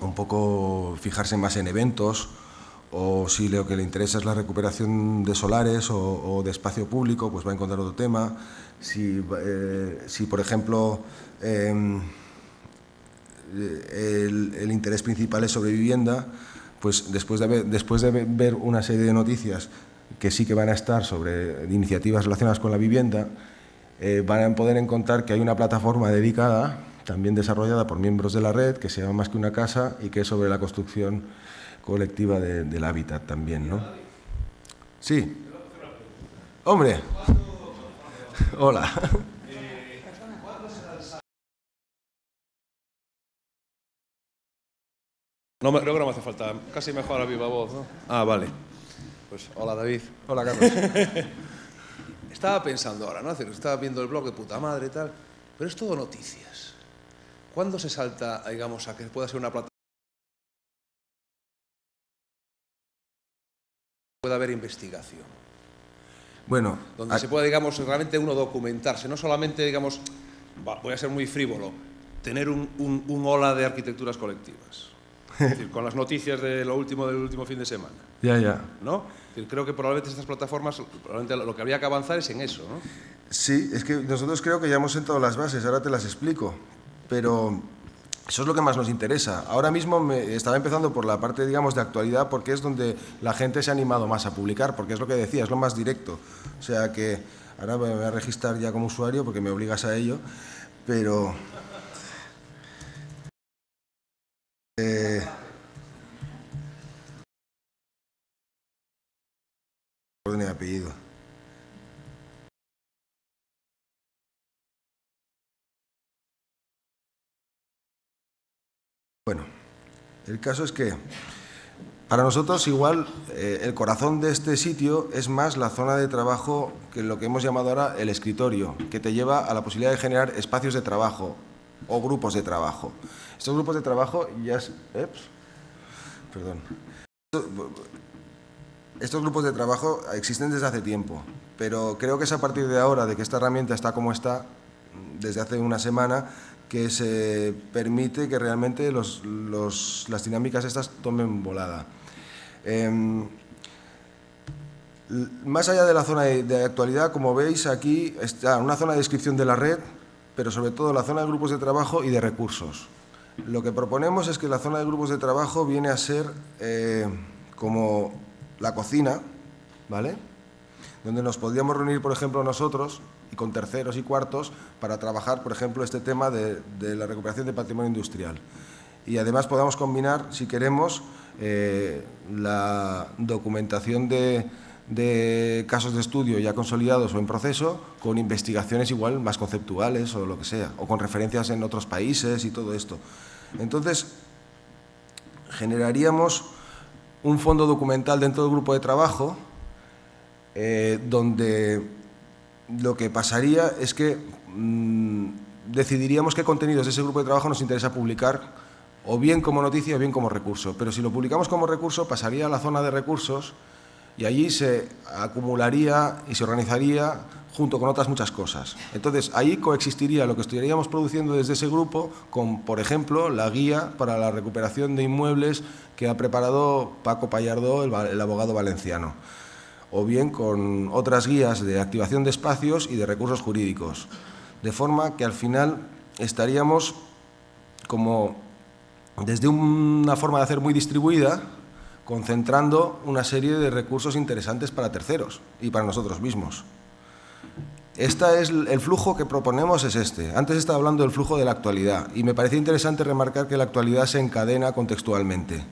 un poco fijarse más en eventos, o si lo que le interesa es la recuperación de solares o, de espacio público, pues va a encontrar otro tema. Si, eh, si por ejemplo, em, el, interés principal es sobre vivienda, pues después de, ver, después de ver una serie de noticias que sí que van a estar sobre iniciativas relacionadas con la vivienda, eh, van a poder encontrar que hay una plataforma dedicada, también desarrollada por miembros de la red, que se llama Más que una casa y que es sobre la construcción colectiva del hábitat también, ¿no? Sí. Hombre. Hola. No, creo que no me hace falta. Casi mejor a viva voz, ¿no? Ah, vale. Pues hola David. Hola Carlos. estaba pensando ahora, ¿no? Estaba viendo el blog de puta madre y tal, pero es todo noticias. ¿Cuándo se salta, digamos, a que pueda ser una plataforma? puede haber investigación. Bueno, donde se pueda, digamos, realmente uno documentarse, no solamente, digamos, voy a ser muy frívolo, tener un, un, ola de arquitecturas colectivas. Es decir, con las noticias de lo último del último fin de semana. Ya, ya. ¿No? creo que probablemente estas plataformas, probablemente lo que habría que avanzar es en eso, ¿no? Sí, es que nosotros creo que ya hemos sentado las bases, ahora te las explico. Pero eso es lo que más nos interesa. Ahora mismo estaba empezando por la parte, digamos, de actualidad, porque es donde la gente se ha animado más a publicar, porque es lo que decía, es lo más directo. O sea que ahora me voy a registrar ya como usuario porque me obligas a ello, pero... Eh, orden de apellido. Bueno, el caso es que para nosotros igual eh, el corazón de este sitio es más la zona de trabajo que lo que hemos llamado ahora el escritorio, que te lleva a la posibilidad de generar espacios de trabajo o grupos de trabajo. Estos grupos de trabajo ya es... perdón. Estos grupos de trabajo existen desde hace tiempo, pero creo que es a partir de ahora, de que esta herramienta está como está, desde hace una semana, que se permite que realmente las dinámicas estas tomen volada. Em, más allá de la zona de, actualidad, como veis aquí está una zona de descripción de la red, pero sobre todo la zona de grupos de trabajo y de recursos. Lo que proponemos es que la zona de grupos de trabajo viene a ser eh, como la cocina, ¿vale? Donde nos podríamos reunir, por ejemplo, nosotros y con terceros y cuartos para trabajar, por ejemplo, este tema de, la recuperación de patrimonio industrial. Y además podamos combinar, si queremos, eh, la documentación de, de casos de estudio ya consolidados o en proceso con investigaciones igual más conceptuales o lo que sea, o con referencias en otros países y todo esto. Entonces, generaríamos un fondo documental dentro del grupo de trabajo eh, donde lo que pasaría es que mm, decidiríamos qué contenidos de ese grupo de trabajo nos interesa publicar, o bien como noticia o bien como recurso. Pero si lo publicamos como recurso, pasaría a la zona de recursos y allí se acumularía y se organizaría junto con otras muchas cosas. Entonces, ahí coexistiría lo que estaríamos produciendo desde ese grupo con, por ejemplo, la guía para la recuperación de inmuebles que ha preparado Paco Payardó, el abogado valenciano o bien con otras guías de activación de espacios y de recursos jurídicos. De forma que al final estaríamos como desde una forma de hacer muy distribuida, concentrando una serie de recursos interesantes para terceros y para nosotros mismos. Esta es el flujo que proponemos es este. Antes estaba hablando del flujo de la actualidad y me parece interesante remarcar que la actualidad se encadena contextualmente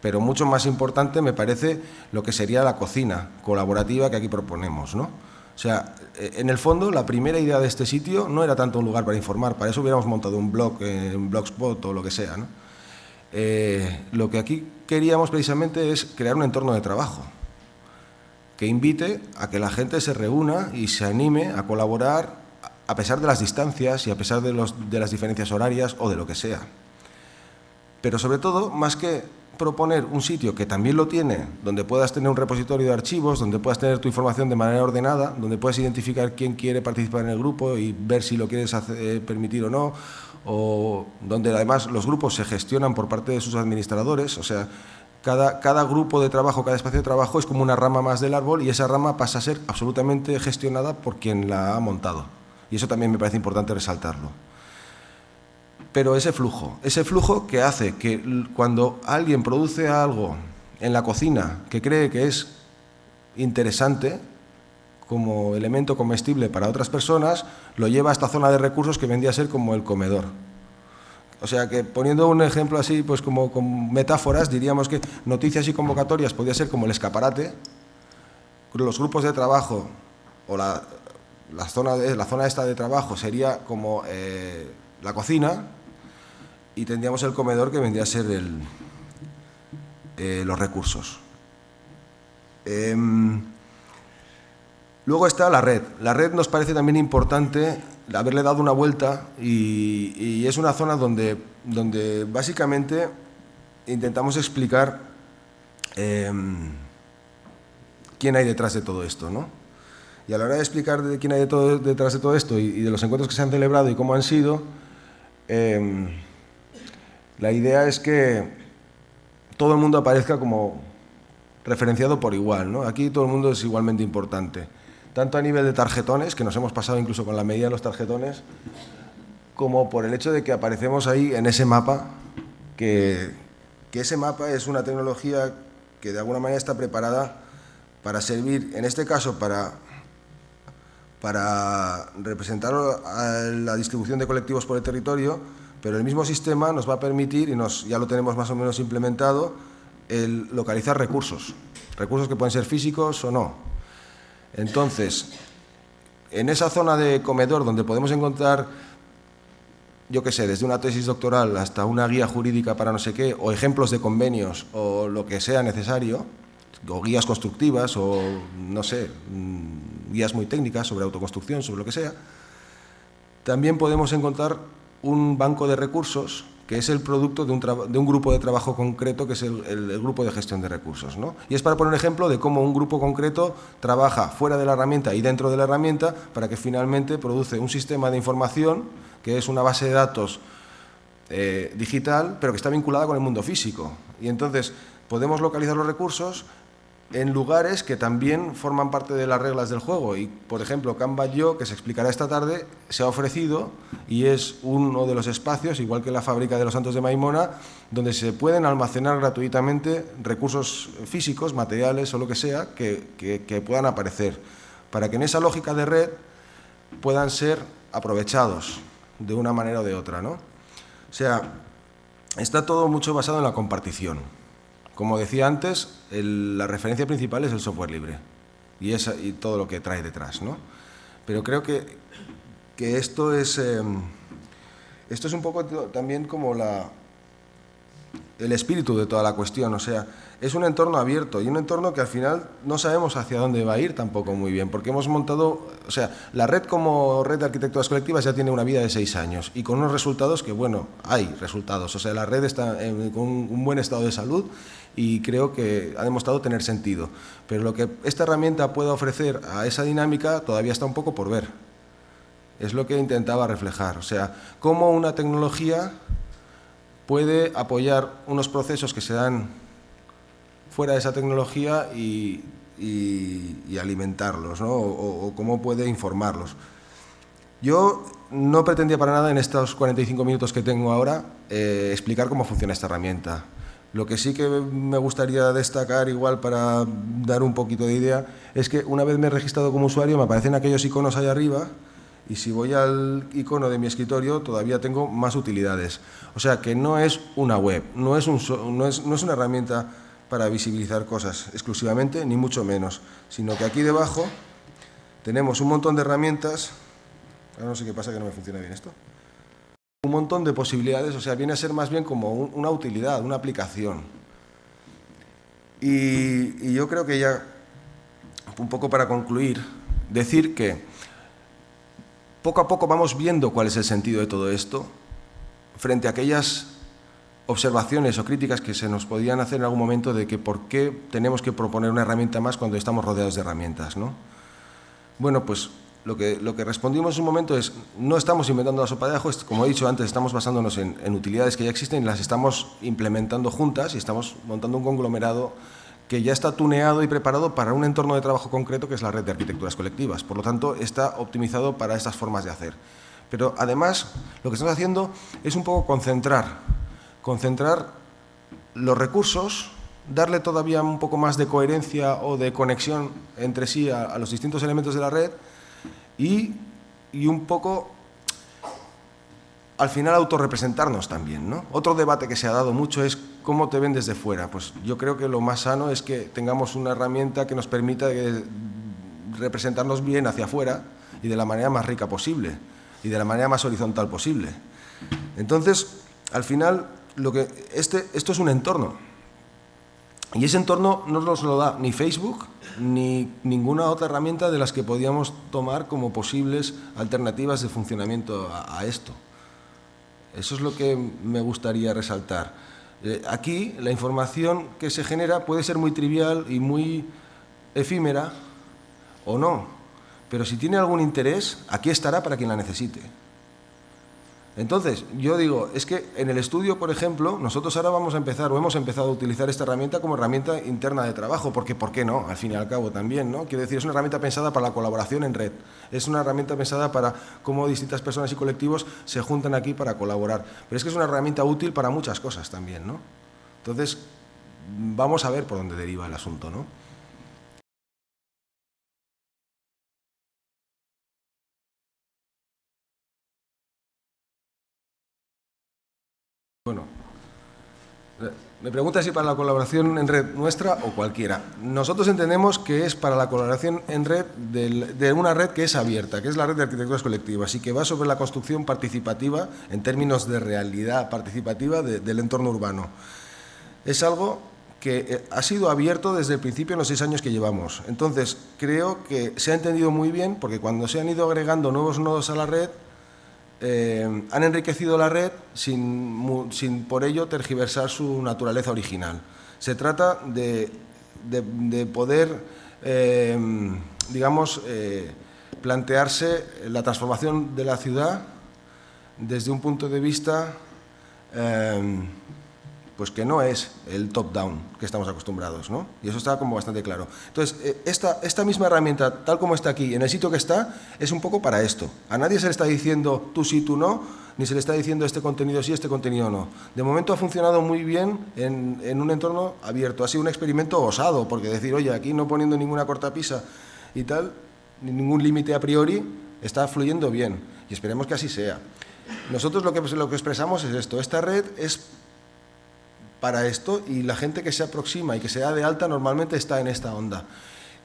pero mucho más importante me parece lo que sería la cocina colaborativa que aquí proponemos, ¿no? O sea, eh, en el fondo la primera idea de este sitio no era tanto un lugar para informar, para eso hubiéramos montado un blog, un blogspot o lo que sea. Eh, lo que aquí queríamos precisamente es crear un entorno de trabajo que invite a que la gente se reúna y se anime a colaborar a pesar de las distancias y a pesar de, de las diferencias horarias o de lo que sea. Pero sobre todo, más que proponer un sitio que también lo tiene, donde puedas tener un repositorio de archivos, donde puedas tener tu información de manera ordenada, donde puedas identificar quién quiere participar en el grupo y ver si lo quieres eh, permitir o no, o donde además los grupos se gestionan por parte de sus administradores, o sea, cada, cada, grupo de trabajo, cada espacio de trabajo es como una rama más del árbol y esa rama pasa a ser absolutamente gestionada por quien la ha montado. Y eso también me parece importante resaltarlo pero ese flujo, ese flujo que hace que cuando alguien produce algo en la cocina que cree que es interesante como elemento comestible para otras personas, lo lleva a esta zona de recursos que vendría a ser como el comedor. O sea que poniendo un ejemplo así, pues como con metáforas, diríamos que noticias y convocatorias podría ser como el escaparate, los grupos de trabajo o la, zona, de, la zona esta de trabajo sería como eh, la cocina, y tendríamos el comedor que vendría a ser eh, los recursos. Em, luego está la red. La red nos parece también importante haberle dado una vuelta y, es una zona donde, donde básicamente intentamos explicar em, quién hay detrás de todo esto. ¿no? Y a la hora de explicar de quién hay detrás de todo esto y, de los encuentros que se han celebrado y cómo han sido, em, la idea es que todo el mundo aparezca como referenciado por igual. ¿no? Aquí todo el mundo es igualmente importante, tanto a nivel de tarjetones, que nos hemos pasado incluso con la medida de los tarjetones, como por el hecho de que aparecemos ahí en ese mapa, que, ese mapa es una tecnología que de alguna manera está preparada para servir, en este caso, para, representar la distribución de colectivos por el territorio, pero el mismo sistema nos va a permitir, y nos, ya lo tenemos más o menos implementado, el localizar recursos, recursos que pueden ser físicos o no. Entonces, en esa zona de comedor donde podemos encontrar, yo qué sé, desde una tesis doctoral hasta una guía jurídica para no sé qué, o ejemplos de convenios o lo que sea necesario, o guías constructivas o, no sé, mm, guías muy técnicas sobre autoconstrucción, sobre lo que sea, también podemos encontrar un banco de recursos que es el producto de un, de un grupo de trabajo concreto, que es el, grupo de gestión de recursos. ¿no? Y es para poner ejemplo de cómo un grupo concreto trabaja fuera de la herramienta y dentro de la herramienta para que finalmente produce un sistema de información que es una base de datos eh, digital, pero que está vinculada con el mundo físico. Y entonces podemos localizar los recursos en lugares que también forman parte de las reglas del juego. Y, por ejemplo, Canva Yo, que se explicará esta tarde, se ha ofrecido y es uno de los espacios, igual que la fábrica de los Santos de Maimona, donde se pueden almacenar gratuitamente recursos físicos, materiales o lo que sea, que, puedan aparecer, para que en esa lógica de red puedan ser aprovechados de una manera o de otra. ¿no? O sea, está todo mucho basado en la compartición. Como decía antes, la referencia principal es el software libre y, y todo lo que trae detrás. ¿no? Pero creo que, que esto, es, em, esto es un poco también como la, el espíritu de toda la cuestión. O sea, es un entorno abierto y un entorno que al final no sabemos hacia dónde va a ir tampoco muy bien, porque hemos montado, o sea, la red como red de arquitecturas colectivas ya tiene una vida de seis años y con unos resultados que, bueno, hay resultados. O sea, la red está con un buen estado de salud y creo que ha demostrado tener sentido. Pero lo que esta herramienta puede ofrecer a esa dinámica todavía está un poco por ver. Es lo que intentaba reflejar. O sea, cómo una tecnología puede apoyar unos procesos que se dan fuera de esa tecnología y, alimentarlos, ¿no? o, cómo puede informarlos. Yo no pretendía para nada en estos 45 minutos que tengo ahora eh, explicar cómo funciona esta herramienta. Lo que sí que me gustaría destacar, igual para dar un poquito de idea, es que una vez me he registrado como usuario me aparecen aquellos iconos ahí arriba y si voy al icono de mi escritorio todavía tengo más utilidades. O sea que no es una web, no es, no es, no es una herramienta para visibilizar cosas exclusivamente, ni mucho menos, sino que aquí debajo tenemos un montón de herramientas. Ahora no sé qué pasa que no me funciona bien esto. Un montón de posibilidades, o sea, viene a ser más bien como un- una utilidad, una aplicación. Y, y yo creo que ya, un poco para concluir, decir que poco a poco vamos viendo cuál es el sentido de todo esto frente a aquellas observaciones o críticas que se nos podían hacer en algún momento de que por qué tenemos que proponer una herramienta más cuando estamos rodeados de herramientas, ¿no? Bueno, pues lo que, lo que respondimos en un momento es, no estamos inventando la sopa de ajo, como he dicho antes, estamos basándonos en, en utilidades que ya existen y las estamos implementando juntas y estamos montando un conglomerado que ya está tuneado y preparado para un entorno de trabajo concreto que es la red de arquitecturas colectivas. Por lo tanto, está optimizado para estas formas de hacer. Pero además, lo que estamos haciendo es un poco concentrar, concentrar los recursos, darle todavía un poco más de coherencia o de conexión entre sí a los distintos elementos de la red y, un poco al final autorrepresentarnos también. ¿no? Otro debate que se ha dado mucho es cómo te ven desde fuera. Pues yo creo que lo más sano es que tengamos una herramienta que nos permita representarnos bien hacia afuera y de la manera más rica posible y de la manera más horizontal posible. Entonces, al final, lo que, este, esto es un entorno. Y ese entorno no nos lo da ni Facebook ni ninguna otra herramienta de las que podíamos tomar como posibles alternativas de funcionamiento a, esto. Eso es lo que me gustaría resaltar. Eh, aquí la información que se genera puede ser muy trivial y muy efímera o no, pero si tiene algún interés, aquí estará para quien la necesite. Entonces, yo digo, es que en el estudio, por ejemplo, nosotros ahora vamos a empezar o hemos empezado a utilizar esta herramienta como herramienta interna de trabajo, porque ¿por qué no? Al fin y al cabo también, ¿no? Quiero decir, es una herramienta pensada para la colaboración en red, es una herramienta pensada para cómo distintas personas y colectivos se juntan aquí para colaborar, pero es que es una herramienta útil para muchas cosas también, ¿no? Entonces, vamos a ver por dónde deriva el asunto, ¿no? Me pregunta si para la colaboración en red nuestra o cualquiera. Nosotros entendemos que es para la colaboración en red de una red que es abierta, que es la red de arquitecturas colectivas y que va sobre la construcción participativa en términos de realidad participativa de- del entorno urbano. Es algo que eh, ha sido abierto desde el principio en los seis años que llevamos. Entonces, creo que se ha entendido muy bien porque cuando se han ido agregando nuevos nodos a la red, eh, han enriquecido la red sin, sin por ello tergiversar su naturaleza original. Se trata de, de- de poder, eh, digamos, eh, plantearse la transformación de la ciudad desde un punto de vista pues que no es el top-down que estamos acostumbrados, ¿no? Y eso está como bastante claro. Entonces, eh, esta, esta misma herramienta, tal como está aquí, en el sitio que está, es un poco para esto. A nadie se le está diciendo tú sí, tú no, ni se le está diciendo este contenido sí, este contenido no. De momento ha funcionado muy bien en, en un entorno abierto. Ha sido un experimento osado, porque decir, oye, aquí no poniendo ninguna cortapisa y tal, ni ningún límite a priori, está fluyendo bien. Y esperemos que así sea. Nosotros lo que, lo que expresamos es esto. Esta red es para esto y la gente que se aproxima y que se da de alta normalmente está en esta onda.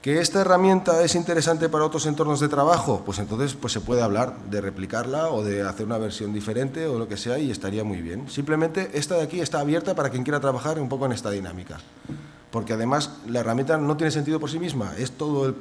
¿Que esta herramienta es interesante para otros entornos de trabajo? Pues entonces pues se puede hablar de replicarla o de hacer una versión diferente o lo que sea y estaría muy bien. Simplemente esta de aquí está abierta para quien quiera trabajar un poco en esta dinámica. Porque además la herramienta no tiene sentido por sí misma, es todo el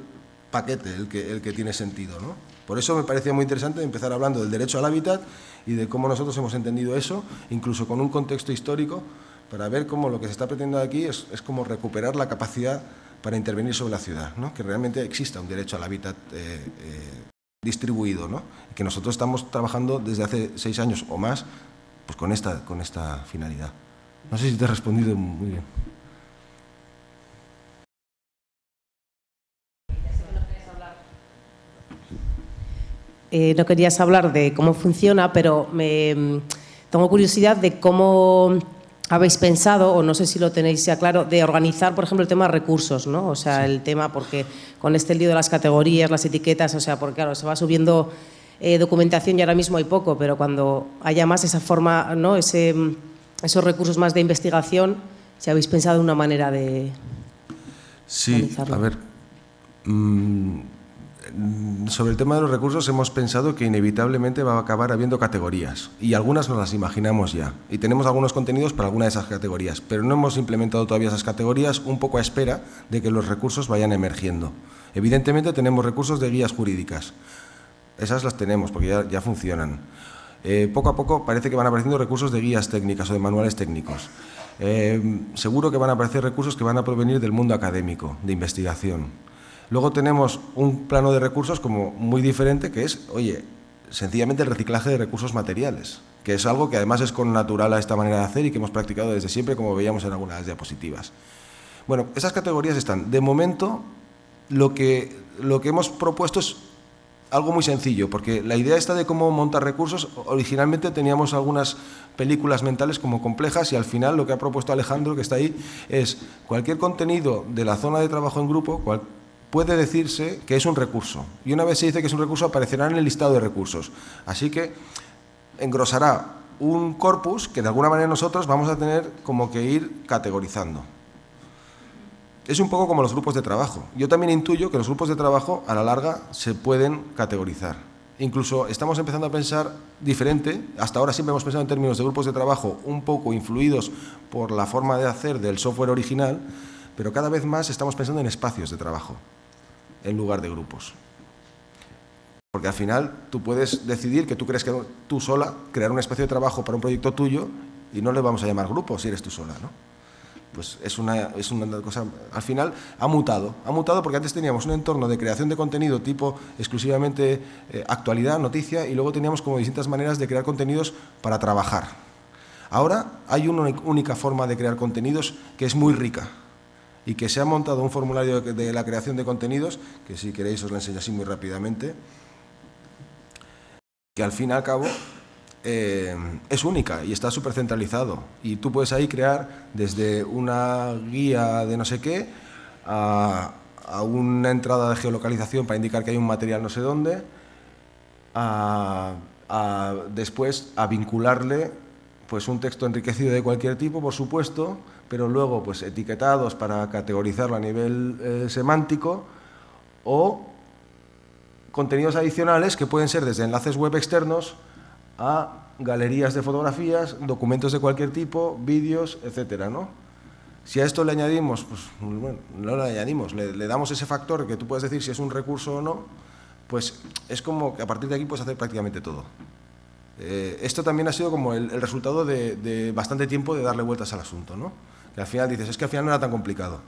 paquete el que, el que tiene sentido. ¿no? Por eso me parecía muy interesante empezar hablando del derecho al hábitat y de cómo nosotros hemos entendido eso, incluso con un contexto histórico, para ver cómo lo que se está pretendiendo aquí es, es como recuperar la capacidad para intervenir sobre la ciudad, ¿no? que realmente exista un derecho al hábitat eh, eh, distribuido, ¿no? que nosotros estamos trabajando desde hace seis años o más pues con, esta, con esta finalidad. No sé si te he respondido muy bien. Eh, no querías hablar de cómo funciona, pero me, mm, tengo curiosidad de cómo habéis pensado, o no sé si lo tenéis ya claro, de organizar, por ejemplo, el tema de recursos, ¿no? O sea, el tema, porque con este lío de las categorías, las etiquetas, o sea, porque claro, se va subiendo eh, documentación y ahora mismo hay poco, pero cuando haya más esa forma, ¿no? Ese, esos recursos más de investigación, si habéis pensado una manera de... Sí, organizarlo. a ver. mm, sobre el tema de los recursos hemos pensado que inevitablemente va a acabar habiendo categorías y algunas nos las imaginamos ya y tenemos algunos contenidos para alguna de esas categorías, pero no hemos implementado todavía esas categorías un poco a espera de que los recursos vayan emergiendo. Evidentemente tenemos recursos de guías jurídicas, esas las tenemos porque ya, ya funcionan. Eh, poco a poco parece que van apareciendo recursos de guías técnicas o de manuales técnicos. Eh, seguro que van a aparecer recursos que van a provenir del mundo académico, de investigación. Luego tenemos un plano de recursos como muy diferente que es, oye, sencillamente el reciclaje de recursos materiales, que es algo que además es con natural a esta manera de hacer y que hemos practicado desde siempre, como veíamos en algunas diapositivas. Bueno, esas categorías están. De momento, lo que, lo que hemos propuesto es algo muy sencillo, porque la idea esta de cómo montar recursos, originalmente teníamos algunas películas mentales como complejas y al final lo que ha propuesto Alejandro, que está ahí, es cualquier contenido de la zona de trabajo en grupo puede decirse que es un recurso. Y una vez se dice que es un recurso, aparecerá en el listado de recursos. Así que engrosará un corpus que de alguna manera nosotros vamos a tener como que ir categorizando es un poco como los grupos de trabajo. Yo también intuyo que los grupos de trabajo a la larga se pueden categorizar. Incluso estamos empezando a pensar diferente. Hasta ahora siempre hemos pensado en términos de grupos de trabajo un poco influidos por la forma de hacer del software original, pero cada vez más estamos pensando en espacios de trabajo en lugar de grupos. Porque al final tú puedes decidir que tú crees que tú sola crear un espacio de trabajo para un proyecto tuyo y no le vamos a llamar grupo si eres tú sola, ¿no? pues es una, es una cosa, al final ha mutado, ha mutado porque antes teníamos un entorno de creación de contenido tipo exclusivamente eh, actualidad, noticia, y luego teníamos como distintas maneras de crear contenidos para trabajar. Ahora hay una única forma de crear contenidos que es muy rica y que se ha montado un formulario de la creación de contenidos, que si queréis os lo enseño así muy rápidamente, que al fin y al cabo eh, es única y está súper centralizado. Y tú puedes ahí crear desde una guía de no sé qué a, una entrada de geolocalización para indicar que hay un material no sé dónde, a, después a vincularle pues un texto enriquecido de cualquier tipo, por supuesto, pero luego pues etiquetados para categorizarlo a nivel eh, semántico o contenidos adicionales que pueden ser desde enlaces web externos a galerías de fotografías, documentos de cualquier tipo, vídeos, etcétera, ¿no? Si a esto le añadimos, pues no le añadimos, le, damos ese factor que tú puedes decir si es un recurso o no, pues es como que a partir de aquí puedes hacer prácticamente todo. Eh, esto también ha sido como el, resultado de, bastante tiempo de darle vueltas al asunto, ¿no? Al final dices, es que al final no era tan complicado.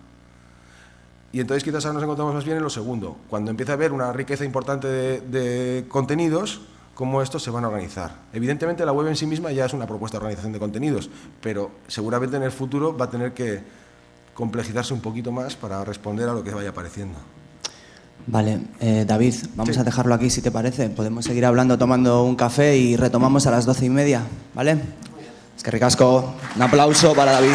Y entonces quizás ahora nos encontramos más bien en lo segundo, cuando empieza a haber una riqueza importante de contenidos, cómo estos se van a organizar. Evidentemente la web en sí misma ya es una propuesta de organización de contenidos, pero seguramente en el futuro va a tener que complejizarse un poquito más para responder a lo que vaya apareciendo. Vale, eh, David, vamos a dejarlo aquí si te parece. Podemos seguir hablando tomando un café y retomamos a las doce y media, ¿vale? Es que ricasco. Un aplauso para David.